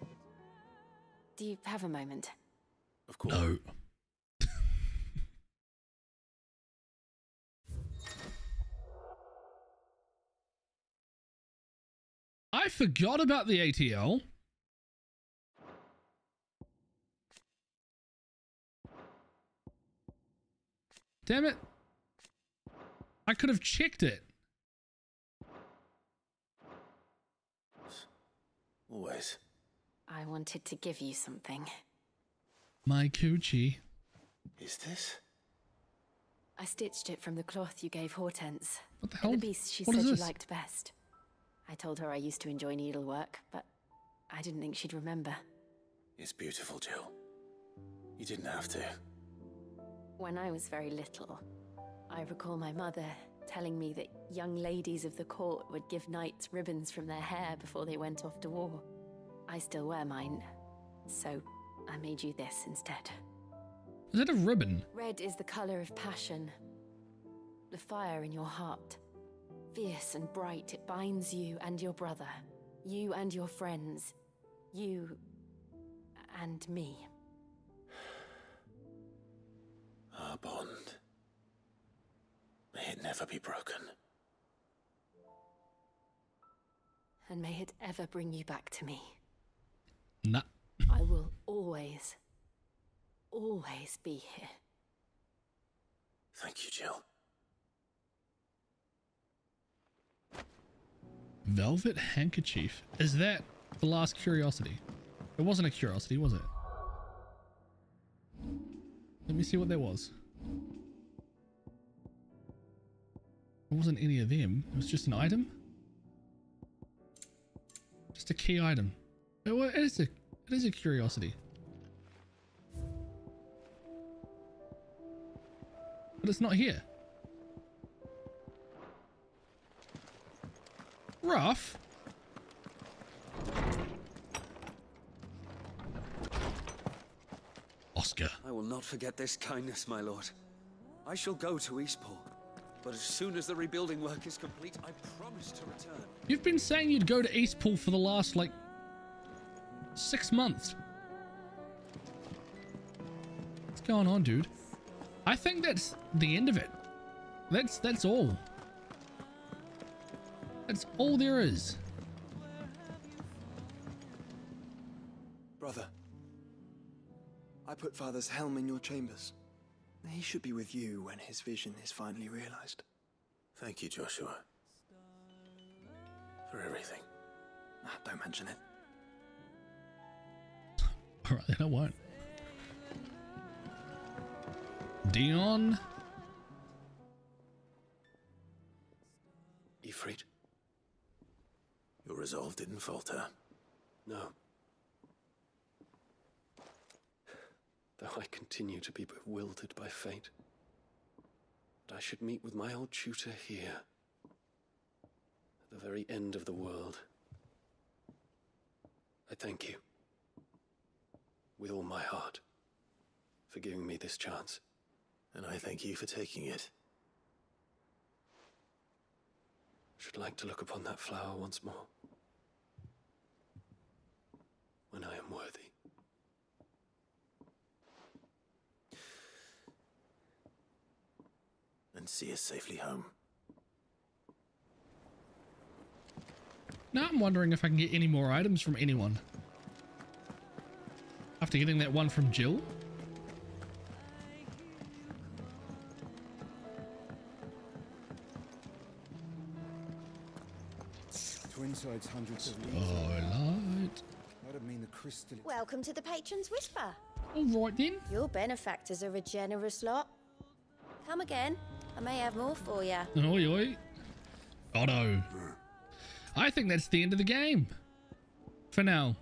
do you have a moment? Of course. No. I forgot about the ATL. Damn it. I could have checked it. Always. I wanted to give you something. My coochie. Is this? I stitched it from the cloth you gave Hortense. What the And hell? The piece she What said is you liked best. I told her I used to enjoy needlework, but I didn't think she'd remember. It's beautiful, Jill. You didn't have to. When I was very little, I recall my mother telling me that young ladies of the court would give knights ribbons from their hair before they went off to war. I still wear mine, so I made you this instead. Is it a ribbon? Red is the color of passion, the fire in your heart. Fierce and bright, it binds you and your brother, you and your friends, you and me. Our bond. May it never be broken. And may it ever bring you back to me. Nah. I will always, always be here. Thank you, Jill. Velvet handkerchief. Is that the last curiosity? It wasn't a curiosity, was it? Let me see what there was. It wasn't any of them. It was just an item. Just a key item. It, it is a it is a curiosity. But it's not here. Rough. Oscar. I will not forget this kindness, my lord. I shall go to Eastport, but as soon as the rebuilding work is complete, I promise to return. You've been saying you'd go to Eastpool for the last, like, six months. What's going on, dude? I think that's the end of it. That's, that's all. That's all there is. Brother, I put Father's helm in your chambers. He should be with you when his vision is finally realized. Thank you, Joshua. For everything. Ah, don't mention it. All right, then I won't. Dion. Ifrit. Your resolve didn't falter. No. Though I continue to be bewildered by fate. But I should meet with my old tutor here. At the very end of the world. I thank you. With all my heart. For giving me this chance. And I thank you for taking it. I should like to look upon that flower once more. When I am worthy. And see us safely home. Now I'm wondering if I can get any more items from anyone. After getting that one from Jill. Twinside's hundreds of. Starlight. I don't mean the crystal. Welcome to the Patron's Whisper. All right then. Your benefactors are a generous lot. Come again. I may have more for you. Oi, oi. Otto. I think that's the end of the game. For now.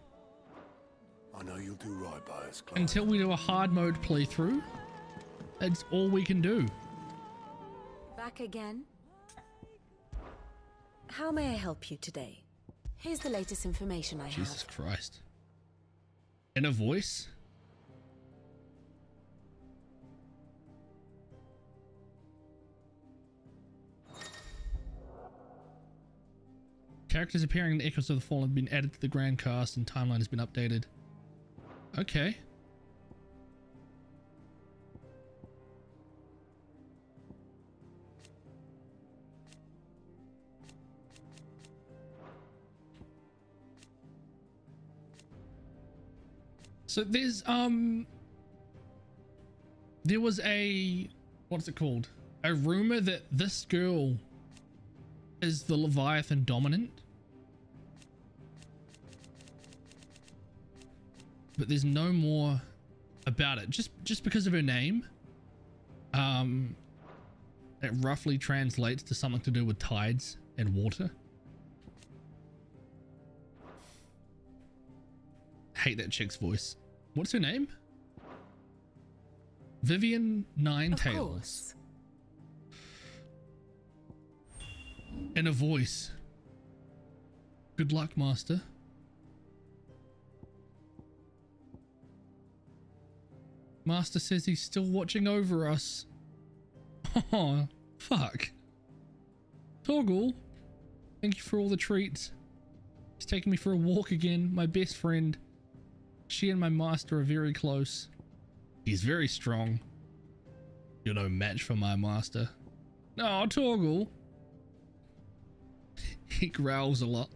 I know you'll do right by us, Clive. Until we do a hard mode playthrough. That's all we can do. Back again? How may I help you today? Here's the latest information I Jesus have. Jesus Christ. In a voice? Characters appearing in the Echoes of the Fallen have been added to the grand cast and timeline has been updated. Okay. So there's um there was a what's it called? A rumor that this girl is the Leviathan dominant. But there's no more about it. Just just because of her name. Um it roughly translates to something to do with tides and water. Hate that chick's voice. What's her name? Vivian Nine Tails. In a voice. Good luck, Master. Master says he's still watching over us. Oh, fuck. Torgal, thank you for all the treats. He's taking me for a walk again, my best friend. She and my master are very close. He's very strong. You're no match for my master. No, Torgal. He growls a lot.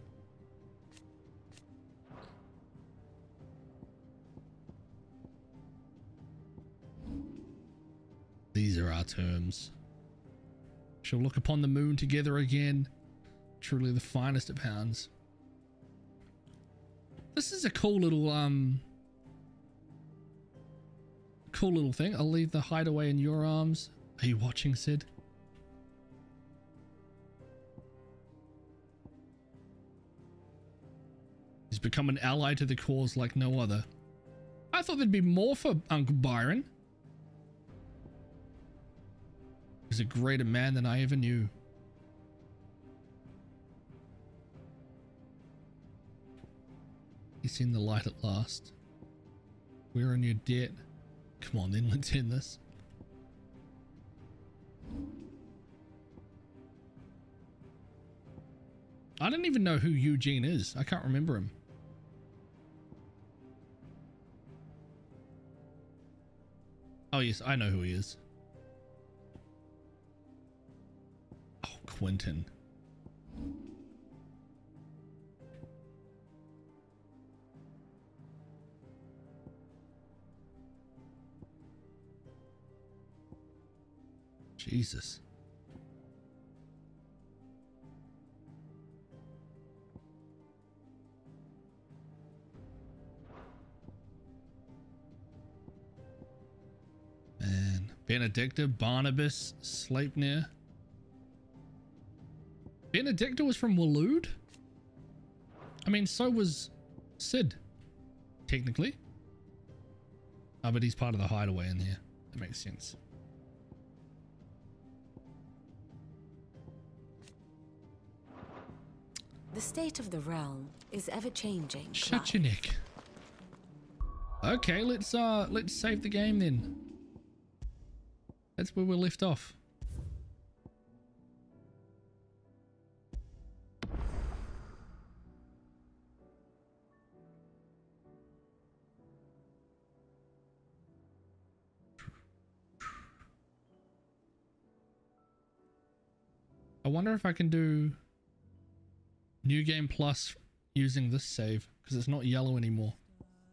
These are our terms. Shall look upon the moon together again. Truly the finest of hounds. This is a cool little, um... Cool little thing. I'll leave the hideaway in your arms. Are you watching, Cid? He's become an ally to the cause like no other. I thought there'd be more for Uncle Byron. He's a greater man than I ever knew. He's seen the light at last. We're in your debt. Come on then, let's end this. I don't even know who Eugene is. I can't remember him. Oh yes, I know who he is. Quentin. Jesus. Man, Benedikta, Barnabas, Sleipnir. Benedikta was from Waloed? I mean, so was Cid, technically. Oh, but he's part of the hideaway in here. That makes sense. The state of the realm is ever changing. Shut your neck. Okay, let's uh let's save the game then. That's where we left off. Wonder if I can do new game plus using this save because it's not yellow anymore.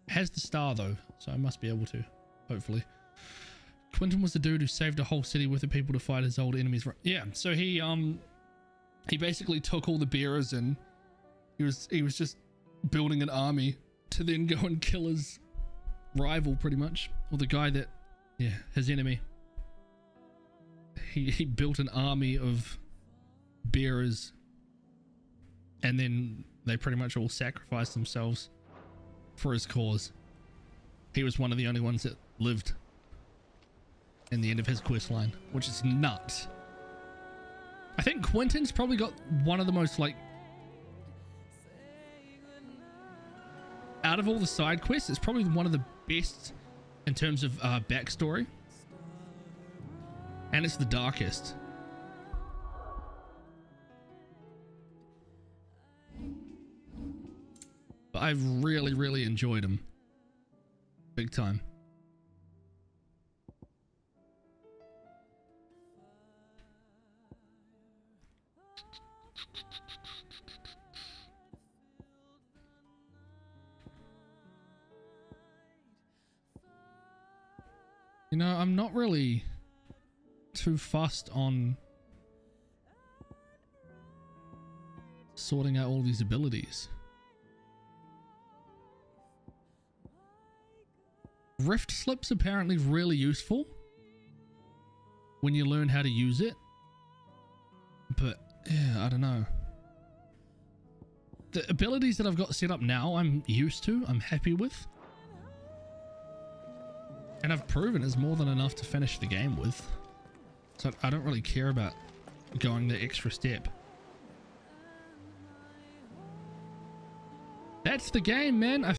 It has the star though, so I must be able to, hopefully. Quentin was the dude who saved a whole city with the people to fight his old enemies. Yeah, so he um he basically took all the bearers and he was he was just building an army to then go and kill his rival pretty much, or the guy that, yeah, his enemy. He, he built an army of bearers and then they pretty much all sacrificed themselves for his cause. He was one of the only ones that lived in the end of his quest line, which is nuts. I think Quentin's probably got one of the most like out of all the side quests, it's probably one of the best in terms of uh, backstory. And it's the darkest. But I've really, really enjoyed them. Big time. You know, I'm not really too fussed on sorting out all these abilities. Rift Slip's apparently really useful when you learn how to use it. But yeah, I don't know. The abilities that I've got set up now, I'm used to, I'm happy with. And I've proven is more than enough to finish the game with. So I don't really care about going the extra step. That's the game, man. I